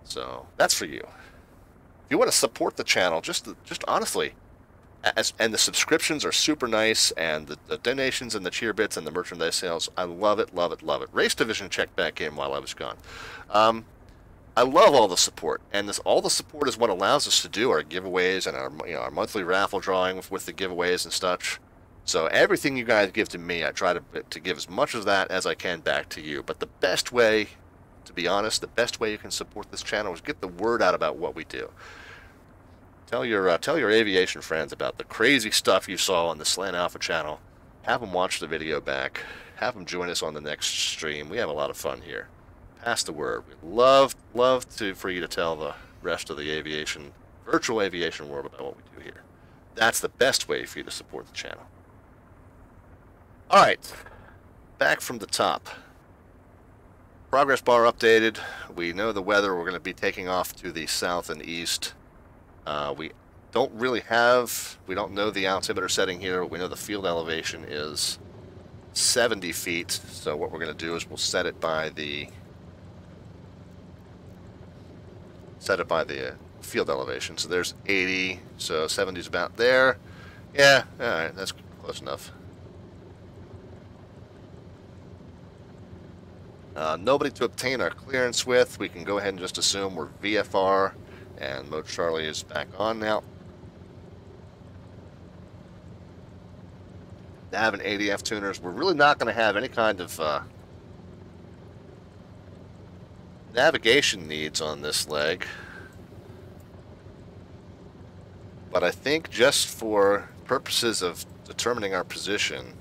So that's for you. If you want to support the channel, just just honestly, as, and the subscriptions are super nice, and the, the, donations and the cheer bits and the merchandise sales, I love it, love it, love it. Race Division checked back in while I was gone. Um, I love all the support, and this all the support is what allows us to do our giveaways and our you know our monthly raffle drawing with, with the giveaways and such. So everything you guys give to me, I try to to give as much of that as I can back to you. But the best way, to be honest, the best way you can support this channel is get the word out about what we do. Tell your uh, tell your aviation friends about the crazy stuff you saw on the Slant Alpha channel. Have them watch the video back. Have them join us on the next stream. We have a lot of fun here pass the word. We'd love, love to for you to tell the rest of the aviation, virtual aviation world about what we do here. That's the best way for you to support the channel. All right, back from the top. Progress bar updated. We know the weather. We're going to be taking off to the south and east. Uh, we don't really have, we don't know the altimeter setting here. We know the field elevation is 70 feet. So what we're going to do is we'll set it by the set it by the uh, field elevation. So there's 80, so 70 is about there. Yeah, alright, that's close enough. Uh, nobody to obtain our clearance with. We can go ahead and just assume we're VFR, and Mode Charlie is back on now. Nav and ADF tuners. We're really not going to have any kind of uh, navigation needs on this leg. But I think just for purposes of determining our position,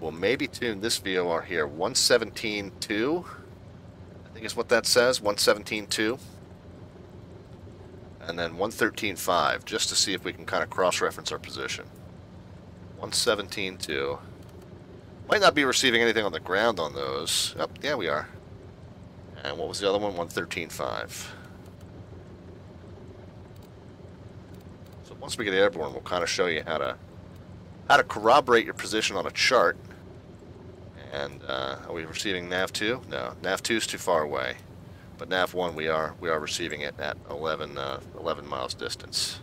we'll maybe tune this VOR here, 117.2. I think is what that says, 117.2. And then 113.5, just to see if we can kind of cross-reference our position. 117.2. Might not be receiving anything on the ground on those. Oh, yeah, we are. And what was the other one? 113.5. So once we get airborne, we'll kind of show you how to how to corroborate your position on a chart. And uh, are we receiving nav 2? No, nav 2 is too far away. But nav 1 we are we are receiving it at 11 uh, 11 miles distance.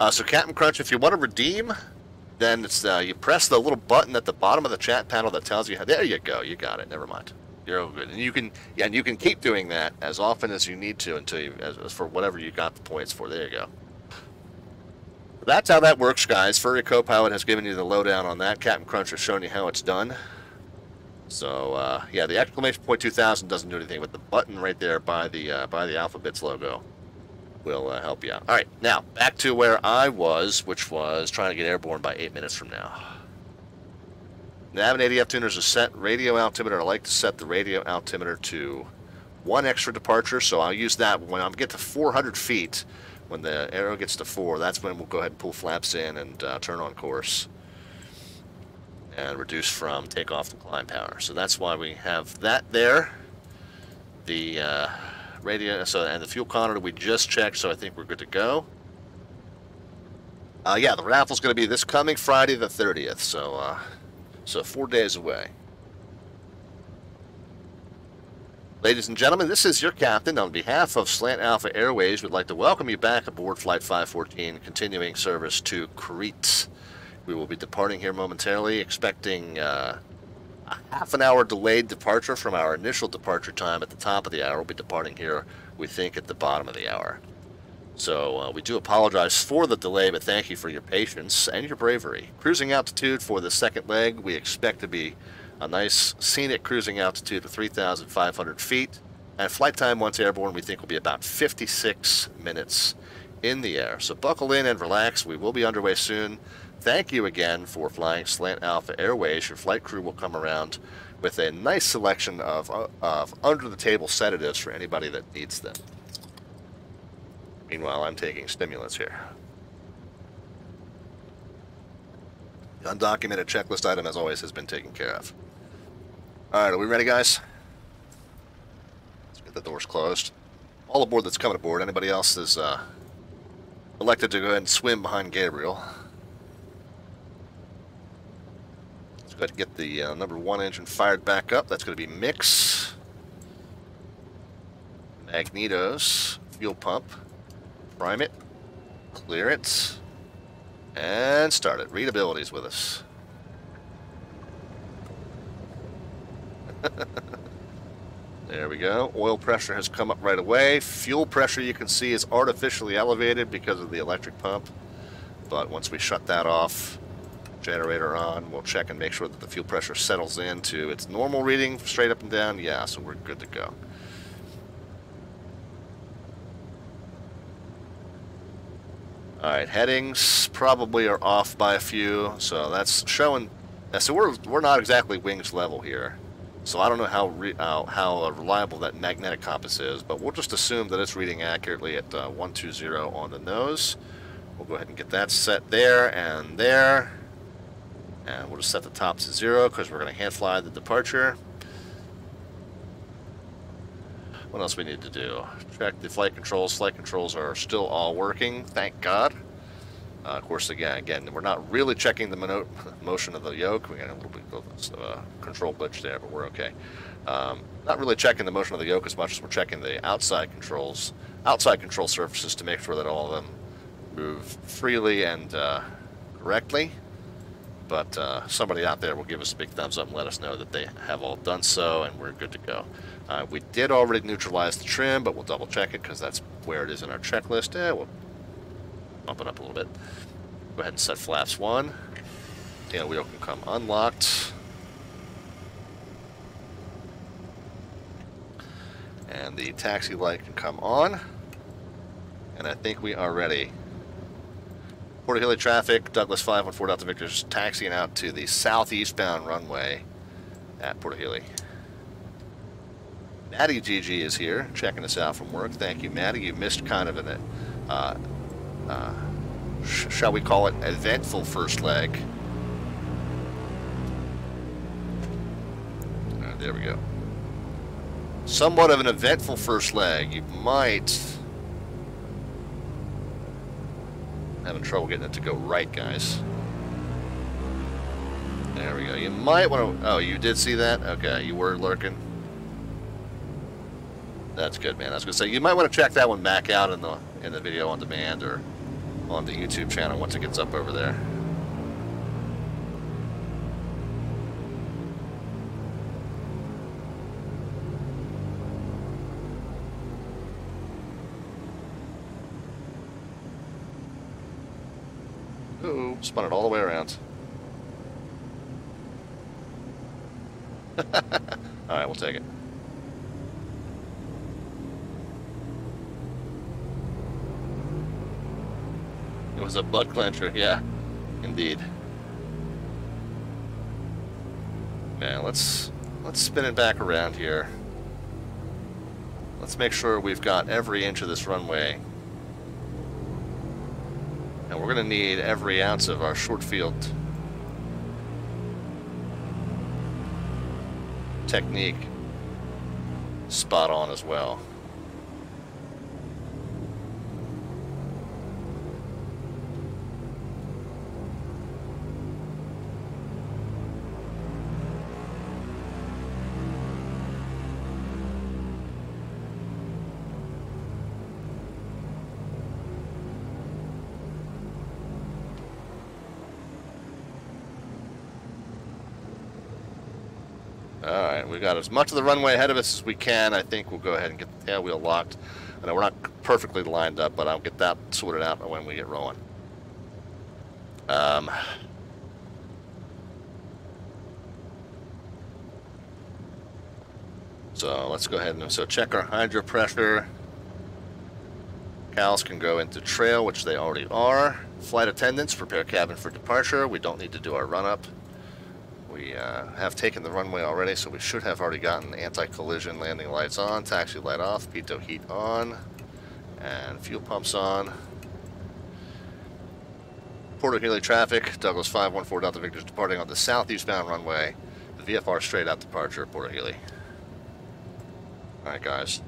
Uh, so Captain Crunch, if you want to redeem, then it's uh, you press the little button at the bottom of the chat panel that tells you. How, there you go. You got it. Never mind. You're all good. And you can yeah, and you can keep doing that as often as you need to until you as, as for whatever you got the points for. There you go. That's how that works, guys. Furry Copilot has given you the lowdown on that. Captain Crunch has shown you how it's done. So uh, yeah, the exclamation point 2000 doesn't do anything, but the button right there by the uh, by the Alphabets logo will uh, help you out. All right, now back to where I was, which was trying to get airborne by eight minutes from now. Nav and ADF tuners are set radio altimeter. I like to set the radio altimeter to one extra departure, so I'll use that when I get to 400 feet. When the arrow gets to four, that's when we'll go ahead and pull flaps in and uh, turn on course and reduce from takeoff to climb power. So that's why we have that there. The uh, radio, so and the fuel economy we just checked, so I think we're good to go. Uh, yeah, the raffle's going to be this coming Friday the 30th, so uh, so four days away. Ladies and gentlemen, this is your captain. On behalf of Slant Alpha Airways, we'd like to welcome you back aboard Flight 514, continuing service to Crete. We will be departing here momentarily, expecting uh, a half an hour delayed departure from our initial departure time at the top of the hour. We'll be departing here, we think, at the bottom of the hour. So uh, we do apologize for the delay, but thank you for your patience and your bravery. Cruising altitude for the second leg, we expect to be a nice scenic cruising altitude of 3,500 feet. And flight time once airborne, we think will be about 56 minutes in the air. So buckle in and relax. We will be underway soon. Thank you again for flying Slant Alpha Airways. Your flight crew will come around with a nice selection of, of under-the-table sedatives for anybody that needs them. Meanwhile, I'm taking stimulants here. The undocumented checklist item, as always, has been taken care of. Alright, are we ready, guys? Let's get the doors closed. All aboard that's coming aboard. Anybody else is uh, elected to go ahead and swim behind Gabriel. Let's go ahead and get the uh, number one engine fired back up. That's going to be Mix. Magnetos. Fuel pump. Prime it. Clear it. And start it. Read abilities with us. There we go. Oil pressure has come up right away. Fuel pressure you can see is artificially elevated because of the electric pump. But once we shut that off, generator on, we'll check and make sure that the fuel pressure settles into its normal reading straight up and down. Yeah, so we're good to go. Alright, headings probably are off by a few, so that's showing... So we're, we're not exactly wings level here. So I don't know how uh, how uh, reliable that magnetic compass is, but we'll just assume that it's reading accurately at uh, 120 on the nose. We'll go ahead and get that set there and there. And we'll just set the top to zero because we're going to hand fly the departure. What else we need to do? Check the flight controls. Flight controls are still all working, thank God. Uh, of course, again, again, we're not really checking the motion of the yoke. We got a little bit of uh, control glitch there, but we're okay. Um, not really checking the motion of the yoke as much as we're checking the outside controls, outside control surfaces to make sure that all of them move freely and uh, correctly. But uh, somebody out there will give us a big thumbs up and let us know that they have all done so, and we're good to go. Uh, we did already neutralize the trim, but we'll double check it because that's where it is in our checklist. Yeah, we'll bump it up a little bit. Go ahead and set flaps one. Tail wheel can come unlocked. And the taxi light can come on. And I think we are ready. Port Porter traffic, Douglas 514 Delta Victor's taxiing out to the southeastbound runway at Port Porter Maddie GG is here, checking us out from work. Thank you, Maddie. You missed kind of an, uh, uh, sh shall we call it, eventful first leg. There we go. Somewhat of an eventful first leg. You might... Having trouble getting it to go right, guys. There we go. You might want to... Oh, you did see that? Okay, you were lurking. That's good, man. I was going to say, you might want to check that one back out in the in the video on demand or on the YouTube channel once it gets up over there. Ooh, spun it all the way around. Alright, we'll take it. It was a butt clencher, yeah. Indeed. Now let's let's spin it back around here. Let's make sure we've got every inch of this runway. And we're gonna need every ounce of our short field technique spot on as well. Got as much of the runway ahead of us as we can. I think we'll go ahead and get the tail wheel locked. I know we're not perfectly lined up, but I'll get that sorted out when we get rolling. Um, so let's go ahead and so check our hydro pressure. Cowls can go into trail, which they already are. Flight attendants, prepare cabin for departure. We don't need to do our run-up. We uh, have taken the runway already, so we should have already gotten anti-collision landing lights on, taxi light off, pitot heat on, and fuel pumps on. Porto Heli traffic, Douglas 514 Delta Victor's departing on the southeastbound runway. The VFR straight out departure, Porto Heli. Alright guys.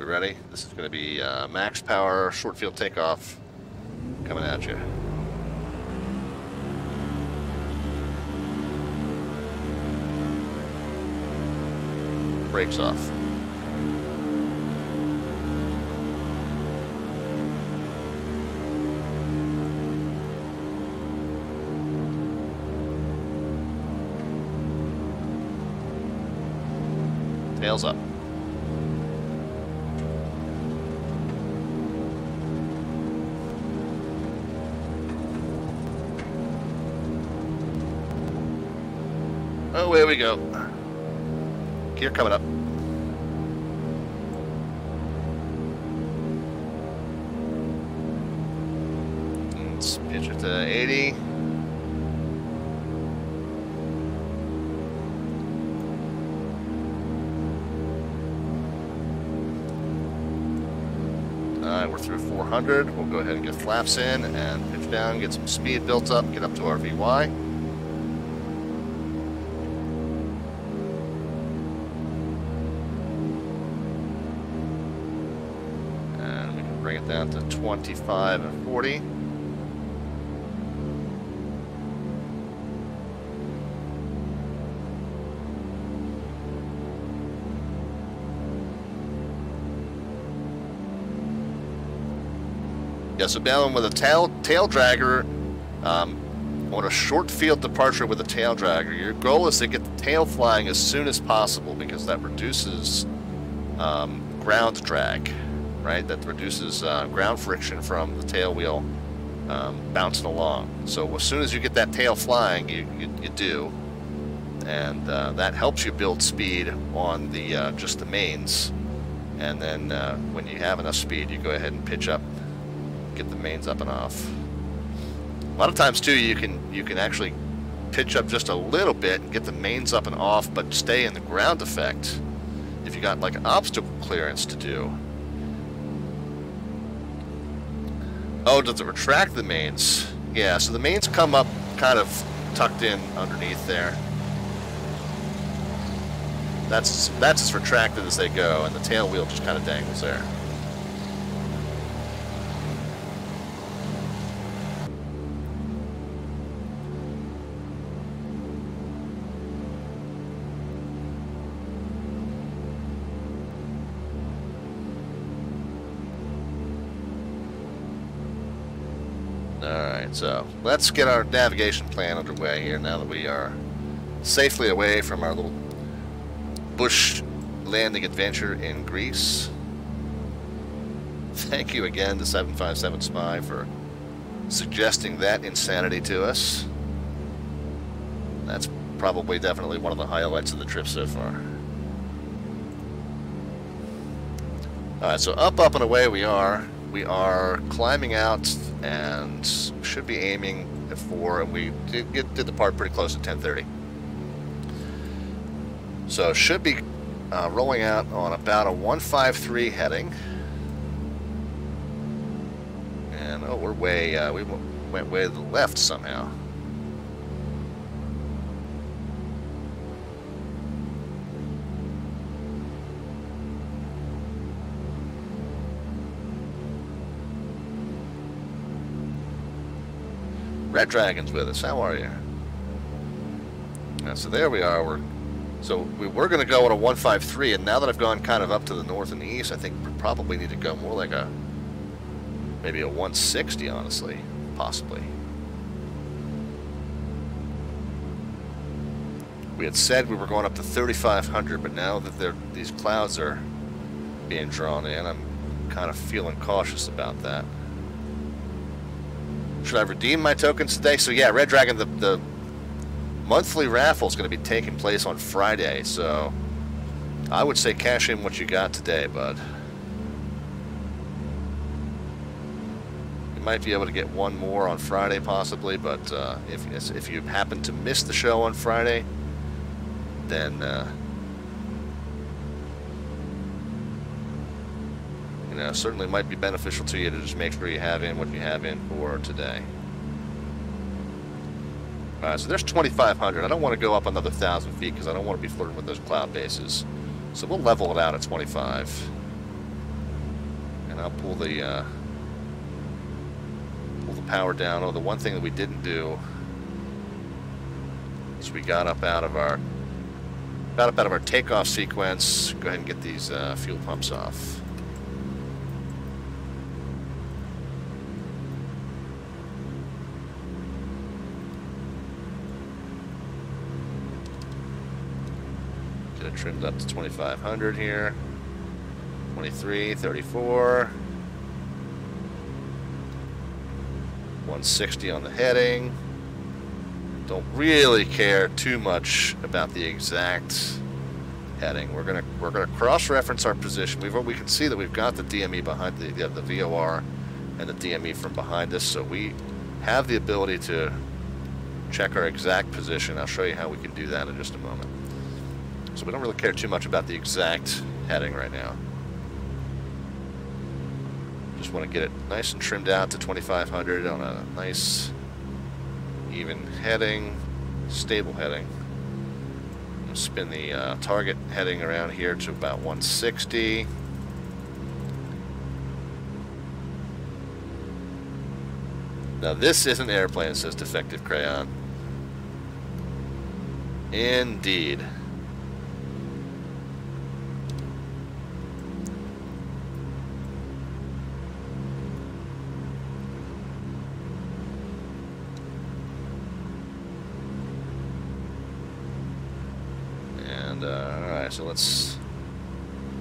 We ready? This is going to be uh, max power, short field takeoff, coming at you. Brakes off. Tails up. Oh, away we go. Gear coming up. Let's pitch it to 80. Alright, we're through 400. We'll go ahead and get flaps in and pitch down, get some speed built up, get up to our VY. Down to 25 and 40. Yeah, so Balin with a tail tail dragger um, on a short field departure with a tail dragger, your goal is to get the tail flying as soon as possible because that reduces um, ground drag, right? That reduces uh, ground friction from the tail wheel um, bouncing along. So as soon as you get that tail flying, you, you, you do, and uh, that helps you build speed on the uh, just the mains. And then uh, when you have enough speed, you go ahead and pitch up get the mains up and off. A lot of times too, you can you can actually pitch up just a little bit and get the mains up and off, but stay in the ground effect. If you got like obstacle clearance to do. Oh, does it retract the mains? Yeah, so the mains come up kind of tucked in underneath there. That's that's as retracted as they go, and the tail wheel just kind of dangles there. Let's get our navigation plan underway here now that we are safely away from our little bush landing adventure in Greece. Thank you again to 757 Spy for suggesting that insanity to us. That's probably definitely one of the highlights of the trip so far. Alright, so up, up, and away we are. We are climbing out and should be aiming at 4, and we did, did the part pretty close at 10.30. So should be uh, rolling out on about a 153 heading. And, oh, we're way, uh, we went way to the left somehow. Red Dragon's with us. How are you? Yeah, so there we are. We're so we were going to go at a 153, and now that I've gone kind of up to the north and the east, I think we probably need to go more like a maybe a 160, honestly, possibly. We had said we were going up to 3,500, but now that these clouds are being drawn in, I'm kind of feeling cautious about that. Should I redeem my tokens today? So yeah, Red Dragon, the, the monthly raffle is going to be taking place on Friday, so I would say cash in what you got today, bud. You might be able to get one more on Friday, possibly, but uh, if if you happen to miss the show on Friday, then uh, you know certainly might be beneficial to you to just make sure you have in what you have in for today. Alright, so there's 2,500. I don't want to go up another 1,000 feet because I don't want to be flirting with those cloud bases. So we'll level it out at 25. And I'll pull the, uh, pull the power down. Oh, the one thing that we didn't do is we got up out of our, got up out of our takeoff sequence. Go ahead and get these uh, fuel pumps off. Trimmed up to 2500 here. 23, 34. 160 on the heading. Don't really care too much about the exact heading. We're gonna we're gonna cross-reference our position. We've we can see that we've got the DME behind the the, the VOR and the DME from behind us, so we have the ability to check our exact position. I'll show you how we can do that in just a moment. So we don't really care too much about the exact heading right now. Just want to get it nice and trimmed out to 2500 on a nice even heading, stable heading. Spin the uh, target heading around here to about 160. Now this is an airplane, says Defective Crayon. Indeed. So let's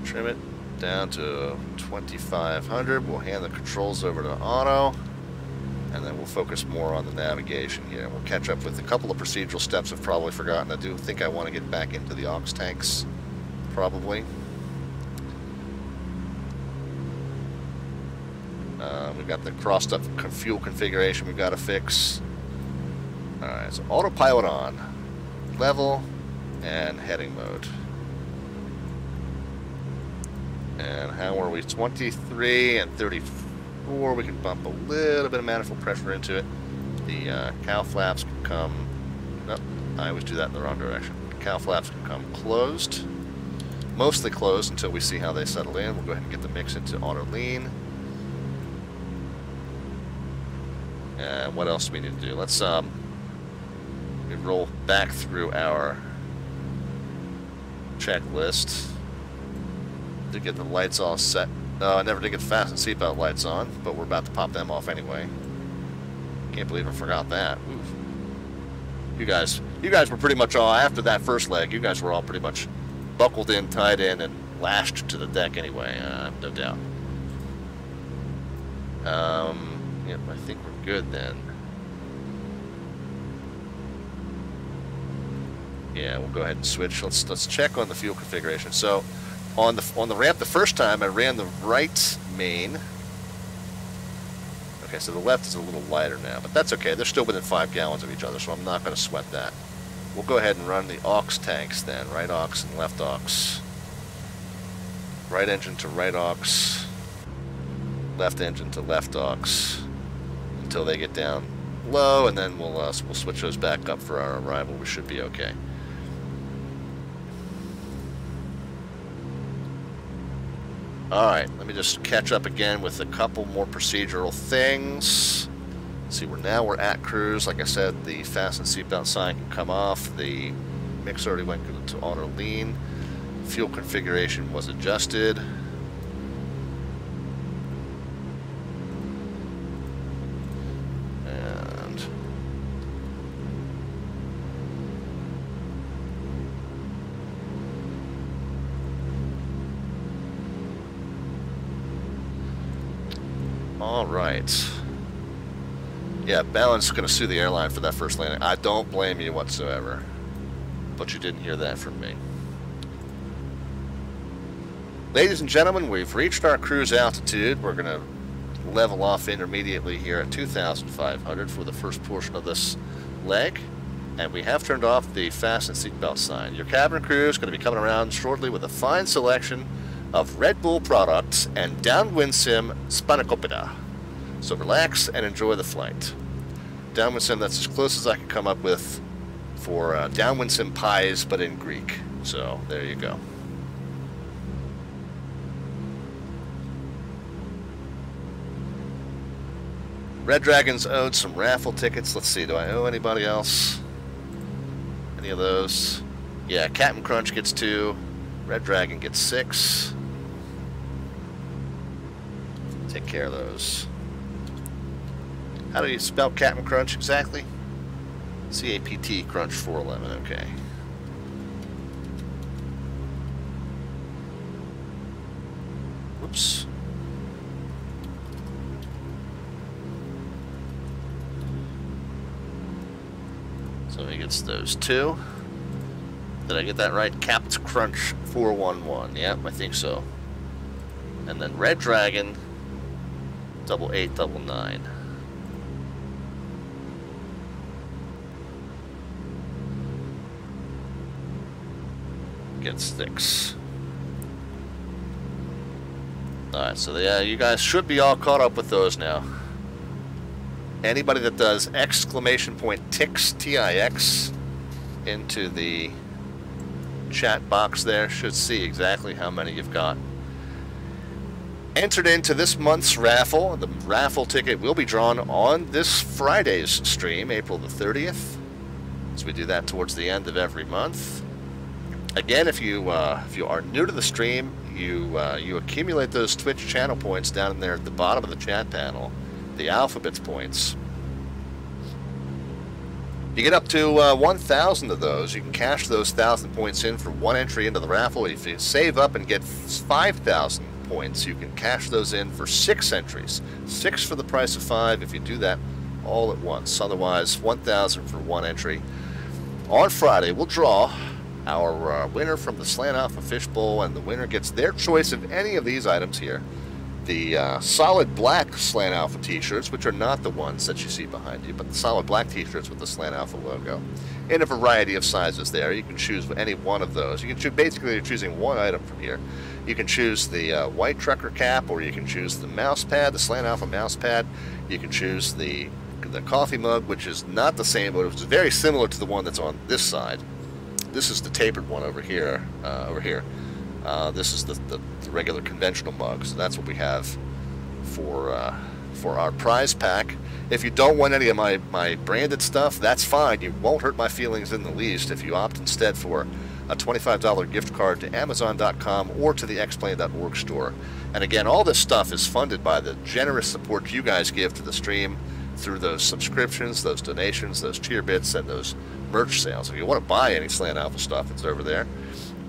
trim it down to 2500. We'll hand the controls over to auto, and then we'll focus more on the navigation here. We'll catch up with a couple of procedural steps I've probably forgotten. I do think I want to get back into the aux tanks, probably. Uh, we've got the crossed up fuel configuration we've got to fix. Alright, so autopilot on. Level, and heading mode. And how are we? 23 and 34. We can bump a little bit of manifold pressure into it. The uh, cowl flaps can come. Nope, I always do that in the wrong direction. Cowl flaps can come closed. Mostly closed until we see how they settle in. We'll go ahead and get the mix into auto lean. And what else do we need to do? Let's um, roll back through our checklist to get the lights all set. No, I never did get the fasten seatbelt lights on, but we're about to pop them off anyway. Can't believe I forgot that. Oof. You guys, you guys were pretty much all after that first leg. You guys were all pretty much buckled in, tied in, and lashed to the deck anyway. Uh, no doubt. Um, yep, I think we're good then. Yeah, we'll go ahead and switch. Let's let's check on the fuel configuration. So, on the on the ramp the first time I ran the right main. Okay, so the left is a little lighter now, but that's okay. They're still within five gallons of each other, so I'm not going to sweat that. We'll go ahead and run the aux tanks then, right aux and left aux. Right engine to right aux, left engine to left aux, until they get down low, and then we'll uh, we'll switch those back up for our arrival. We should be okay. Alright, let me just catch up again with a couple more procedural things. see, we're now we're at cruise. Like I said, the fasten seatbelt sign can come off. The mix already went to auto lean. Fuel configuration was adjusted. All right. Yeah, Balin's going to sue the airline for that first landing. I don't blame you whatsoever. But you didn't hear that from me. Ladies and gentlemen, we've reached our cruise altitude. We're going to level off intermediately here at 2,500 for the first portion of this leg. And we have turned off the fasten seatbelt sign. Your cabin crew is going to be coming around shortly with a fine selection of Red Bull products and Downwind Sim Spanakopita. So relax and enjoy the flight. Downwind Sim, that's as close as I can come up with for uh, Downwind Sim pies, but in Greek. So there you go. Red Dragons owed some raffle tickets. Let's see, do I owe anybody else? Any of those? Yeah, Captain Crunch gets two. Red Dragon gets six. Take care of those. How do you spell Captain Crunch exactly? C-A-P-T Crunch 411, okay. Whoops. So he gets those two. Did I get that right? Captain Crunch 411. Yep, I think so. And then Red Dragon, double eight, double nine. Get six. Alright, so yeah, uh, you guys should be all caught up with those now. Anybody that does exclamation point TIX, T-I-X, into the chat box there should see exactly how many you've got. Entered into this month's raffle. The raffle ticket will be drawn on this Friday's stream, April the 30th. as we do that towards the end of every month. Again, if you uh, if you are new to the stream, you uh, you accumulate those Twitch channel points down there at the bottom of the chat panel, the alphabets points. You get up to uh, 1,000 of those. You can cash those 1,000 points in for one entry into the raffle. If you save up and get 5,000 points, you can cash those in for six entries. Six for the price of five if you do that all at once. Otherwise, 1,000 for one entry. On Friday, we'll draw our uh, winner from the Slant Alpha Fishbowl, and the winner gets their choice of any of these items here. The uh, solid black Slant Alpha t-shirts, which are not the ones that you see behind you, but the solid black t-shirts with the Slant Alpha logo. In a variety of sizes there. You can choose any one of those. You can choose, basically, you're choosing one item from here. You can choose the uh, white trucker cap, or you can choose the mouse pad, the Slant Alpha mouse pad. You can choose the the coffee mug, which is not the same, but it's very similar to the one that's on this side this is the tapered one over here. Uh, over here, uh, this is the, the, the, regular conventional mug. So that's what we have for uh, for our prize pack. If you don't want any of my my branded stuff, that's fine. You won't hurt my feelings in the least if you opt instead for a $25 gift card to Amazon.com or to the Xplane.org store. And again, all this stuff is funded by the generous support you guys give to the stream through those subscriptions, those donations, those cheer bits, and those merch sales. If you want to buy any Slant Alpha stuff, it's over there,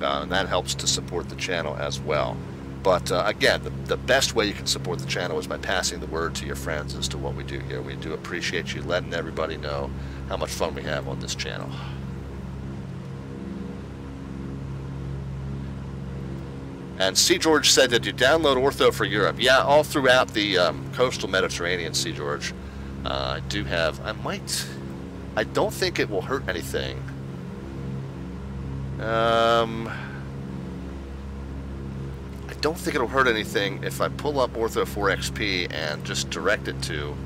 uh, and that helps to support the channel as well. But uh, again, the, the best way you can support the channel is by passing the word to your friends as to what we do here. We do appreciate you letting everybody know how much fun we have on this channel. And C. George said that you download Ortho for Europe. Yeah, all throughout the um, coastal Mediterranean, C. George. Uh, I do have. I might. I don't think it will hurt anything. Um, I don't think it'll hurt anything if I pull up Ortho4XP and just direct it to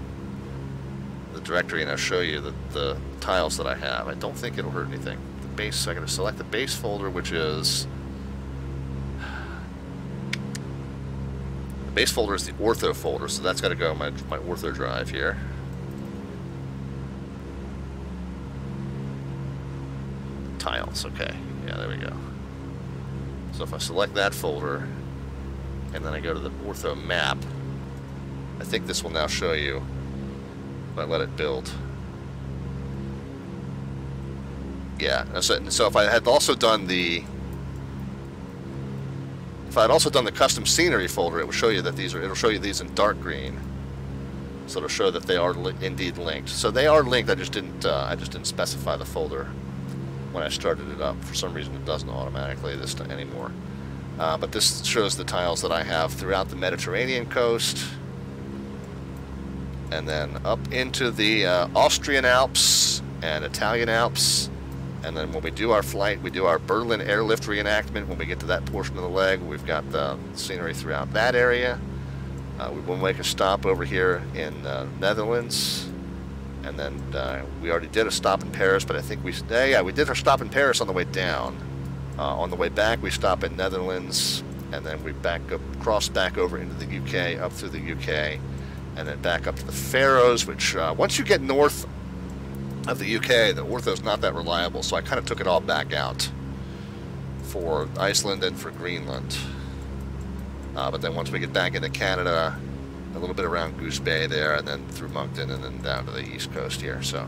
the directory and I'll show you the, the tiles that I have. I don't think it'll hurt anything. The base, so I'm going to select the base folder, which is The base folder is the ortho folder, so that's got to go in my, my ortho drive here. Tiles, okay. Yeah, there we go. So if I select that folder, and then I go to the ortho map, I think this will now show you if I let it build. Yeah, so, so if I had also done the if I had also done the custom scenery folder, it would show you that these are, it'll show you these in dark green. So it'll show that they are li indeed linked. So they are linked, I just didn't, uh, I just didn't specify the folder when I started it up. For some reason it doesn't automatically this anymore. Uh, but this shows the tiles that I have throughout the Mediterranean coast. And then up into the uh, Austrian Alps and Italian Alps and then when we do our flight, we do our Berlin airlift reenactment. When we get to that portion of the leg, we've got the scenery throughout that area. Uh, we will make a stop over here in uh, Netherlands. And then uh, we already did a stop in Paris, but I think we, yeah, we did our stop in Paris on the way down. Uh, on the way back, we stop in Netherlands, and then we back up, cross back over into the UK, up through the UK, and then back up to the Faroes, which uh, once you get north of the UK, the ortho's not that reliable, so I kind of took it all back out for Iceland and for Greenland. Uh, but then once we get back into Canada, a little bit around Goose Bay there, and then through Moncton, and then down to the east coast here. So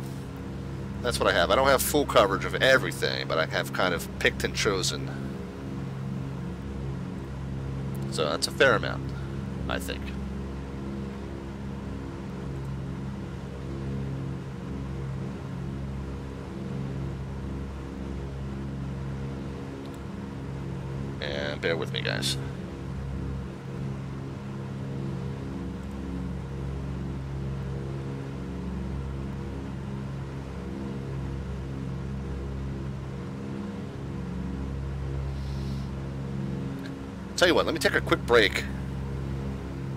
that's what I have. I don't have full coverage of everything, but I have kind of picked and chosen. So that's a fair amount, I think. And bear with me, guys. Tell you what, let me take a quick break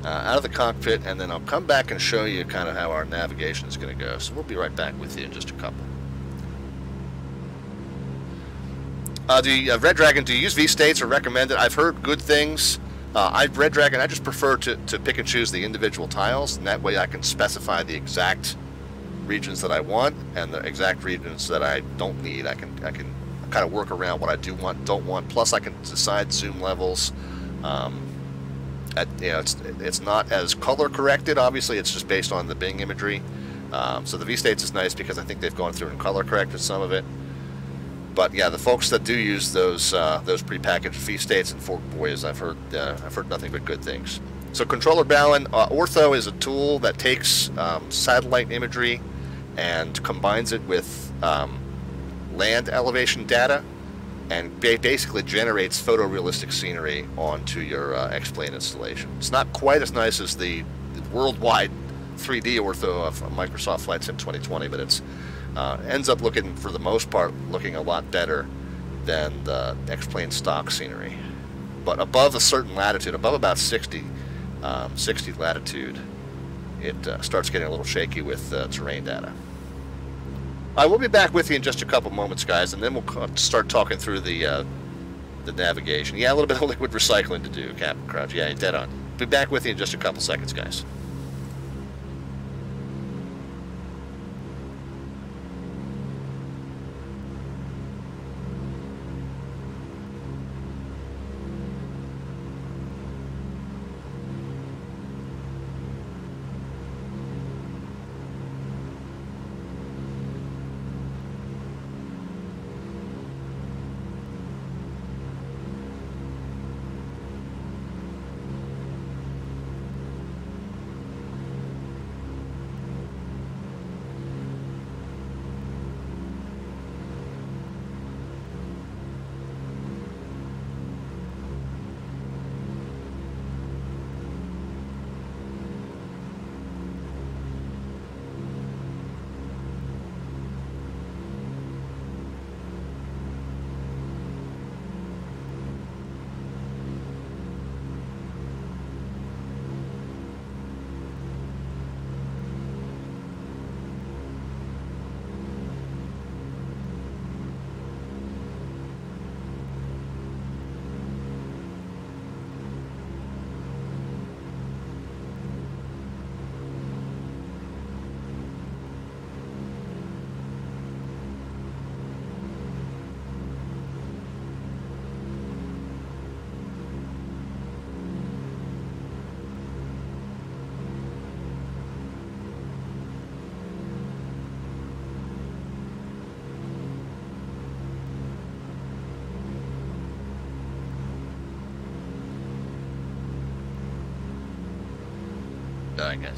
uh, out of the cockpit, and then I'll come back and show you kind of how our navigation is going to go. So we'll be right back with you in just a couple. Uh, you, uh, Red Dragon, do you use V-States or recommend it? I've heard good things. Uh, I Red Dragon, I just prefer to, to pick and choose the individual tiles, and that way I can specify the exact regions that I want and the exact regions that I don't need. I can I can kind of work around what I do want, don't want. Plus, I can decide zoom levels. Um, at, you know, it's it's not as color corrected. Obviously, it's just based on the Bing imagery. Um, so the V-States is nice because I think they've gone through and color corrected some of it. But yeah, the folks that do use those uh, those prepackaged V-States and Fort Boys, I've heard uh, I've heard nothing but good things. So controller Balin, uh, Ortho is a tool that takes um, satellite imagery and combines it with um, land elevation data and ba basically generates photorealistic scenery onto your uh, X-Plane installation. It's not quite as nice as the, the worldwide 3D ortho of Microsoft Flight Sim 2020, but it's uh, ends up looking, for the most part, looking a lot better than the X-Plane stock scenery. But above a certain latitude, above about 60, um, 60 latitude, it uh, starts getting a little shaky with uh, terrain data. I will be back with you in just a couple moments, guys, and then we'll start talking through the uh, the navigation. Yeah, a little bit of liquid recycling to do, Captain Crunch. Yeah, dead on. Be back with you in just a couple seconds, guys.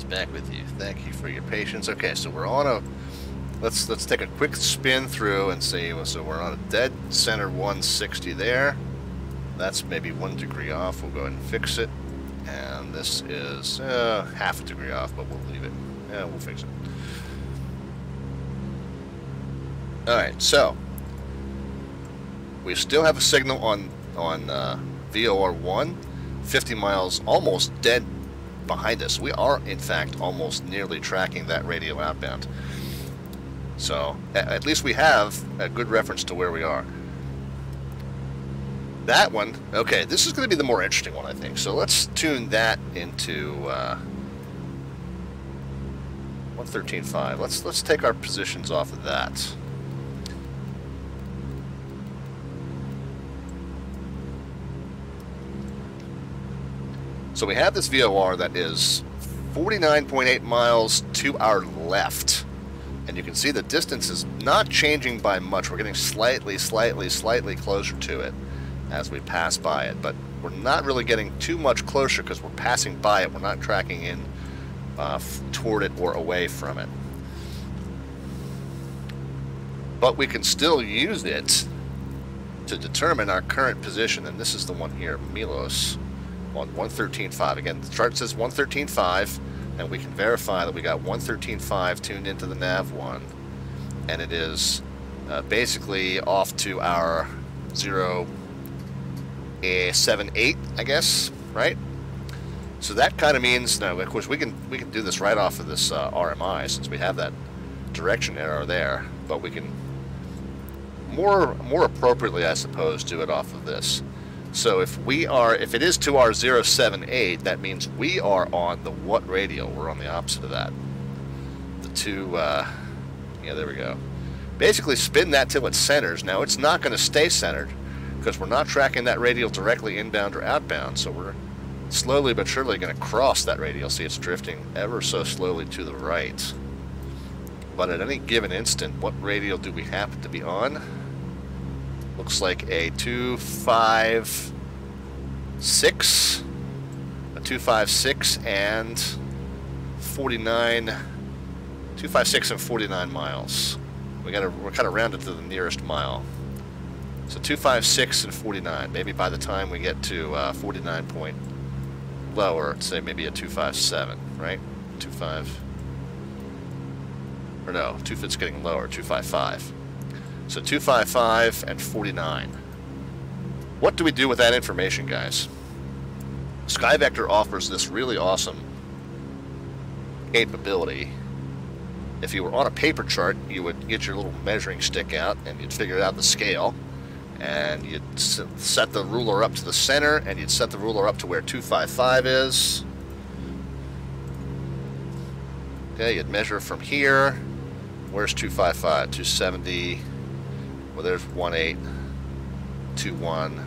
Guys, back with you. Thank you for your patience. Okay, so we're on a let's let's take a quick spin through and see so we're on a dead center 160 there. That's maybe one degree off. We'll go ahead and fix it. And this is uh, half a degree off, but we'll leave it. Yeah, we'll fix it. Alright, so we still have a signal on on uh, VOR 1, 50 miles almost dead behind us. We are, in fact, almost nearly tracking that radio outbound. So, at least we have a good reference to where we are. That one, okay, this is going to be the more interesting one, I think. So let's tune that into uh, 113.5. Let's let's take our positions off of that. So we have this VOR that is 49.8 miles to our left. And you can see the distance is not changing by much. We're getting slightly, slightly, slightly closer to it as we pass by it. But we're not really getting too much closer because we're passing by it. We're not tracking in uh, toward it or away from it. But we can still use it to determine our current position. And this is the one here, Milos on 113.5. Again, the chart says 113.5, and we can verify that we got 113.5 tuned into the nav one, and it is uh, basically off to our 078, I guess, right? So that kind of means now, of course, we can we can do this right off of this uh, RMI since we have that direction arrow there, but we can more more appropriately, I suppose, do it off of this. So if we are, if it is to our 078, that means we are on the what radio? We're on the opposite of that. The two, uh, yeah, there we go. Basically spin that till it centers. Now it's not going to stay centered because we're not tracking that radial directly inbound or outbound. So we're slowly but surely going to cross that radial. See, it's drifting ever so slowly to the right. But at any given instant, what radial do we happen to be on? Looks like a 256, a 256 and 49, 256 and 49 miles. We gotta, we're kind of rounded to the nearest mile. So 256 and 49. Maybe by the time we get to uh, 49 point lower, say maybe a 257, right? 25. Or no, two fit's getting lower, 255. So 255 and 49. What do we do with that information, guys? SkyVector offers this really awesome capability. If you were on a paper chart, you would get your little measuring stick out and you'd figure out the scale. And you'd set the ruler up to the center and you'd set the ruler up to where 255 is. Okay, you'd measure from here. Where's 255? 270. Well, there's 18, 21,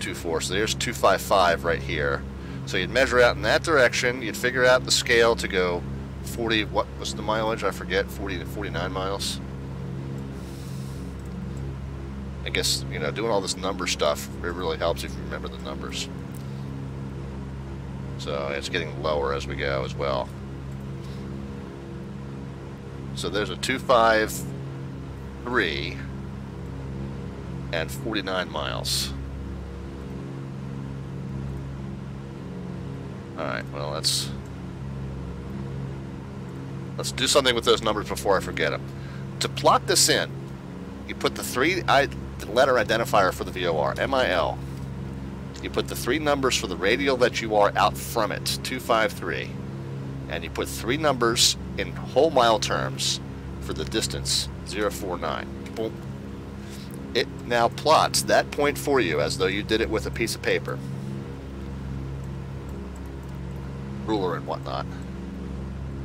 24. So there's 255 right here. So you'd measure out in that direction. You'd figure out the scale to go 40. What was the mileage? I forget. 40 to 49 miles. I guess you know doing all this number stuff it really helps if you remember the numbers. So it's getting lower as we go as well. So there's a 253 and 49 miles. Alright, well let's let's do something with those numbers before I forget them. To plot this in, you put the three I, the letter identifier for the VOR, MIL. You put the three numbers for the radial that you are out from it, 253. And you put three numbers in whole mile terms for the distance, 049. Boom. It now plots that point for you as though you did it with a piece of paper. Ruler and whatnot.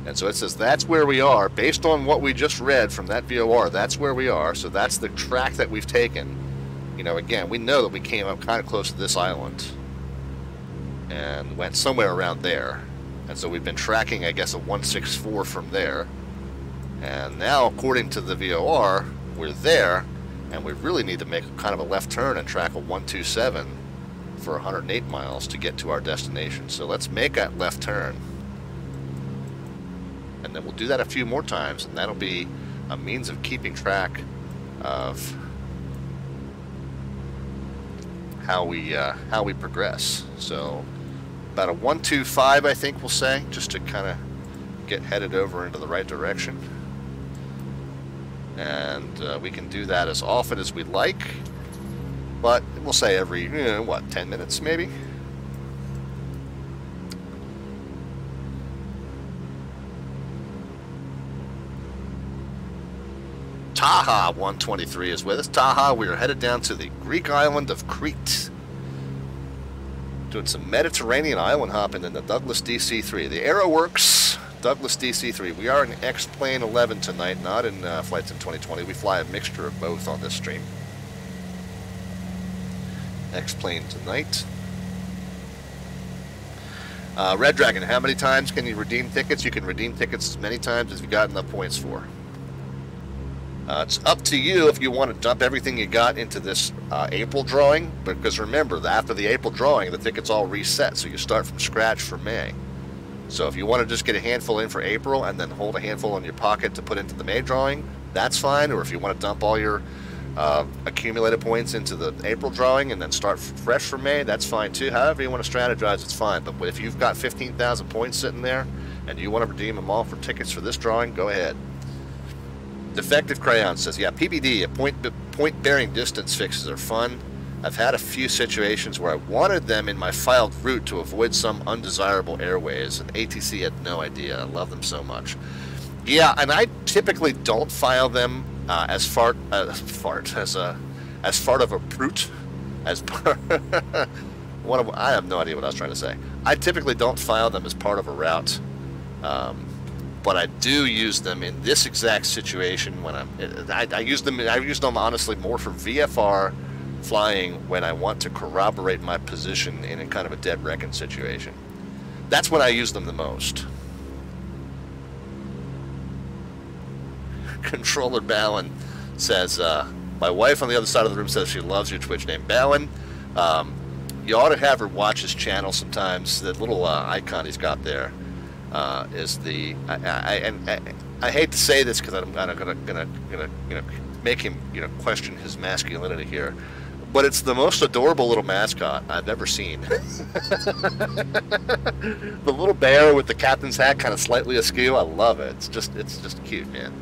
And so it says that's where we are, based on what we just read from that VOR, that's where we are. So that's the track that we've taken. You know, again, we know that we came up kind of close to this island and went somewhere around there. And so we've been tracking, I guess, a 164 from there. And now, according to the VOR, we're there, and we really need to make kind of a left turn and track a 127 for 108 miles to get to our destination. So let's make that left turn. and then we'll do that a few more times, and that'll be a means of keeping track of how we uh, how we progress. So about a one two five, I think we'll say, just to kind of get headed over into the right direction. And uh, we can do that as often as we like, but we'll say every you know, what ten minutes maybe. Taha 123 is with us. Taha, we are headed down to the Greek island of Crete. Doing some Mediterranean island hopping in the Douglas DC-3. The AeroWorx Douglas DC-3. We are in X-Plane 11 tonight, not in uh, Flight Sim 2020. We fly a mixture of both on this stream. X-Plane tonight. Uh, Red Dragon, how many times can you redeem tickets? You can redeem tickets as many times as you've got enough points for. Uh, it's up to you if you want to dump everything you got into this uh, April drawing, because remember, after the April drawing, the tickets all reset, so you start from scratch for May. So if you want to just get a handful in for April and then hold a handful in your pocket to put into the May drawing, that's fine. Or if you want to dump all your uh, accumulated points into the April drawing and then start fresh for May, that's fine too. However you want to strategize, it's fine. But if you've got 15,000 points sitting there and you want to redeem them all for tickets for this drawing, go ahead. Defective Crayon says, yeah, PBD, a point, point bearing distance fixes are fun. I've had a few situations where I wanted them in my filed route to avoid some undesirable airways, and ATC had no idea. I love them so much. Yeah, and I typically don't file them uh, as fart, uh, fart as a as fart of a brute as part. have no idea what I was trying to say. I typically don't file them as part of a route. Um, but I do use them in this exact situation when I'm. I, I use them. I use them honestly more for VFR flying when I want to corroborate my position in a kind of a dead reckoning situation. That's when I use them the most. Controller Balin says, uh, my wife on the other side of the room says she loves your Twitch name. Balin, um, you ought to have her watch his channel sometimes. That little uh, icon he's got there uh, is the I, I, and I, I hate to say this because I'm gonna gonna gonna gonna you know make him you know question his masculinity here, but it's the most adorable little mascot I've ever seen. the little bear with the captain's hat kind of slightly askew. I love it. It's just it's just cute, man.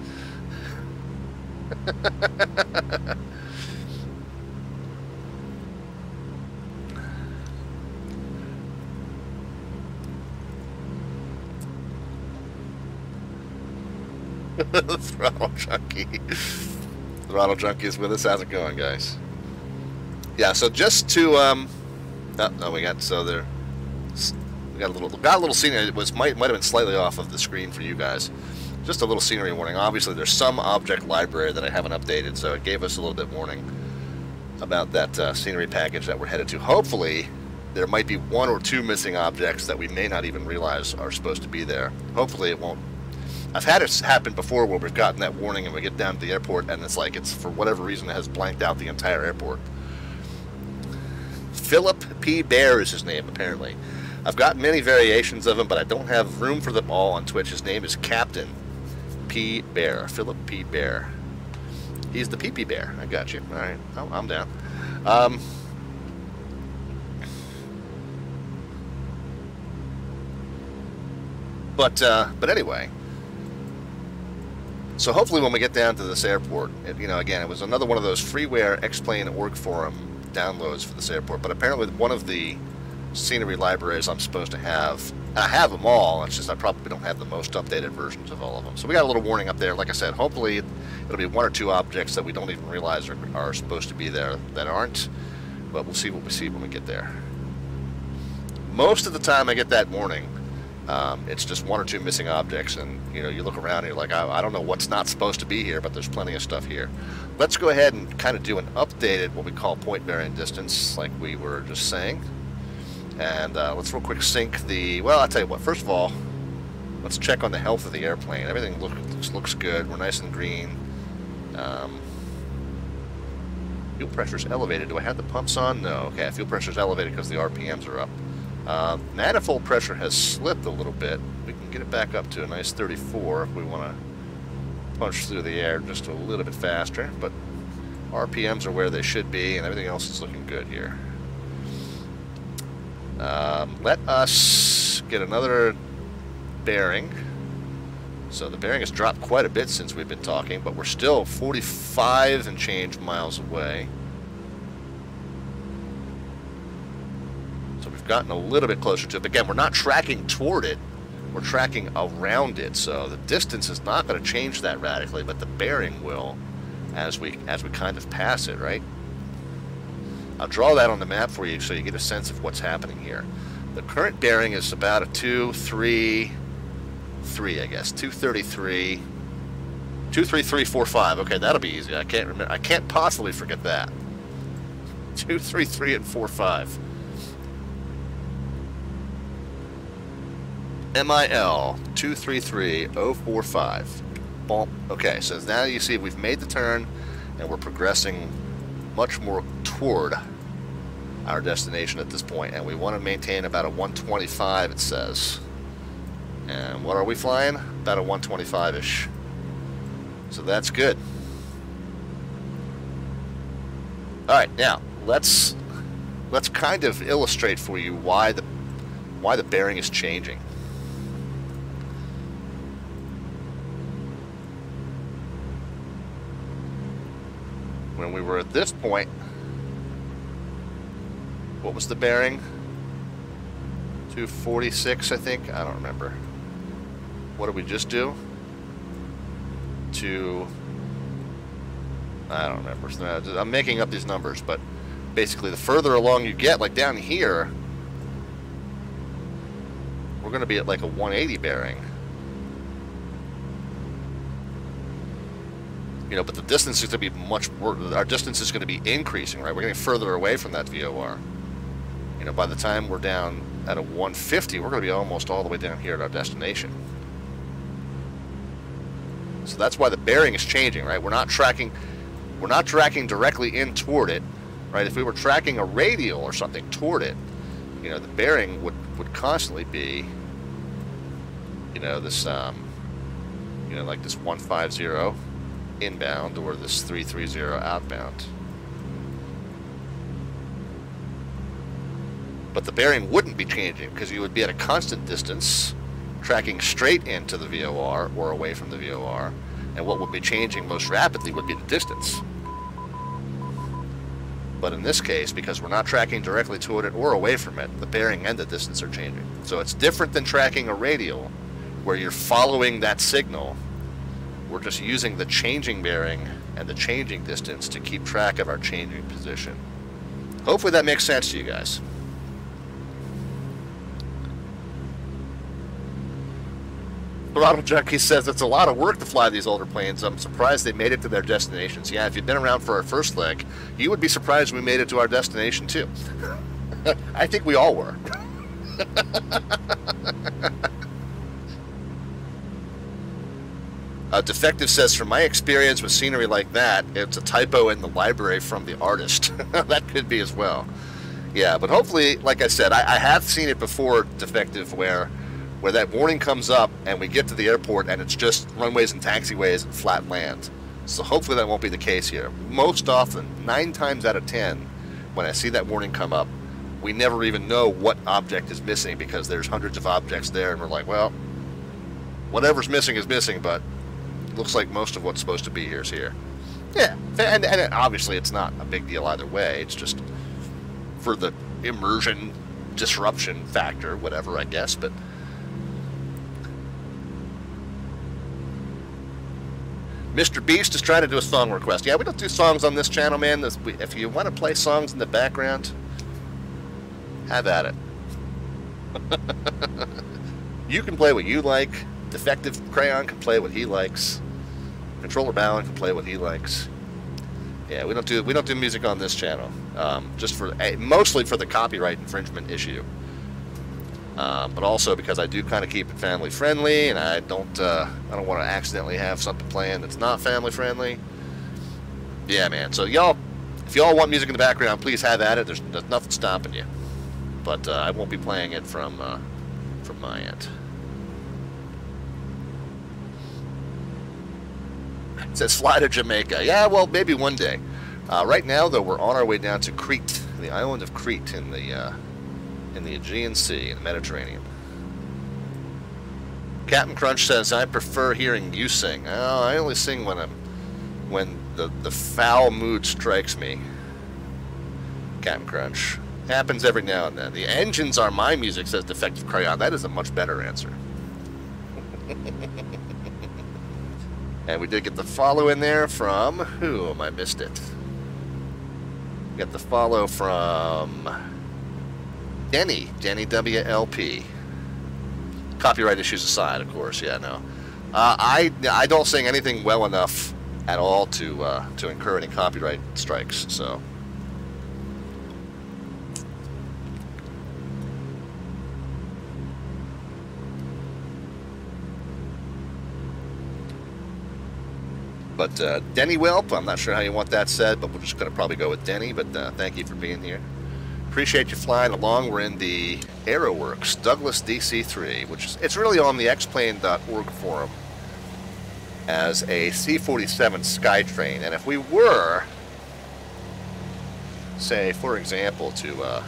Throttle Junkie. Throttle Junkie is with us. How's it going, guys? Yeah, so just to, um, oh, no, we got, so there, we got a little, got a little scenery. It was, might, might have been slightly off of the screen for you guys. Just a little scenery warning. Obviously, there's some object library that I haven't updated, so it gave us a little bit warning about that uh, scenery package that we're headed to. Hopefully, there might be one or two missing objects that we may not even realize are supposed to be there. Hopefully, it won't I've had it happen before where we've gotten that warning and we get down to the airport and it's like it's for whatever reason it has blanked out the entire airport. Philip P. Bear is his name apparently. I've got many variations of him, but I don't have room for them all on Twitch. His name is Captain P. Bear. Philip P. Bear. He's the PP Bear. I got you. All right, oh, I'm down. Um, but uh, but anyway, so hopefully when we get down to this airport, it, you know, again, it was another one of those freeware X-Plane org forum downloads for this airport, but apparently one of the scenery libraries I'm supposed to have, I have them all, it's just I probably don't have the most updated versions of all of them. So we got a little warning up there. Like I said, hopefully it'll be one or two objects that we don't even realize are, are supposed to be there that aren't, but we'll see what we see when we get there. Most of the time I get that warning, um, it's just one or two missing objects, and you know you look around and you're like, I, I, don't know what's not supposed to be here, but there's plenty of stuff here. Let's go ahead and kind of do an updated, what we call point bearing distance, like we were just saying. And uh, let's real quick sync the. Well, I'll tell you what. First of all, let's check on the health of the airplane. Everything looks looks good. We're nice and green. Um, fuel pressure's elevated. Do I have the pumps on? No. Okay, fuel pressure's elevated because the RPMs are up. Uh, manifold pressure has slipped a little bit. We can get it back up to a nice 34 if we want to punch through the air just a little bit faster, but RPMs are where they should be, and everything else is looking good here. Um, let us get another bearing. So the bearing has dropped quite a bit since we've been talking, but we're still 45 and change miles away. So we've gotten a little bit closer to it. But again, we're not tracking toward it. We're tracking around it. So the distance is not going to change that radically, but the bearing will as we as we kind of pass it, right? I'll draw that on the map for you so you get a sense of what's happening here. The current bearing is about a 2, 3, 3, I guess. 233. 23345. Okay, that'll be easy. I can't remember. I can't possibly forget that. 233 and 45. MIL 233045. Boom. Okay, so now you see we've made the turn and we're progressing much more toward our destination at this point, and we want to maintain about a 125, it says. And what are we flying? About a 125-ish. So that's good. All right, now let's let's kind of illustrate for you why the why the bearing is changing. When we were at this point, what was the bearing? 246, I think. I don't remember. What did we just do? To I don't remember. I'm making up these numbers, but basically, the further along you get, like down here, we're going to be at like a 180 bearing. You know, but the distance is going to be much. Our distance is going to be increasing, right? We're getting further away from that VOR. You know, by the time we're down at a 150, we're going to be almost all the way down here at our destination. So that's why the bearing is changing, right? We're not tracking, we're not tracking directly in toward it, right? If we were tracking a radial or something toward it, you know, the bearing would would constantly be, you know, this, um, you know, like this 150 inbound or this 330 outbound. But the bearing wouldn't be changing because you would be at a constant distance tracking straight into the VOR or away from the VOR. And what would be changing most rapidly would be the distance. But in this case, because we're not tracking directly toward it or away from it, the bearing and the distance are changing. So it's different than tracking a radial where you're following that signal. We're just using the changing bearing and the changing distance to keep track of our changing position. Hopefully that makes sense to you guys. Throttle Junkie says it's a lot of work to fly these older planes. I'm surprised they made it to their destinations. Yeah, if you'd been around for our first leg, you would be surprised we made it to our destination too. I think we all were. uh, Defective says, from my experience with scenery like that, it's a typo in the library from the artist. that could be as well. Yeah, but hopefully, like I said, I, I have seen it before, Defective, where where that warning comes up and we get to the airport and it's just runways and taxiways and flat land. So hopefully that won't be the case here. Most often, nine times out of ten, when I see that warning come up, we never even know what object is missing because there's hundreds of objects there and we're like, well, whatever's missing is missing, but looks like most of what's supposed to be here is here. Yeah, and, and obviously it's not a big deal either way. It's just for the immersion disruption factor, whatever, I guess, but Mr. Beast is trying to do a song request. Yeah, we don't do songs on this channel, man. This, we, if you want to play songs in the background, have at it. you can play what you like. Defective Crayon can play what he likes. Controller Balin can play what he likes. Yeah, we don't do we don't do music on this channel. Um, just for eh, mostly for the copyright infringement issue. Um, but also because I do kind of keep it family friendly, and I don't uh, I don't want to accidentally have something playing that's not family friendly. Yeah, man. So y'all, if y'all want music in the background, please have at it. There's, there's nothing stopping you. but uh, I won't be playing it from uh, from my end. It says fly to Jamaica. Yeah, well, maybe one day. Uh, right now, though, we're on our way down to Crete, the island of Crete in the uh, in the Aegean Sea, in the Mediterranean. Captain Crunch says, "I prefer hearing you sing. Oh, I only sing when I'm when the the foul mood strikes me." Captain Crunch happens every now and then. The engines are my music, says Defective Crayon. That is a much better answer. and we did get the follow in there from whom? I missed it. We got the follow from Denny, Denny WLP. Copyright issues aside, of course. Yeah, no. Uh, I I don't sing anything well enough at all to uh, to incur any copyright strikes. So. But uh, Denny Welp, I'm not sure how you want that said, but we're just going to probably go with Denny. But uh, thank you for being here. Appreciate you flying along. We're in the AeroWorx Douglas DC-3, which is it's really on the xplane.org forum as a C-47 Skytrain. And if we were, say, for example, to uh,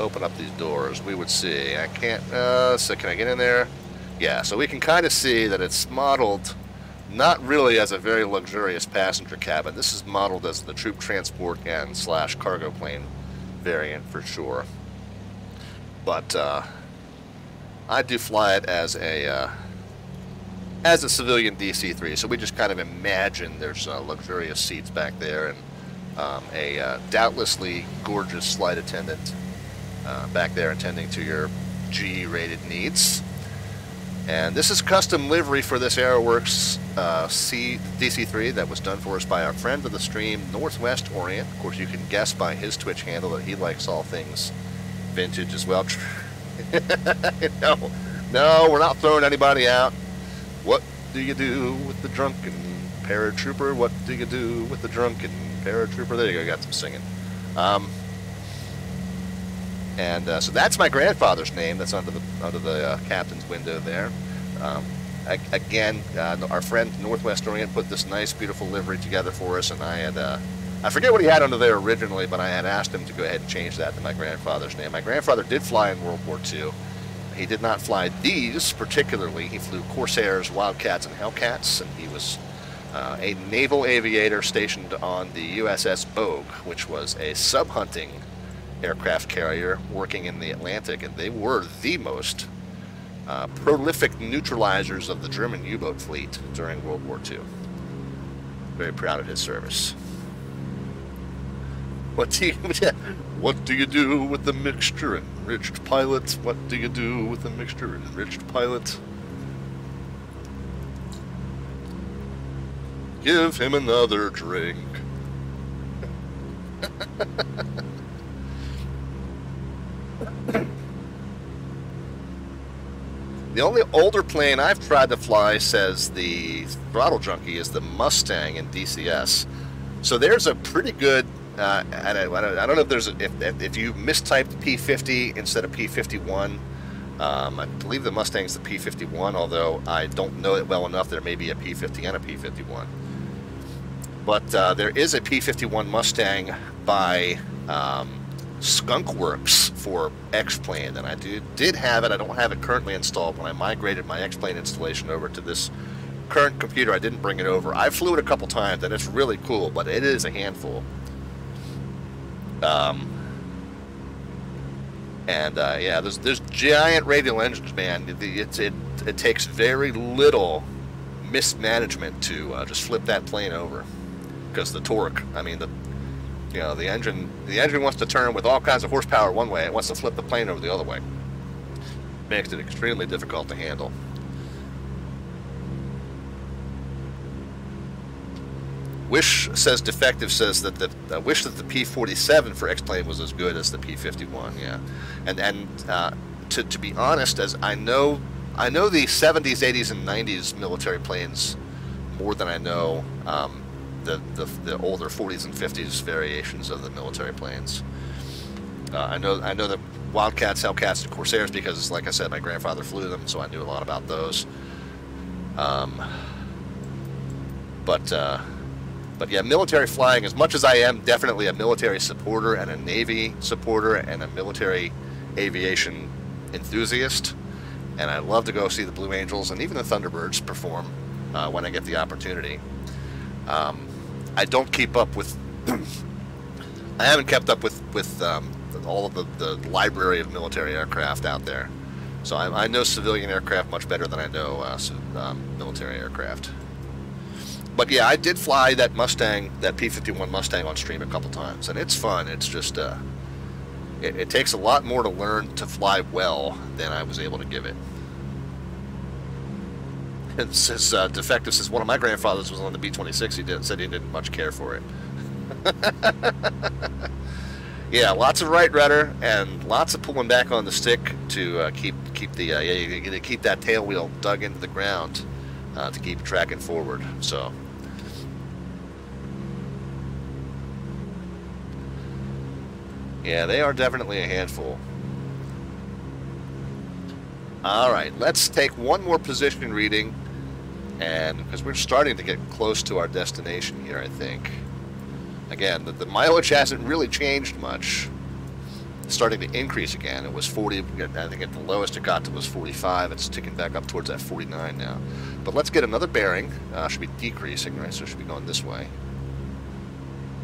open up these doors, we would see. I can't. Uh, so can I get in there? Yeah. So we can kind of see that it's modeled not really as a very luxurious passenger cabin. This is modeled as the troop transport and slash cargo plane variant for sure. But uh, I do fly it as a uh, as a civilian DC-3, so we just kind of imagine there's uh, luxurious seats back there and um, a uh, doubtlessly gorgeous flight attendant uh, back there attending to your G-rated needs. And this is custom livery for this AeroWorx uh, C DC3 that was done for us by our friend of the stream, Northwest Orient. Of course, you can guess by his Twitch handle that he likes all things vintage as well. no, no, we're not throwing anybody out. What do you do with the drunken paratrooper? What do you do with the drunken paratrooper? There you go, got some singing. Um, and uh, so that's my grandfather's name. That's under the under the uh, captain's window there. Um, a- again, uh, our friend Northwest Orient put this nice, beautiful livery together for us, and I had uh, I forget what he had under there originally, but I had asked him to go ahead and change that to my grandfather's name. My grandfather did fly in World War II. He did not fly these particularly. He flew Corsairs, Wildcats, and Hellcats, and he was uh, a naval aviator stationed on the USS Bogue, which was a sub-hunting aircraft carrier working in the Atlantic, and they were the most uh, prolific neutralizers of the German U-boat fleet during World War II. Very proud of his service. What do you, what do you do with the mixture enriched pilot? What do you do with the mixture enriched pilot? Give him another drink. The only older plane I've tried to fly says the throttle junkie is the Mustang in DCS. So there's a pretty good. Uh, I, don't, I don't know if there's a, if if you mistyped P50 instead of P51. Um, I believe the Mustang's the P51, although I don't know it well enough. There may be a P50 and a P51. But uh, there is a P51 Mustang by um, Skunkworks for X-Plane, and I do, did have it. I don't have it currently installed. When I migrated my X-Plane installation over to this current computer, I didn't bring it over. I flew it a couple times, and it's really cool, but it is a handful. Um, and uh, yeah, there's there's giant radial engines, man. It, it's, it it takes very little mismanagement to uh, just flip that plane over, because the torque. I mean the you know, the engine the engine wants to turn with all kinds of horsepower one way. It wants to flip the plane over the other way. Makes it extremely difficult to handle. Wish says defective says that the uh, wish that the P47 for X-plane was as good as the P51. Yeah, and and uh, to to be honest, as I know, I know the 70s, 80s, and 90s military planes more than I know um, the, the, the older 40s and 50s variations of the military planes. Uh, I know I know the Wildcats, Hellcats, and Corsairs because, like I said, my grandfather flew them, so I knew a lot about those. Um, but uh, but yeah, military flying. As much as I am definitely a military supporter and a Navy supporter and a military aviation enthusiast, and I love to go see the Blue Angels and even the Thunderbirds perform uh, when I get the opportunity. Um, I don't keep up with. I haven't kept up with with um, all of the, the library of military aircraft out there, so I, I know civilian aircraft much better than I know uh, um, military aircraft. But yeah, I did fly that Mustang, that P-51 Mustang on stream a couple times, and it's fun. It's just uh, it, it takes a lot more to learn to fly well than I was able to give it. And says uh, defective says one of my grandfathers was on the B-26. He didn't said he didn't much care for it. yeah, lots of right rudder and lots of pulling back on the stick to uh, keep keep the uh, yeah you gotta keep that tail wheel dug into the ground uh, to keep tracking forward. So. Yeah, they are definitely a handful. All right, let's take one more position reading, and because we're starting to get close to our destination here, I think. Again, the, the mileage hasn't really changed much. It's starting to increase again. It was 40. I think at the lowest it got to was 45. It's ticking back up towards that 49 now. But let's get another bearing. Uh, should be decreasing, right? So it should be going this way.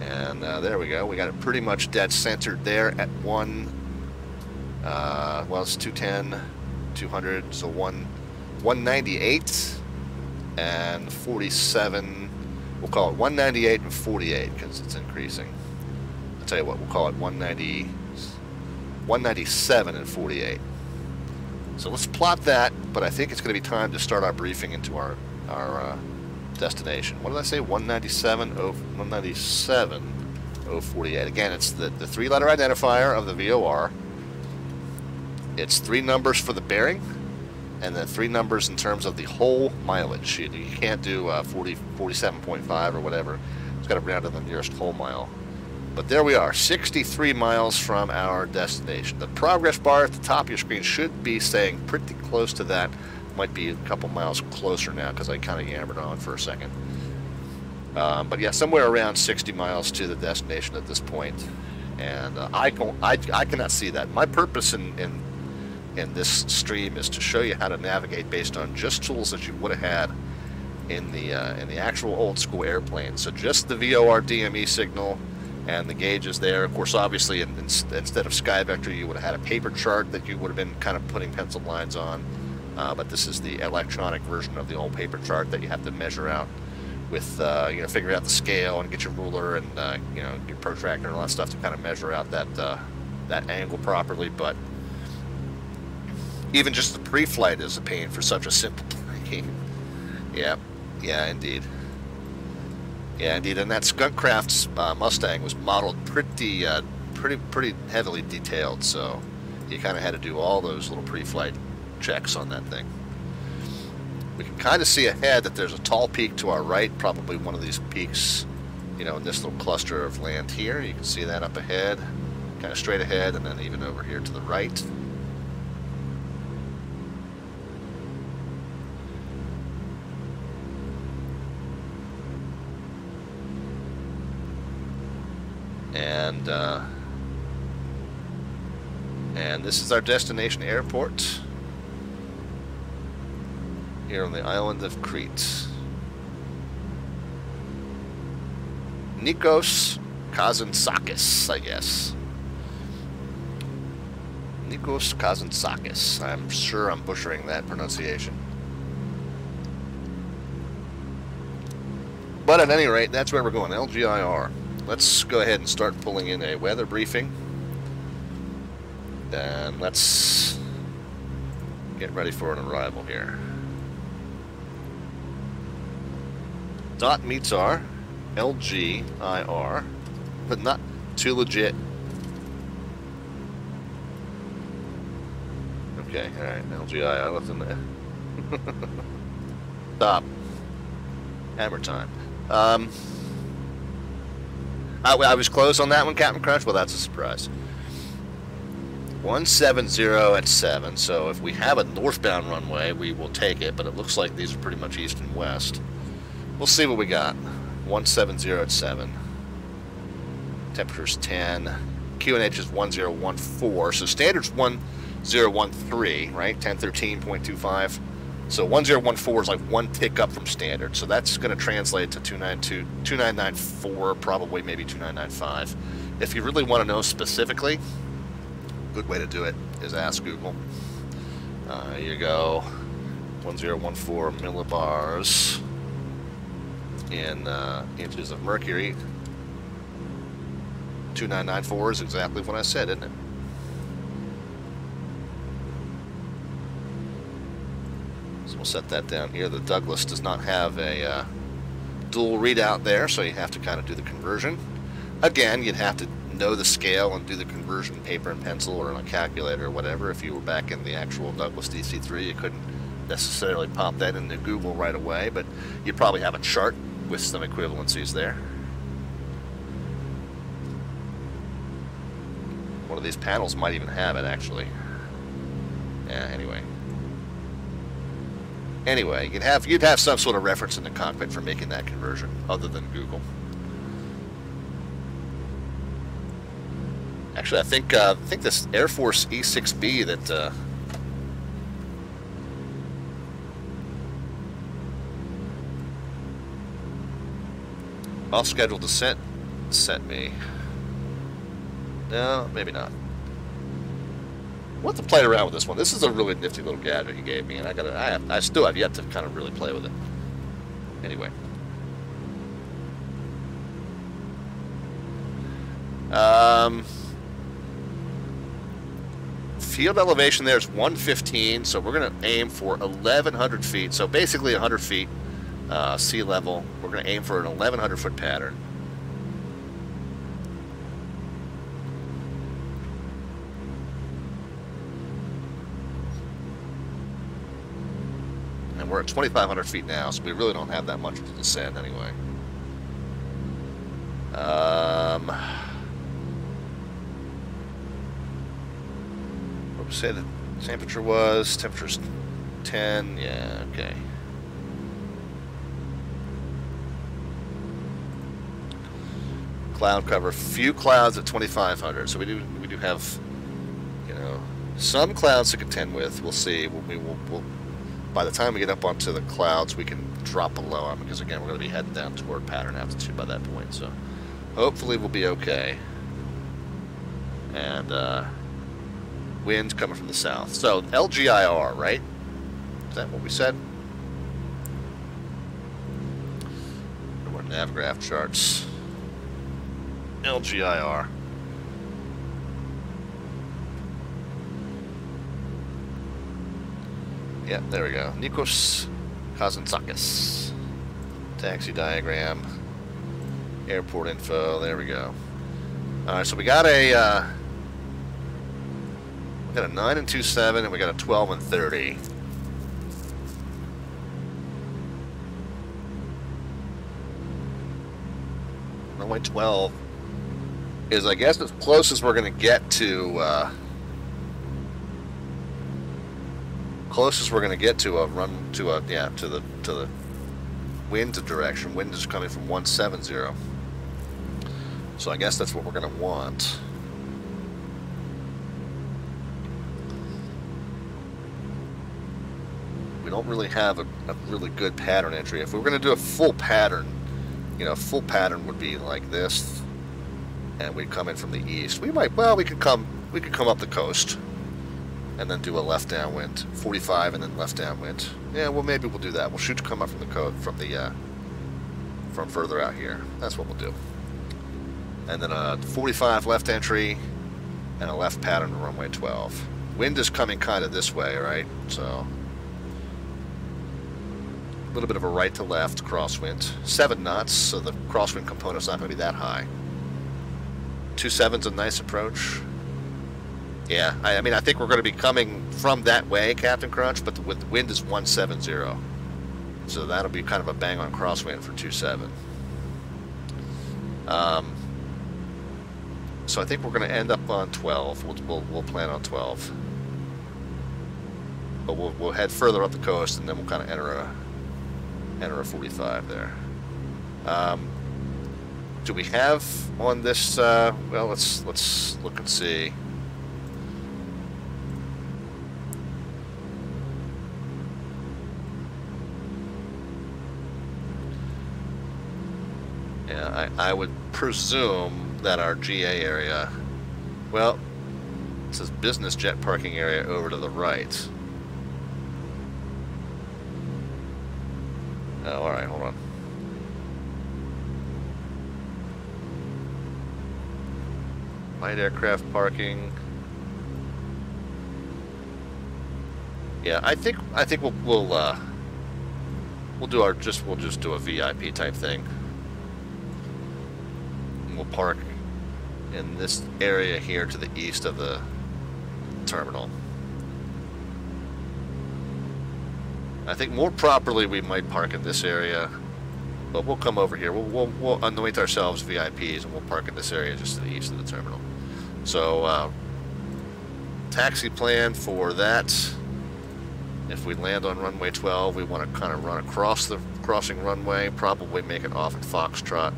And uh, there we go. We got it pretty much dead centered there at one. Uh, well, it's 210, 200, so one, 198 and 47. We'll call it 198 and 48 because it's increasing. I'll tell you what, we'll call it 190, 197 and 48. So let's plot that, but I think it's going to be time to start our briefing into our our uh, destination. What did I say? 197 oh, 197 048. Again, it's the, the three-letter identifier of the VOR. It's three numbers for the bearing, and then three numbers in terms of the whole mileage. You, you can't do uh, 40, 47.5 or whatever. It's got to round to the nearest whole mile. But there we are, 63 miles from our destination. The progress bar at the top of your screen should be saying pretty close to that. Might be a couple miles closer now because I kind of yammered on for a second. Um, but yeah, somewhere around 60 miles to the destination at this point. And uh, I, don't, I, I cannot see that. My purpose in, in, in this stream is to show you how to navigate based on just tools that you would have had in the, uh, in the actual old school airplane. So just the VOR DME signal and the gauges there. Of course, obviously, in, in, instead of SkyVector, you would have had a paper chart that you would have been kind of putting pencil lines on. Uh, but this is the electronic version of the old paper chart that you have to measure out with, uh, you know, figure out the scale and get your ruler and, uh, you know, your protractor and all that stuff to kind of measure out that, uh, that angle properly. But even just the pre-flight is a pain for such a simple plane. yeah, yeah, indeed. Yeah, indeed, and that Skunkcraft's uh, Mustang was modeled pretty, uh, pretty, pretty heavily detailed. So you kind of had to do all those little pre-flight checks on that thing. We can kind of see ahead that there's a tall peak to our right, probably one of these peaks, you know, in this little cluster of land here. You can see that up ahead, kind of straight ahead, and then even over here to the right. And, uh, and this is our destination airport here on the island of Crete. Nikos Kazantzakis, I guess. Nikos Kazantzakis. I'm sure I'm butchering that pronunciation. But at any rate, that's where we're going, LGIR. Let's go ahead and start pulling in a weather briefing. Then let's get ready for an arrival here. Dot METAR LGIR, but not too legit. Okay, alright, LGIR, what's in there? Stop. Hammer time. Um, I, I was close on that one, Captain Crunch. Well, that's a surprise. 170 at 7, so if we have a northbound runway, we will take it, but it looks like these are pretty much east and west. We'll see what we got. 170 at 7. Temperature's 10. QNH is 1014, so standard's 1013, right? 1013.25. So 1014 is like one tick up from standard, so that's going to translate to 292, 2994, probably maybe 2995. If you really want to know specifically, good way to do it is ask Google. Uh, here you go, 1014 millibars in uh, inches of mercury. 2994 is exactly what I said, isn't it? So we'll set that down here. The Douglas does not have a uh, dual readout there, so you have to kind of do the conversion. Again, you'd have to know the scale and do the conversion paper and pencil or on a calculator or whatever. If you were back in the actual Douglas DC-3, you couldn't necessarily pop that into Google right away, but you'd probably have a chart with some equivalencies there. One of these panels might even have it, actually. Yeah, anyway. Anyway, you'd have you'd have some sort of reference in the cockpit for making that conversion, other than Google. Actually, I think uh, I think this Air Force E6B that uh, off schedule descent sent me. No, maybe not. We'll have to play around with this one. This is a really nifty little gadget he gave me, and I got I I still have yet to kind of really play with it. Anyway. Um, field elevation there is 115, so we're going to aim for 1,100 feet. So basically 100 feet uh, sea level. We're going to aim for an 1,100 foot pattern. And we're at 2,500 feet now, so we really don't have that much to descend anyway. Um, what we say the temperature was? Temperature's 10. Yeah, okay. Cloud cover, few clouds at 2,500. So we do we do have, you know, some clouds to contend with. We'll see. We'll, we will we'll, by the time we get up onto the clouds, we can drop below them because again, we're going to be heading down toward pattern altitude by that point. So hopefully we'll be okay. And uh, wind coming from the south. So LGIR, right? Is that what we said? Or Navigraph charts. LGIR. Yep, there we go. Nikos Kazantzakis. Taxi diagram. Airport info. There we go. Alright, so we got a uh, we got a 9 and 2 7 and we got a 12 and 30. Runway 12 is I guess as close as we're going to get to uh, closest we're going to get to a run to a yeah to the to the wind direction. Wind is coming from 170. So I guess that's what we're going to want. We don't really have a, a really good pattern entry. If we were going to do a full pattern, you know, full pattern would be like this, and we'd come in from the east. We might, well, we could come, we could come up the coast, and then do a left downwind, 45, and then left downwind. Yeah, well, maybe we'll do that. We'll shoot to come up from the coast, from the, uh, from further out here. That's what we'll do. And then a 45 left entry, and a left pattern to runway 12. Wind is coming kind of this way, right? So a little bit of a right to left crosswind. Seven knots, so the crosswind component's not going to be that high. Two sevens, a nice approach. Yeah, I, I mean, I think we're going to be coming from that way, Captain Crunch, but the, with the wind is 170. So that'll be kind of a bang on crosswind for 27. Um, So I think we're going to end up on 12. We'll, we'll, we'll plan on 12. But we'll, we'll head further up the coast and then we'll kind of enter a enter a 45 there. Um, do we have on this? Uh, well, let's let's look and see. Yeah, I, I would presume that our GA area, well, it says business jet parking area over to the right. Oh, all right, hold on. Light aircraft parking. Yeah, I think I think we'll we'll uh, we'll do our just we'll just do a VIP type thing. We'll park in this area here to the east of the terminal. I think more properly we might park in this area, but we'll come over here. We'll, we'll, we'll anoint ourselves VIPs and we'll park in this area just to the east of the terminal. So, uh, taxi plan for that. If we land on runway 12, we want to kind of run across the crossing runway, probably make it off at Foxtrot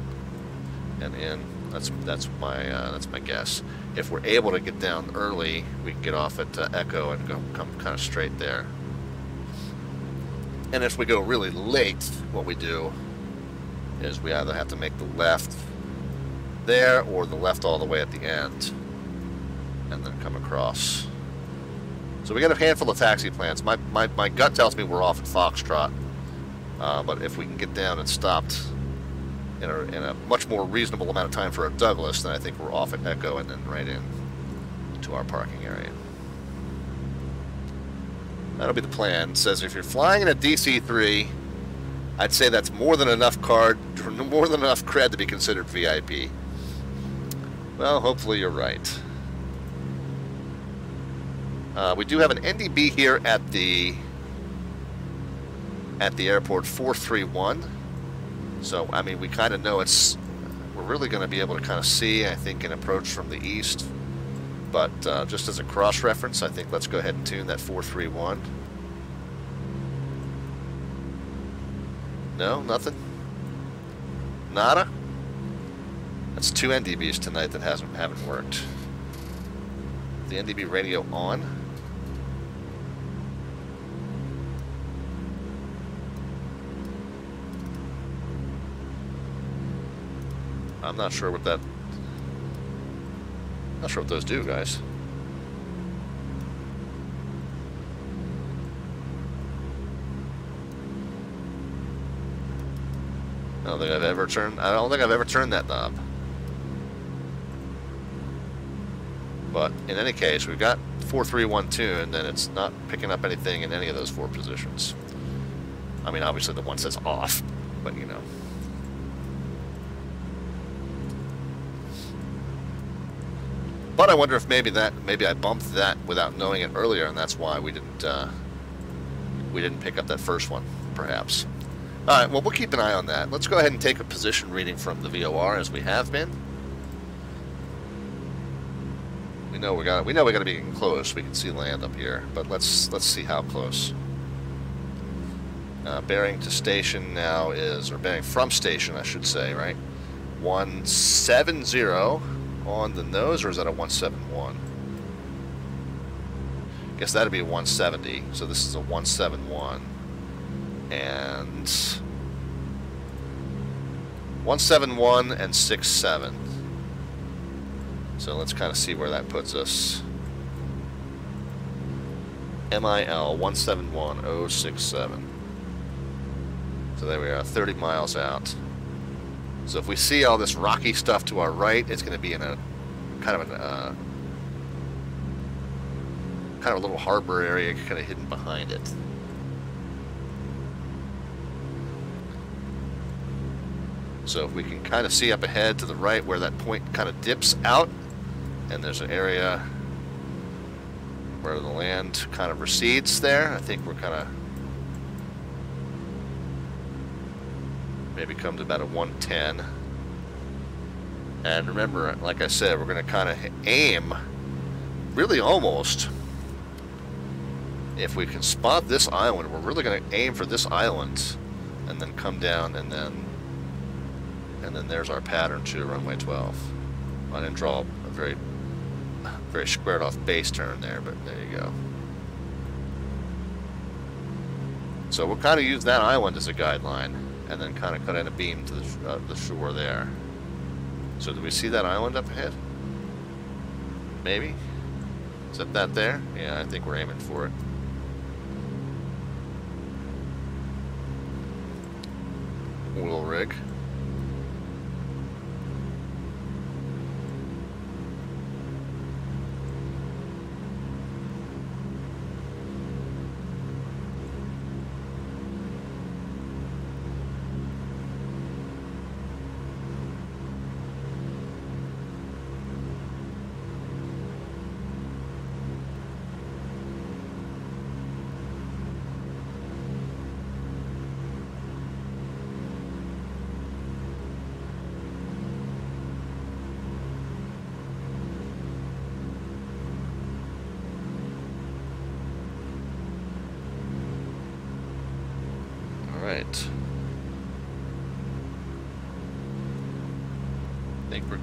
and in. That's that's my uh, that's my guess. If we're able to get down early, we can get off at uh, Echo and go come kind of straight there. And if we go really late, what we do is we either have to make the left there or the left all the way at the end and then come across. So we got a handful of taxi plans. My, my, my gut tells me we're off at Foxtrot. Uh, but if we can get down and stopped in a, in a much more reasonable amount of time for a Douglas, then I think we're off at Echo and then right in to our parking area. That'll be the plan. It says if you're flying in a DC-3, I'd say that's more than enough card, more than enough cred to be considered VIP. Well, hopefully you're right. Uh, we do have an NDB here at the at the airport 431. So, I mean, we kind of know it's we're really going to be able to kind of see, I think, an approach from the east. But uh, just as a cross-reference, I think let's go ahead and tune that 431. No, nothing? Nada? That's two NDBs tonight that hasn't haven't worked. The NDB radio on. I'm not sure what that. Not sure what those do, guys. I don't think I've ever turned. I don't think I've ever turned that knob. But in any case, we've got 4312, and then it's not picking up anything in any of those four positions. I mean, obviously the one says off, but you know. But I wonder if maybe that maybe I bumped that without knowing it earlier, and that's why we didn't uh, we didn't pick up that first one, perhaps. All right, well we'll keep an eye on that. Let's go ahead and take a position reading from the VOR as we have been. We know we got we know we got to be getting close. We can see land up here, but let's let's see how close. Uh, bearing to station now is, or bearing from station, I should say, right? 170 on the nose, or is that a 171? Guess that'd be a 170. So this is a 171. And 171 and 67. So let's kind of see where that puts us. MIL 171067. So there we are, 30 miles out. So if we see all this rocky stuff to our right, it's going to be in a kind of a uh, kind of a little harbor area, kind of hidden behind it. So if we can kind of see up ahead to the right where that point kind of dips out, and there's an area where the land kind of recedes there, I think we're kind of maybe come to about a 110. And remember, like I said, we're going to kind of aim, really almost, if we can spot this island, we're really going to aim for this island and then come down and then and then there's our pattern to runway 12. I didn't draw a very very squared off base turn there, but there you go. So we'll kind of use that island as a guideline and then kind of cut in a beam to the, uh, the shore there. So do we see that island up ahead? Maybe? Is that that there? Yeah, I think we're aiming for it. Wheel rig.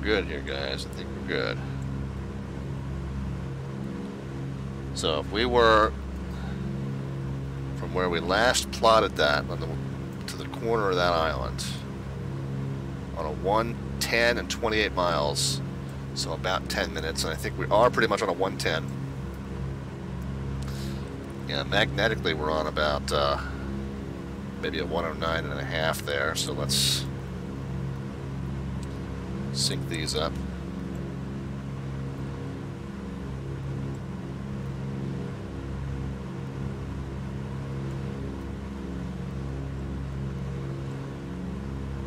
Good here, guys. I think we're good. So if we were from where we last plotted that on the to the corner of that island on a 110 and 28 miles, so about 10 minutes, and I think we are pretty much on a 110. Yeah, magnetically we're on about uh, maybe a 109 and a half there. So let's sync these up.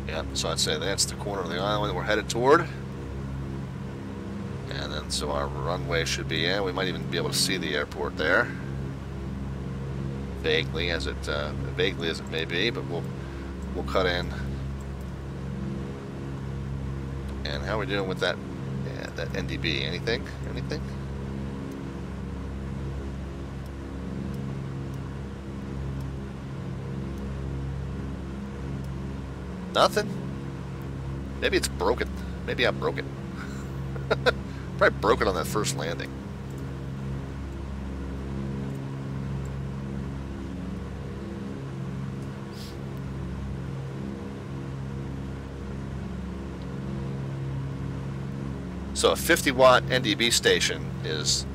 Yeah, so I'd say that's the corner of the island that we're headed toward. And then so our runway should be in. We might even be able to see the airport there vaguely as it uh, vaguely as it may be, but we'll we'll cut in. And how are we doing with that yeah, that NDB? Anything? Anything? Nothing. Maybe it's broken. Maybe I broke it. Probably broke it on that first landing. So a 50 watt NDB station is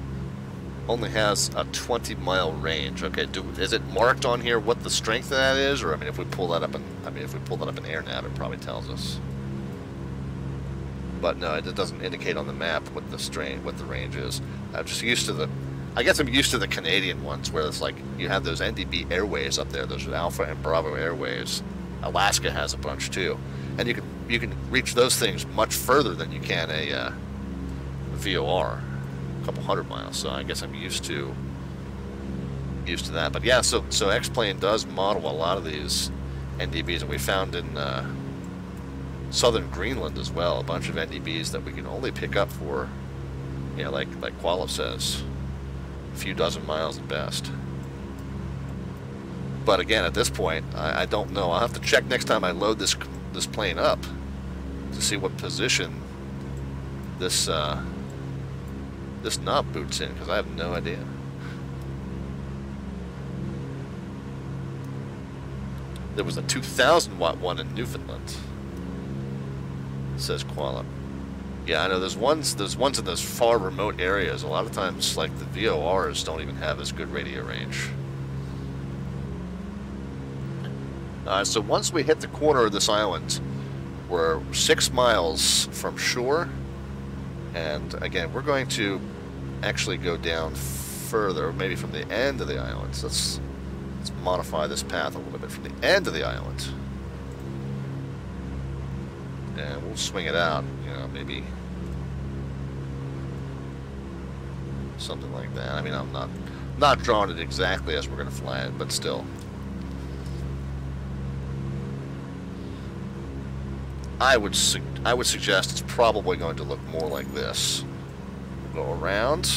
only has a 20 mile range. Okay, do, is it marked on here what the strength of that is, or I mean, if we pull that up in, I mean, if we pull that up in AirNav, it probably tells us. But no, it doesn't indicate on the map what the strain, what the range is. I'm just used to the, I guess I'm used to the Canadian ones where it's like you have those NDB airways up there, those are Alpha and Bravo airways. Alaska has a bunch too, and you can you can reach those things much further than you can a uh, VOR, a couple hundred miles. So I guess I'm used to used to that. But yeah, so so X-Plane does model a lot of these NDBs, and we found in uh, southern Greenland as well a bunch of NDBs that we can only pick up for, you know, like like Quala says, a few dozen miles at best. But again, at this point, I, I don't know. I'll have to check next time I load this this plane up to see what position this uh, this knob boots in because I have no idea. There was a 2,000 watt one in Newfoundland. Says Quala. Yeah, I know. There's ones. There's ones in those far remote areas. A lot of times, like the VORs don't even have as good radio range. Uh, so once we hit the corner of this island, we're six miles from shore, and again, we're going to actually go down further, maybe from the end of the island. So let's let's modify this path a little bit from the end of the island, and we'll swing it out. You know, maybe something like that. I mean, I'm not not drawing it exactly as we're going to fly it, but still. I would I would suggest it's probably going to look more like this. Go around,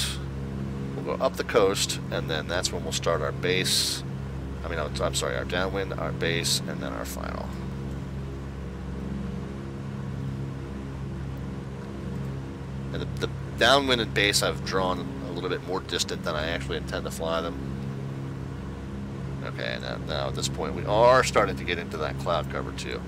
we'll go up the coast, and then that's when we'll start our base. I mean, I'm I'm sorry, our downwind, our base, and then our final. And the, the downwind and base I've drawn a little bit more distant than I actually intend to fly them. Okay, now, now at this point we are starting to get into that cloud cover too.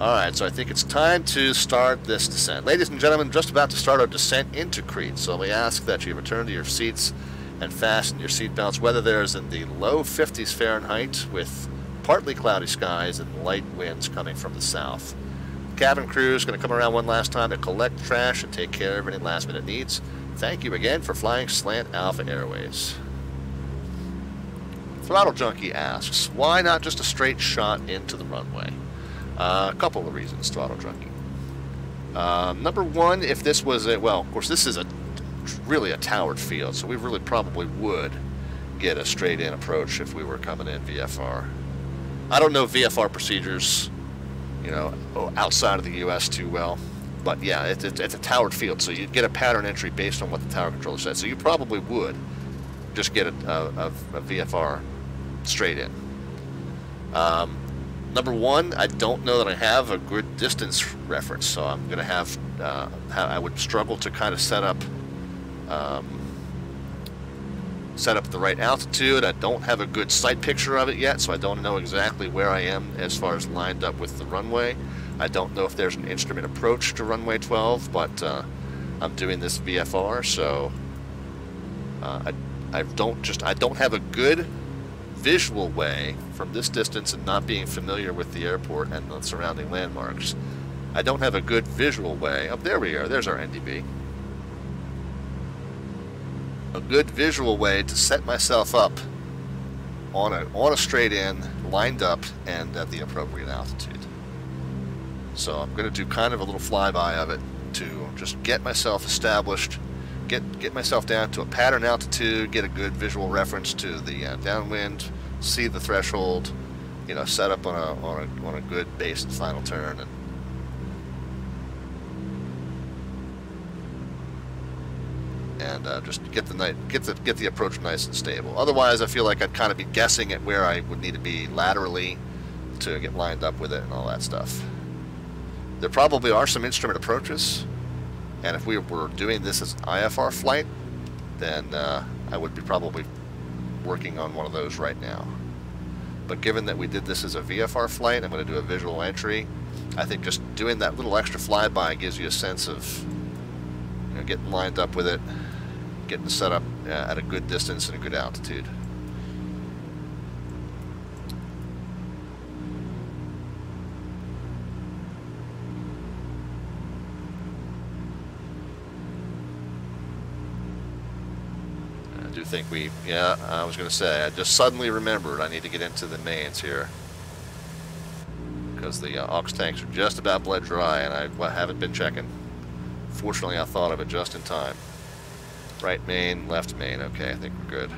Alright, so I think it's time to start this descent. Ladies and gentlemen, just about to start our descent into Crete, so we ask that you return to your seats and fasten your seatbelts. Weather there is in the low 50s Fahrenheit with partly cloudy skies and light winds coming from the south. Cabin crew is going to come around one last time to collect trash and take care of any last minute needs. Thank you again for flying Slant Alpha Airways. Throttle Junkie asks, why not just a straight shot into the runway? Uh, a couple of reasons, Throttle Junkie. Um, number one, if this was a, well, of course, this is a really a towered field, so we really probably would get a straight in approach if we were coming in VFR. I don't know VFR procedures, you know, outside of the U.S. too well, but yeah, it, it, it's a towered field, so you'd get a pattern entry based on what the tower controller says. So you probably would just get a, a, a VFR straight in. Um, number one, I don't know that I have a good distance reference, so I'm going to have, uh, I would struggle to kind of set up um, set up the right altitude. I don't have a good sight picture of it yet, so I don't know exactly where I am as far as lined up with the runway. I don't know if there's an instrument approach to runway 12, but uh, I'm doing this VFR, so uh, I, I don't just I don't have a good visual way from this distance and not being familiar with the airport and the surrounding landmarks. I don't have a good visual way. Oh, there we are. There's our NDB a good visual way to set myself up on a, on a straight in, lined up, and at the appropriate altitude. So I'm going to do kind of a little flyby of it to just get myself established, get get myself down to a pattern altitude, get a good visual reference to the uh, downwind, see the threshold, you know, set up on a, on a, on a good base and final turn, and and uh, just get the night get the get the approach nice and stable. Otherwise, I feel like I'd kind of be guessing at where I would need to be laterally to get lined up with it and all that stuff. There probably are some instrument approaches, and if we were doing this as IFR flight, then uh, I would be probably working on one of those right now. But given that we did this as a VFR flight, I'm going to do a visual entry. I think just doing that little extra flyby gives you a sense of you know, getting lined up with it, getting set up uh, at a good distance and a good altitude. Do think we, yeah, I was going to say, I just suddenly remembered I need to get into the mains here. Because the uh, aux tanks are just about bled dry and I well, haven't been checking. Fortunately, I thought of it just in time. Right main, left main. Okay, I think we're good.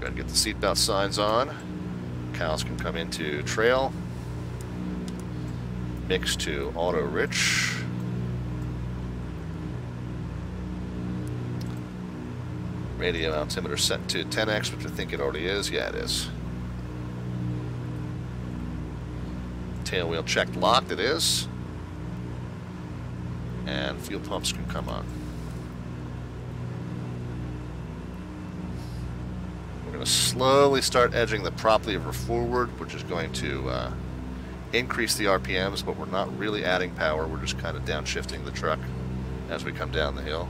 Gotta get the seatbelt signs on. Cowls can come into trail. Mix to auto rich. Radio altimeter set to 10x, which I think it already is. Yeah, it is. Tail wheel checked locked, it is. And fuel pumps can come on. We're going to slowly start edging the prop lever forward, which is going to uh, increase the RPMs, but we're not really adding power. We're just kind of downshifting the truck as we come down the hill.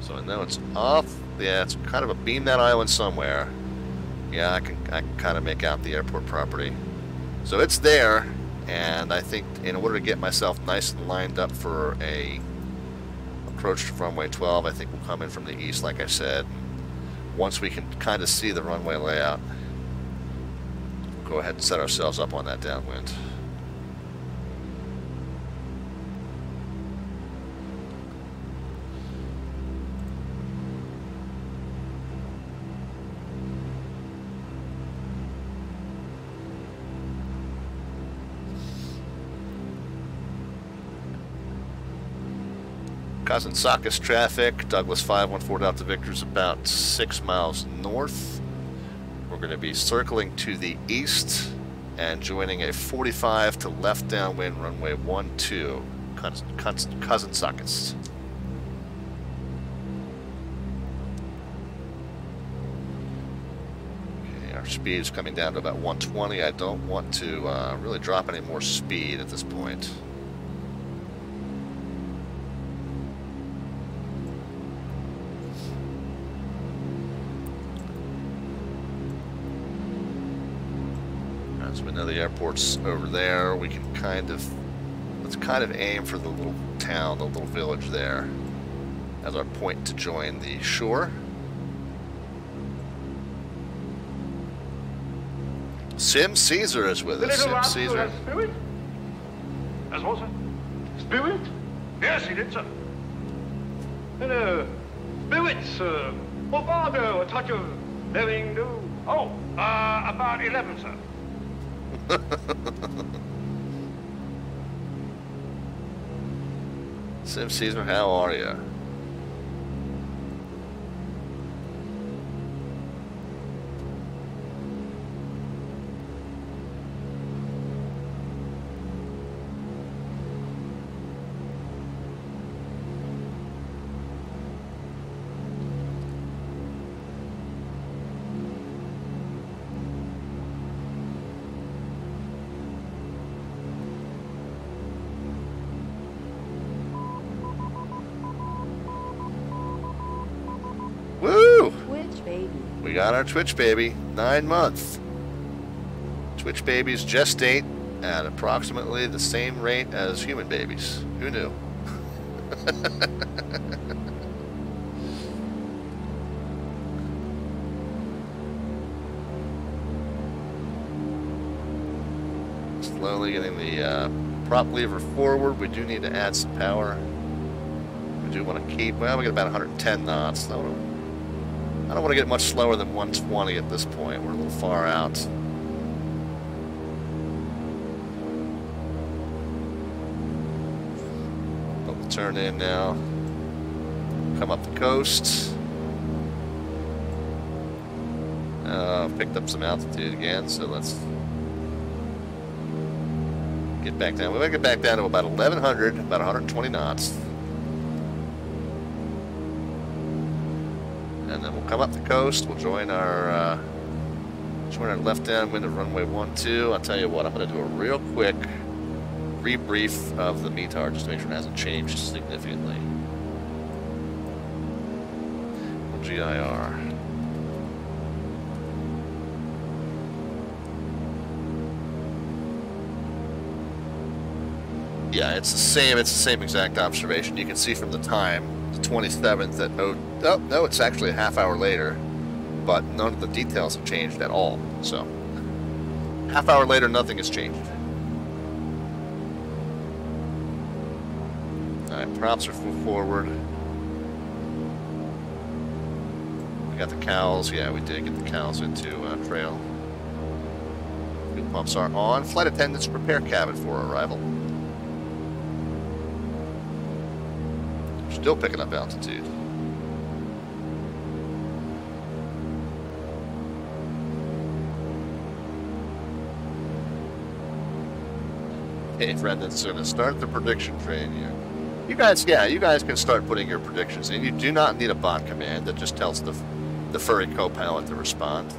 So I know it's off. Yeah, it's kind of a beam that island somewhere. Yeah, I can I can kind of make out the airport property. So it's there, and I think in order to get myself nice and lined up for a approach to runway 12, I think we'll come in from the east, like I said. Once we can kind of see the runway layout, we'll go ahead and set ourselves up on that downwind. Kazantzakis traffic, Douglas 514 Delta Victor is about six miles north. We're going to be circling to the east and joining a 45 to left downwind runway 12, Kazantzakis. Okay, our speed is coming down to about 120. I don't want to uh, really drop any more speed at this point. Know the airport's over there, we can kind of let's kind of aim for the little town, the little village there, as our point to join the shore. Sim Caesar is with The us. Sim Caesar. spirit? As what, sir? Spirit? Yes, he did, sir. Hello. Spirit, sir. Bravado, a touch of knowing do. Oh, uh, about 11, sir. Sim Caesar, how are you? Got our Twitch baby, nine months. Twitch babies gestate at approximately the same rate as human babies. Who knew? Slowly getting the uh, prop lever forward. We do need to add some power. We do want to keep, well, we got about 110 knots. Don't I don't want to get much slower than 120 at this point. We're a little far out. But we'll turn in now. Come up the coast. Uh, picked up some altitude again, so let's get back down. We might get back down to about 1100, about 120 knots. Come up the coast. We'll join our uh, join our left downwind of runway one two. I'll tell you what, I'm going to do a real quick rebrief of the METAR just to make sure it hasn't changed significantly. GIR. Yeah, it's the same. It's the same exact observation. You can see from the time, the 27th at oh, oh no, it's actually a half hour later, but none of the details have changed at all. So, half hour later, nothing has changed. All right, props are forward. We got the cowls. Yeah, we did get the cowls into uh, trail. Fuel pumps are on. Flight attendants prepare cabin for arrival. Still picking up altitude. Hey, Brendan's going to start the prediction train here. You guys, yeah, you guys can start putting your predictions in. You do not need a bot command that just tells the, the furry co-pilot to respond.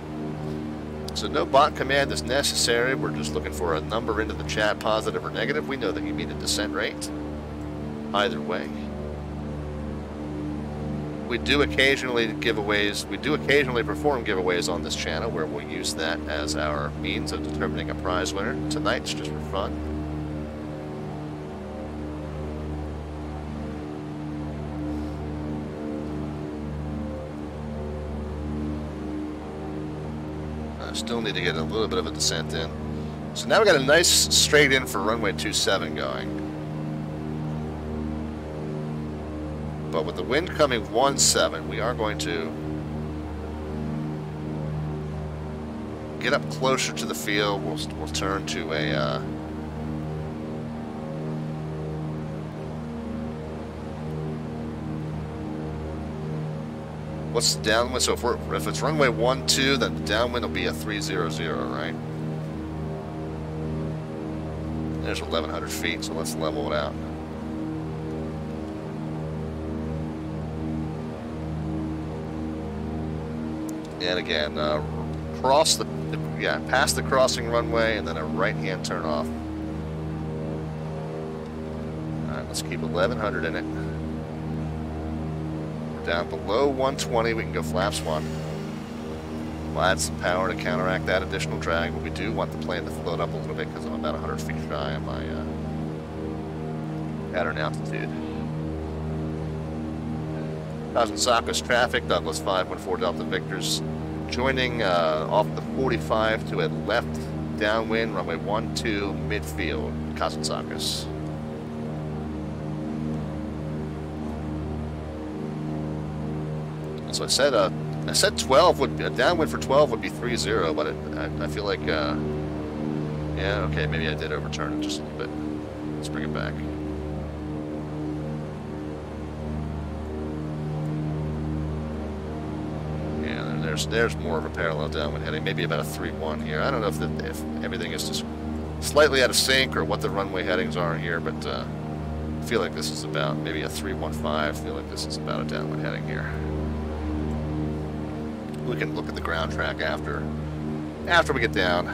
So no bot command is necessary. We're just looking for a number into the chat, positive or negative. We know that you mean a descent rate. Either way. We do occasionally giveaways. We do occasionally perform giveaways on this channel where we'll use that as our means of determining a prize winner. Tonight's just for fun. I Still need to get a little bit of a descent in. So now we got a nice straight in for runway 27 going. But with the wind coming 1-7, we are going to get up closer to the field. We'll, we'll turn to a uh, What's the downwind? So if we're if it's runway one two, then the downwind will be a three zero zero, right? There's 1,100 feet, so let's level it out. And again, uh, cross the, yeah, past the crossing runway, and then a right-hand turn off. All right, let's keep 1,100 in it down below 120, we can go flaps one. We'll add some power to counteract that additional drag, but we do want the plane to float up a little bit because I'm about 100 feet shy on my uh, pattern altitude. Kazantzakis traffic, Douglas 514 Delta Victors, joining uh, off the 45 to a left downwind, runway 12 midfield, Kazantzakis. So I said, uh, I said 12 would be, a downwind for 12 would be 3-0, but it, I, I, feel like, uh, yeah, okay, maybe I did overturn it just a little bit. Let's bring it back. There's there's more of a parallel downwind heading, maybe about a 3-1 here. I don't know if the, if everything is just slightly out of sync or what the runway headings are here, but uh, I feel like this is about maybe a 3-1-5. I feel like this is about a downwind heading here we can look at the ground track after after we get down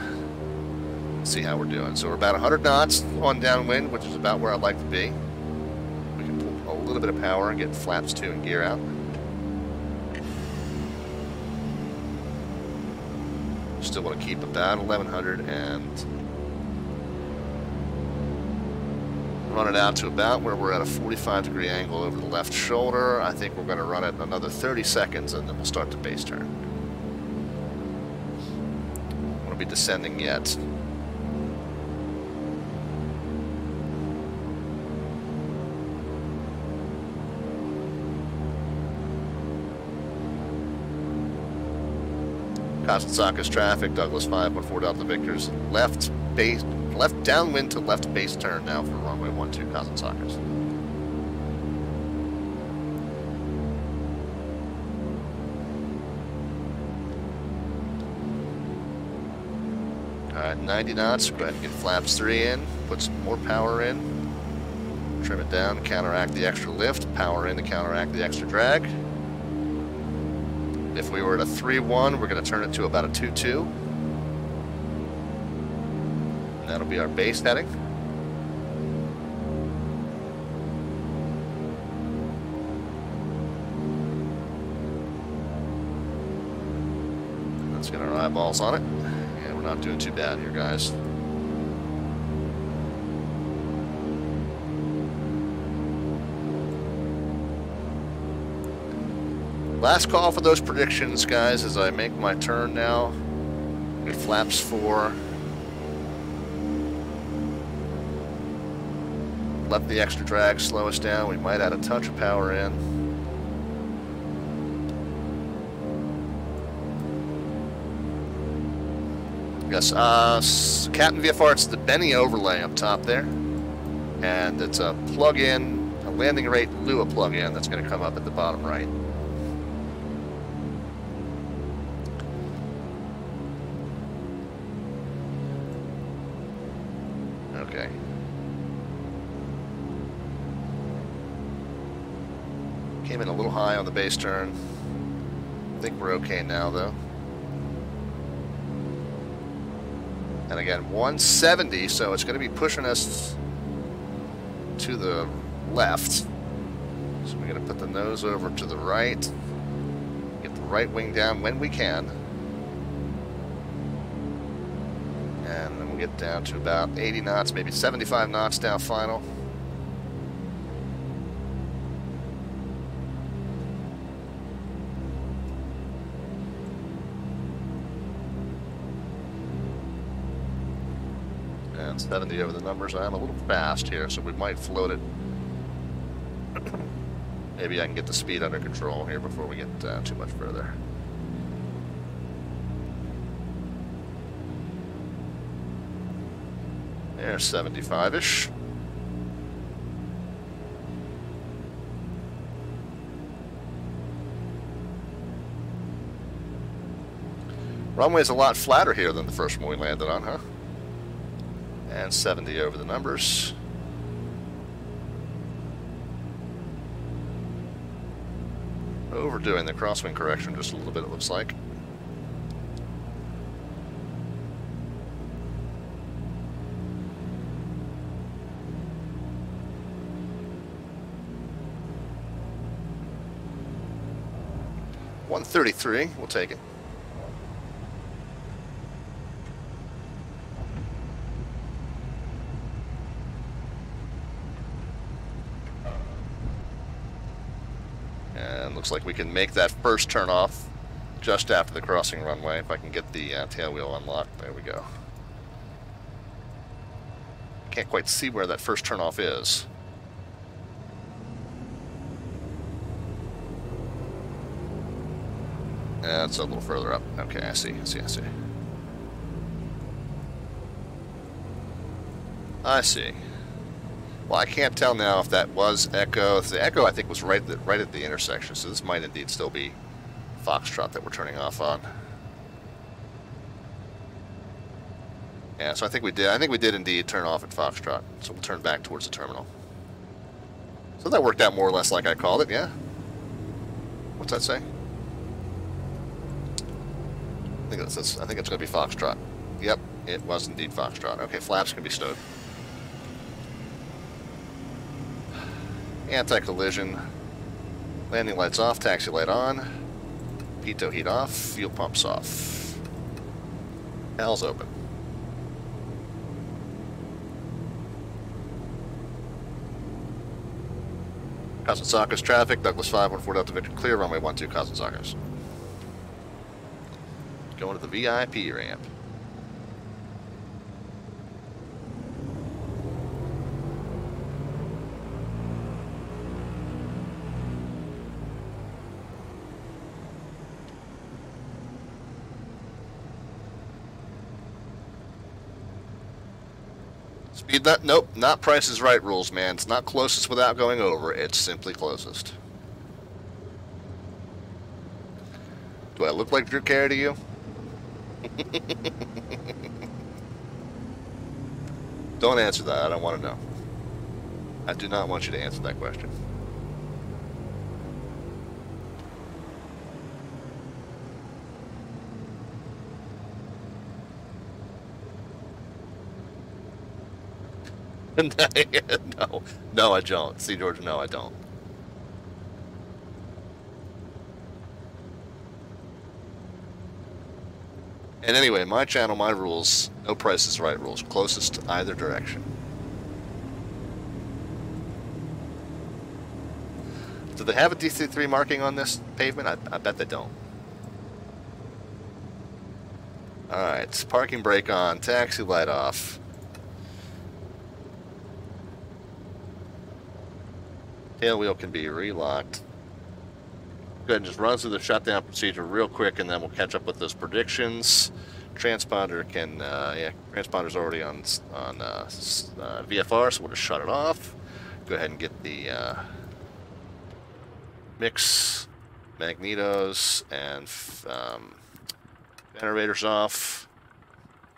see how we're doing so we're about 100 knots on downwind which is about where I'd like to be we can pull a little bit of power and get flaps 2 and gear out still want to keep about 1100 and run it out to about where we're at a 45 degree angle over the left shoulder. I think we're going to run it another 30 seconds and then we'll start the base turn. Won't be descending yet. Kazantzakis traffic, Douglas 514 Delta Victors, left base left downwind to left base turn now for runway 12 Kazantzakis. Alright, 90 knots, go ahead and get flaps 3 in, put some more power in, trim it down counteract the extra lift, power in to counteract the extra drag. If we were at a 3-1, we're going to turn it to about a 2-2. That'll be our base heading. Let's get our eyeballs on it. Yeah, we're not doing too bad here, guys. Last call for those predictions, guys, as I make my turn now. It flaps four. let the extra drag slow us down. We might add a touch of power in. Yes, uh, Captain VFR, it's the Benny overlay up top there. And it's a plug-in, a landing rate Lua plug-in that's going to come up at the bottom right. Base turn. I think we're okay now, though. And again, 170, so it's going to be pushing us to the left. So we're going to put the nose over to the right. Get the right wing down when we can. And then we'll get down to about 80 knots, maybe 75 knots down final. 70 over the numbers. I'm a little fast here, so we might float it. Maybe I can get the speed under control here before we get uh, too much further. There's 75-ish. Runway's a lot flatter here than the first one we landed on, huh? And 70 over the numbers. Overdoing the crosswind correction just a little bit, it looks like. One thirty-three. We'll take it. And looks like we can make that first turn off just after the crossing runway. If I can get the uh, tail wheel unlocked, there we go. Can't quite see where that first turn off is. It's a little further up. Okay, I see, I see, I see. I see. Well, I can't tell now if that was Echo. The Echo, I think, was right at the, right at the intersection, so this might indeed still be Foxtrot that we're turning off on. Yeah, so I think we did. I think we did indeed turn off at Foxtrot. So we'll turn back towards the terminal. So that worked out more or less like I called it, yeah? What's that say? I think. I think it's going to be Foxtrot. Yep, it was indeed Foxtrot. Okay, flaps can be stowed. Anti-collision. Landing lights off, taxi light on. Pitot heat off, fuel pumps off. Hell's open. Kazantzakis traffic, Douglas 514 Delta Victor clear, runway 12 Kazantzakis. Going to the VIP ramp. That? Nope, not Price is Right rules, man. It's not closest without going over. It's simply closest. Do I look like Drew Carey to you? don't answer that. I don't want to know. I do not want you to answer that question. no, no, I don't. See, George, no, I don't. And anyway, my channel, my rules, no price is right rules, closest to either direction. Do they have a DC3 marking on this pavement? I, I bet they don't. Alright, parking brake on, taxi light off. Tail wheel can be relocked. Go ahead and just run through the shutdown procedure real quick, and then we'll catch up with those predictions. Transponder can, uh, yeah, transponder's already on on uh, uh, VFR, so we'll just shut it off. Go ahead and get the uh, mix magnetos and um, generators off.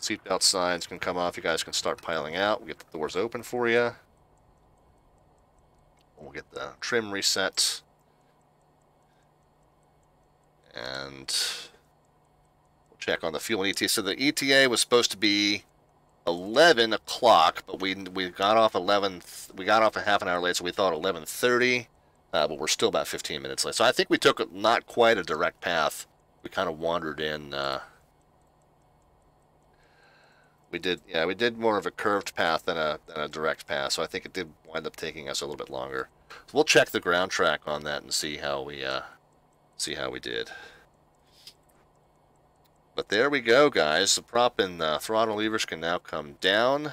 Seatbelt signs can come off. You guys can start piling out. We'll get the doors open for you. We'll get the trim reset. And we'll check on the fuel and ETA. So the ETA was supposed to be 11 o'clock, but we we got off 11. We got off a half an hour late, so we thought 11:30. Uh, but we're still about 15 minutes late. So I think we took not quite a direct path. We kind of wandered in. Uh, we did, yeah, we did more of a curved path than a than a direct path. So I think it did wind up taking us a little bit longer. We'll check the ground track on that and see how we uh, see how we did. But there we go, guys. The prop and uh, throttle levers can now come down.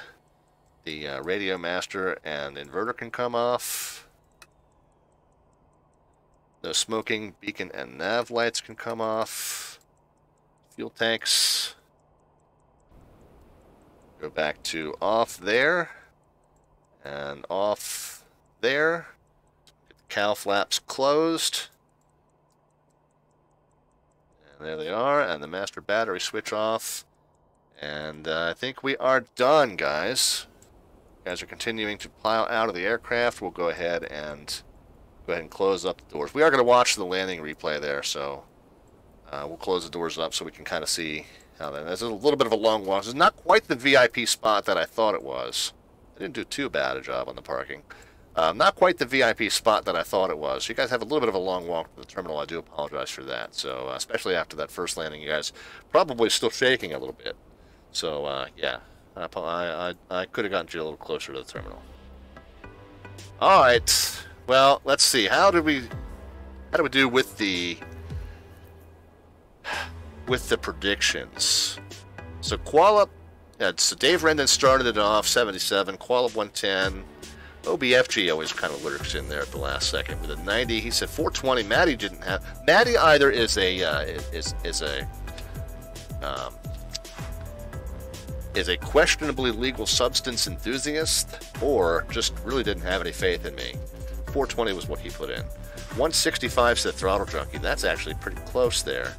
The uh, radio master and inverter can come off. No smoking beacon and nav lights can come off. Fuel tanks. Go back to off there. And off there. Cowl flaps closed. And there they are. And the master battery switch off. And uh, I think we are done, guys. You guys are continuing to plow out of the aircraft. We'll go ahead and go ahead and close up the doors. We are going to watch the landing replay there, so uh, we'll close the doors up so we can kind of see how that. There's a little bit of a long walk. This is not quite the VIP spot that I thought it was. I didn't do too bad a job on the parking. Um, not quite the VIP spot that I thought it was. You guys have a little bit of a long walk to the terminal. I do apologize for that. So, uh, especially after that first landing, you guys probably still shaking a little bit. So, uh, yeah, I, I, I could have gotten you a little closer to the terminal. All right. Well, let's see. How did we, how do we do with the, with the predictions? So Qualup, uh, so Dave Rendon started it off 77. Qualup 110. OBFG always kind of lurks in there at the last second with a 90. He said 420. Maddie didn't have. Maddie either is a uh, is is a um, is a questionably legal substance enthusiast, or just really didn't have any faith in me. 420 was what he put in. 165 said Throttle Junkie. That's actually pretty close there.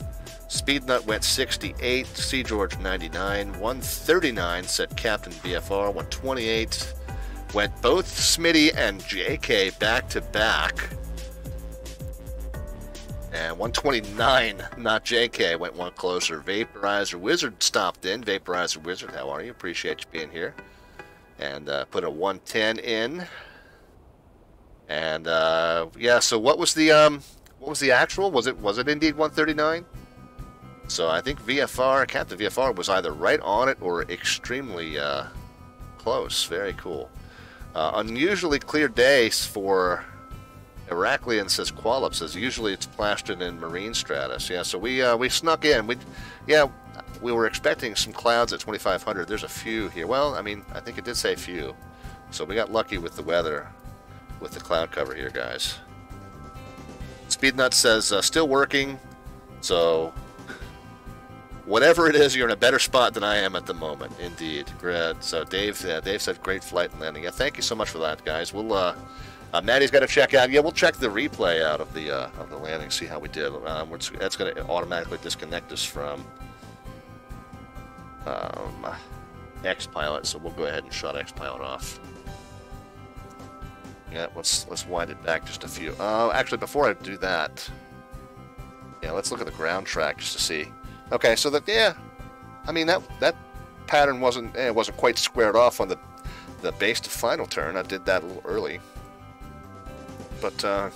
Speed Nut went 68. C George 99. 139 said Captain VFR. 128 went both Smitty and JK back to back. And 129, not JK, went one closer. Vaporizer Wizard stopped in. Vaporizer Wizard, how are you? Appreciate you being here. And uh, put a 110 in. And uh, yeah, so what was the um, what was the actual? Was it was it indeed 139? So I think VFR, Captain VFR, was either right on it or extremely uh, close. Very cool. Uh, unusually clear days for Heraklion says Qualup says usually it's plastered in marine stratus. Yeah, so we uh, we snuck in. We yeah we were expecting some clouds at 2500. There's a few here. Well, I mean I think it did say few, so we got lucky with the weather, with the cloud cover here, guys. Speednut says uh, still working, so whatever it is, you're in a better spot than I am at the moment. Indeed, great. So Dave, uh, Dave said great flight and landing. Yeah, thank you so much for that, guys. We'll uh, uh, Maddie's got to check out. Yeah, we'll check the replay out of the uh, of the landing, see how we did. Um, that's going to automatically disconnect us from um, X Pilot, so we'll go ahead and shut X Pilot off. Yeah, let's let's wind it back just a few. Oh, uh, actually, before I do that, yeah, let's look at the ground track just to see. Okay, so that yeah, I mean that that pattern wasn't eh, it wasn't quite squared off on the the base to final turn. I did that a little early but uh,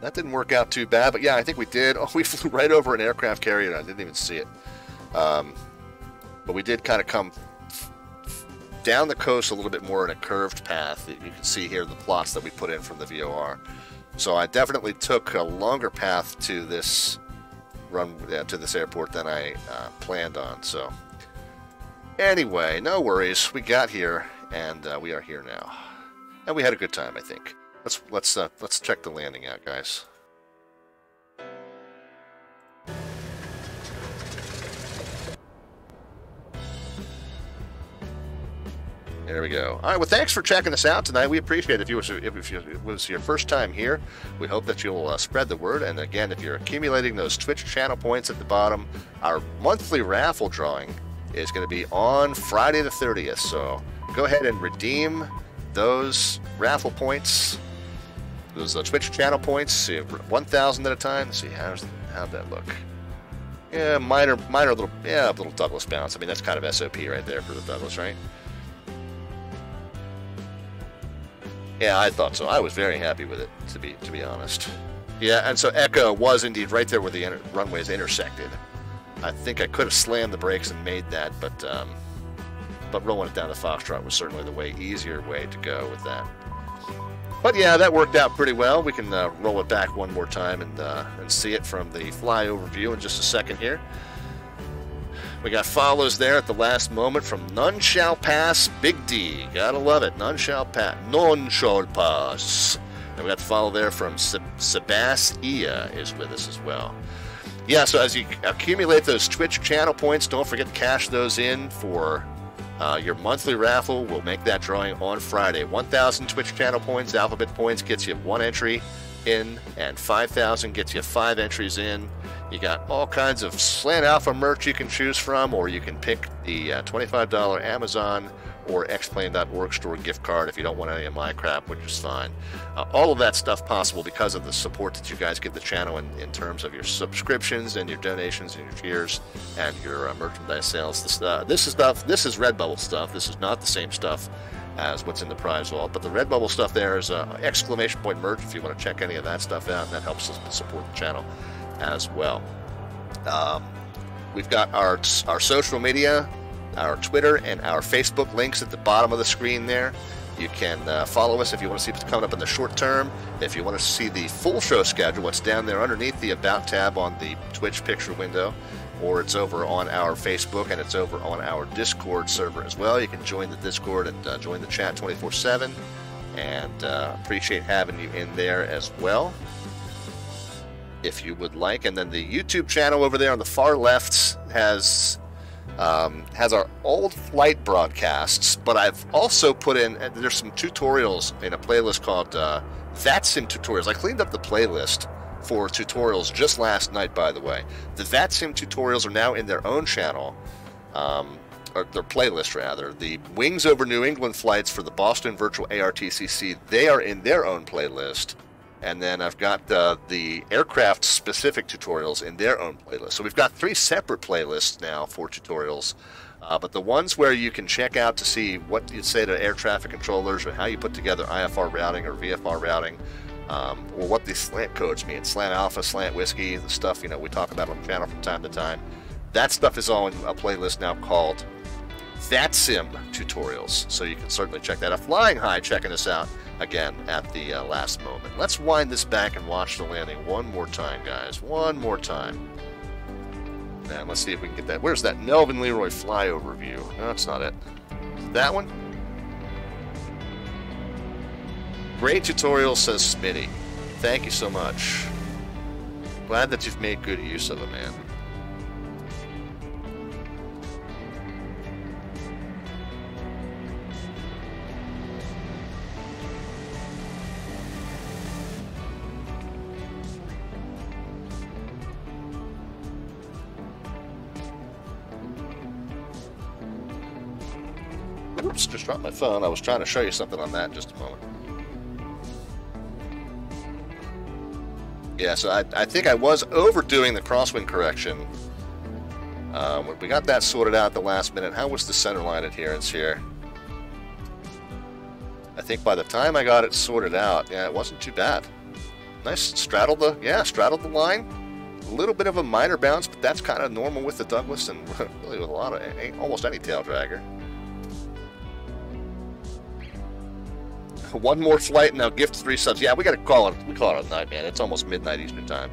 that didn't work out too bad. But yeah, I think we did. Oh, we flew right over an aircraft carrier, I didn't even see it. Um, but we did kind of come down the coast a little bit more in a curved path. You can see here the plots that we put in from the VOR. So I definitely took a longer path to this run to this airport than I uh, planned on. So anyway, no worries. We got here, and uh, we are here now, and we had a good time. I think. Let's let's uh, let's check the landing out, guys. There we go. All right. Well, thanks for checking us out tonight. We appreciate it. If, you was, if it was your first time here, we hope that you'll uh, spread the word. And again, if you're accumulating those Twitch channel points at the bottom, our monthly raffle drawing is going to be on Friday the 30th. So go ahead and redeem those raffle points those uh, Twitch channel points, 1,000 at a time. Let's see, how's how'd that look? Yeah, minor, minor little, yeah, little Douglas bounce. I mean, that's kind of SOP right there for the Douglas, right? Yeah, I thought so. I was very happy with it, to be to be honest. Yeah, and so Echo was indeed right there where the runways intersected. I think I could have slammed the brakes and made that, but um, but rolling it down to Foxtrot was certainly the way easier way to go with that. But yeah, that worked out pretty well. We can uh, roll it back one more time and, uh, and see it from the flyover view in just a second here. We got follows there at the last moment from None Shall Pass, Big D. Gotta love it. None Shall Pass. None Shall Pass. And we got follow there from Seb- Sebastia is with us as well. Yeah, so as you accumulate those Twitch channel points, don't forget to cash those in for uh, your monthly raffle. We'll make that drawing on Friday. 1,000 Twitch channel points, alphabet points gets you one entry in, and 5,000 gets you five entries in. You got all kinds of Slant Alpha merch you can choose from, or you can pick the uh, $25 Amazon or xplane.org store gift card if you don't want any of my crap, which is fine. Uh, all of that stuff possible because of the support that you guys give the channel in, in terms of your subscriptions and your donations and your cheers and your uh, merchandise sales. This, uh, this is stuff. This is Redbubble stuff. This is not the same stuff as what's in the prize vault. But the Redbubble stuff there is uh, exclamation point merch if you want to check any of that stuff out, and that helps us support the channel as well. Um, we've got our our social media, our Twitter and our Facebook links at the bottom of the screen there. You can uh, follow us if you want to see what's coming up in the short term. If you want to see the full show schedule, what's down there underneath the About tab on the Twitch picture window, or it's over on our Facebook and it's over on our Discord server as well. You can join the Discord and uh, join the chat 24 7, and uh, appreciate having you in there as well if you would like. And then the YouTube channel over there on the far left has um, has our old flight broadcasts, but I've also put in there's some tutorials in a playlist called uh, VATSIM tutorials. I cleaned up the playlist for tutorials just last night, by the way. The VATSIM tutorials are now in their own channel. Um, or their playlist rather. The Wings over New England flights for the Boston Virtual ARTCC, they are in their own playlist. And then I've got uh, the aircraft specific tutorials in their own playlist. So we've got three separate playlists now for tutorials. Uh, but the ones where you can check out to see what you say to air traffic controllers or how you put together IFR routing or VFR routing, um, or what these slant codes mean slant alpha, slant whiskey, the stuff you know we talk about on the channel from time to time. That stuff is all in a playlist now called That VATSIM tutorials. So you can certainly check that out. Flying High checking us out again at the uh, last moment. Let's wind this back and watch the landing one more time, guys. One more time. And let's see if we can get that. Where's that Melvin Leroy flyover view? No, that's not it. That one? Great tutorial, says Smitty. Thank you so much. Glad that you've made good use of it, man. Oops, just dropped my phone. I was trying to show you something on that just a moment. Yeah, so I, I think I was overdoing the crosswind correction. Um, we got that sorted out at the last minute. How was the center line adherence here? I think by the time I got it sorted out, yeah, it wasn't too bad. Nice straddled the, yeah, straddled the line. A little bit of a minor bounce, but that's kind of normal with the Douglas and really with a lot of, almost any tail dragger. One more flight and I'll gift three subs. Yeah, we got to call it. We call it a night, man. It's almost midnight Eastern time.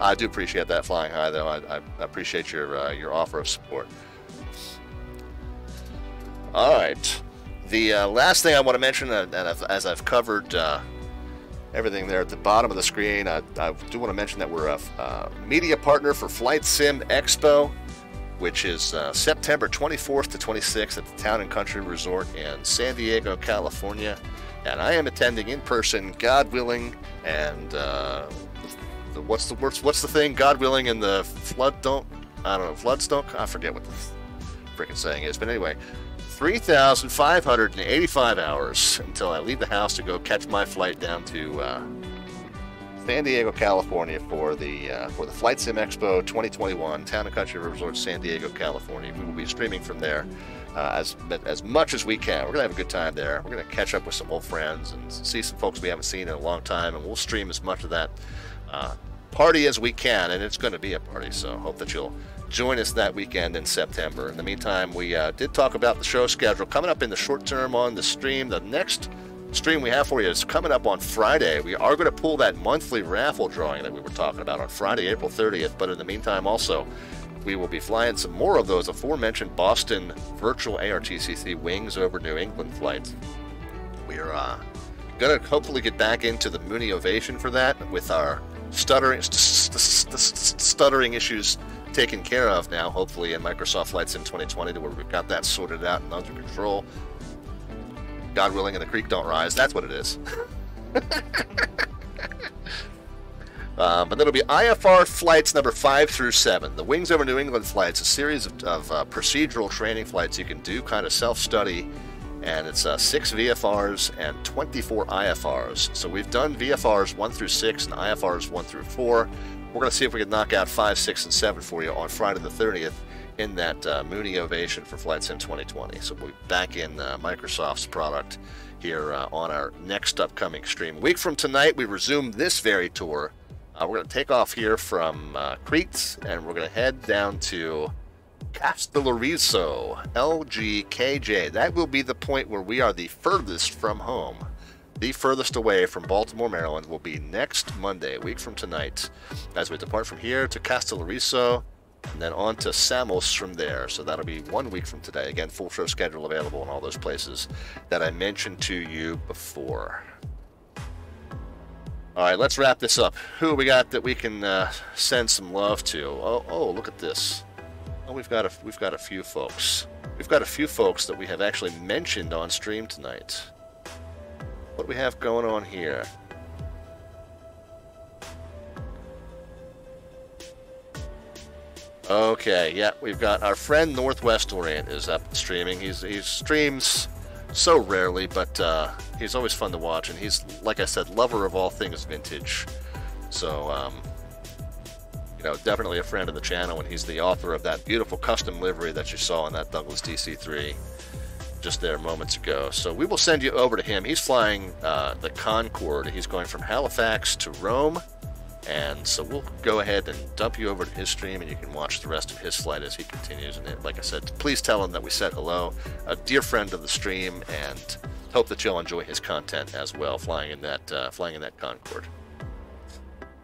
I do appreciate that flying high, though. I, I appreciate your uh, your offer of support. All right. The uh, last thing I want to mention, and I've, as I've covered uh, everything there at the bottom of the screen, I, I do want to mention that we're a uh, media partner for Flight Sim Expo, which is uh, September 24th to 26th at the Town and Country Resort in San Diego, California and I am attending in person, God willing, and uh, the, what's the what's, what's the thing? God willing, and the flood don't. I don't know. Floods don't. I forget what the freaking saying is. But anyway, 3,585 hours until I leave the house to go catch my flight down to uh, San Diego, California for the uh, for the Flight Sim Expo 2021, Town and Country Resort, San Diego, California. We will be streaming from there uh, as as much as we can. We're gonna have a good time there. We're gonna catch up with some old friends and see some folks we haven't seen in a long time, and we'll stream as much of that uh, party as we can. And it's to be a party, so hope that you'll join us that weekend in September. In the meantime, we uh, did talk about the show schedule coming up in the short term on the stream. The next stream we have for you is coming up on Friday. We are going to pull that monthly raffle drawing that we were talking about on Friday, April 30th. But in the meantime, also we will be flying some more of those aforementioned Boston virtual ARTCC wings over New England flights. We're uh, gonna hopefully get back into the Mooney Ovation for that with our stuttering st- st- st- st- stuttering issues taken care of now. Hopefully, in Microsoft Flight Sim 2020, to where we've got that sorted out and under control. God willing, and the creek don't rise. That's what it is. Um, but that'll be IFR flights number five through seven. The Wings Over New England flights, a series of, of uh, procedural training flights you can do, kind of self-study, and it's uh, six VFRs and 24 IFRs. So we've done VFRs one through six and IFRs one through four. We're going to see if we can knock out five, six, and seven for you on Friday the 30th in that uh, Mooney Ovation for Flight Sim 2020. So we'll be back in uh, Microsoft's product here uh, on our next upcoming stream. A week from tonight, we resume this very tour. Uh, we're going to take off here from uh, Crete and we're going to head down to Kastellorizo, LGKJ. That will be the point where we are the furthest from home. The furthest away from Baltimore, Maryland will be next Monday, a week from tonight, as we depart from here to Kastellorizo and then on to Samos from there. So that'll be one week from today. Again, full show schedule available in all those places that I mentioned to you before. All right, let's wrap this up. Who we got that we can uh, send some love to? Oh, oh, look at this. Oh, we've got a we've got a few folks. We've got a few folks that we have actually mentioned on stream tonight. What do we have going on here? Okay, yeah, we've got our friend Northwest Orient is up streaming. He's he streams so rarely, but uh, he's always fun to watch, and he's like I said, lover of all things vintage. So, um, you know, definitely a friend of the channel, and he's the author of that beautiful custom livery that you saw in that Douglas DC-3 just there moments ago. So we will send you over to him. He's flying uh, the Concorde. He's going from Halifax to Rome. And so we'll go ahead and dump you over to his stream, and you can watch the rest of his flight as he continues. And like I said, please tell him that we said hello, a dear friend of the stream, and hope that you'll enjoy his content as well, flying in that uh, flying in that Concorde.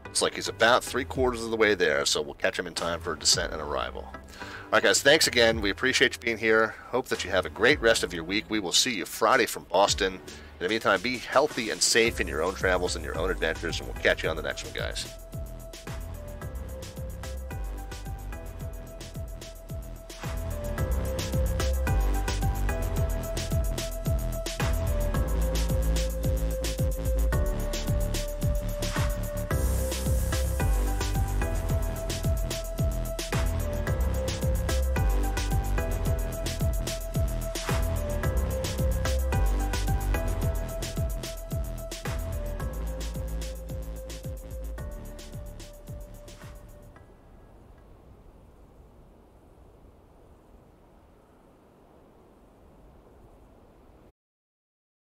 Looks like he's about three quarters of the way there, so we'll catch him in time for descent and arrival. All right, guys, thanks again. We appreciate you being here. Hope that you have a great rest of your week. We will see you Friday from Boston. In the meantime, be healthy and safe in your own travels and your own adventures, and we'll catch you on the next one, guys.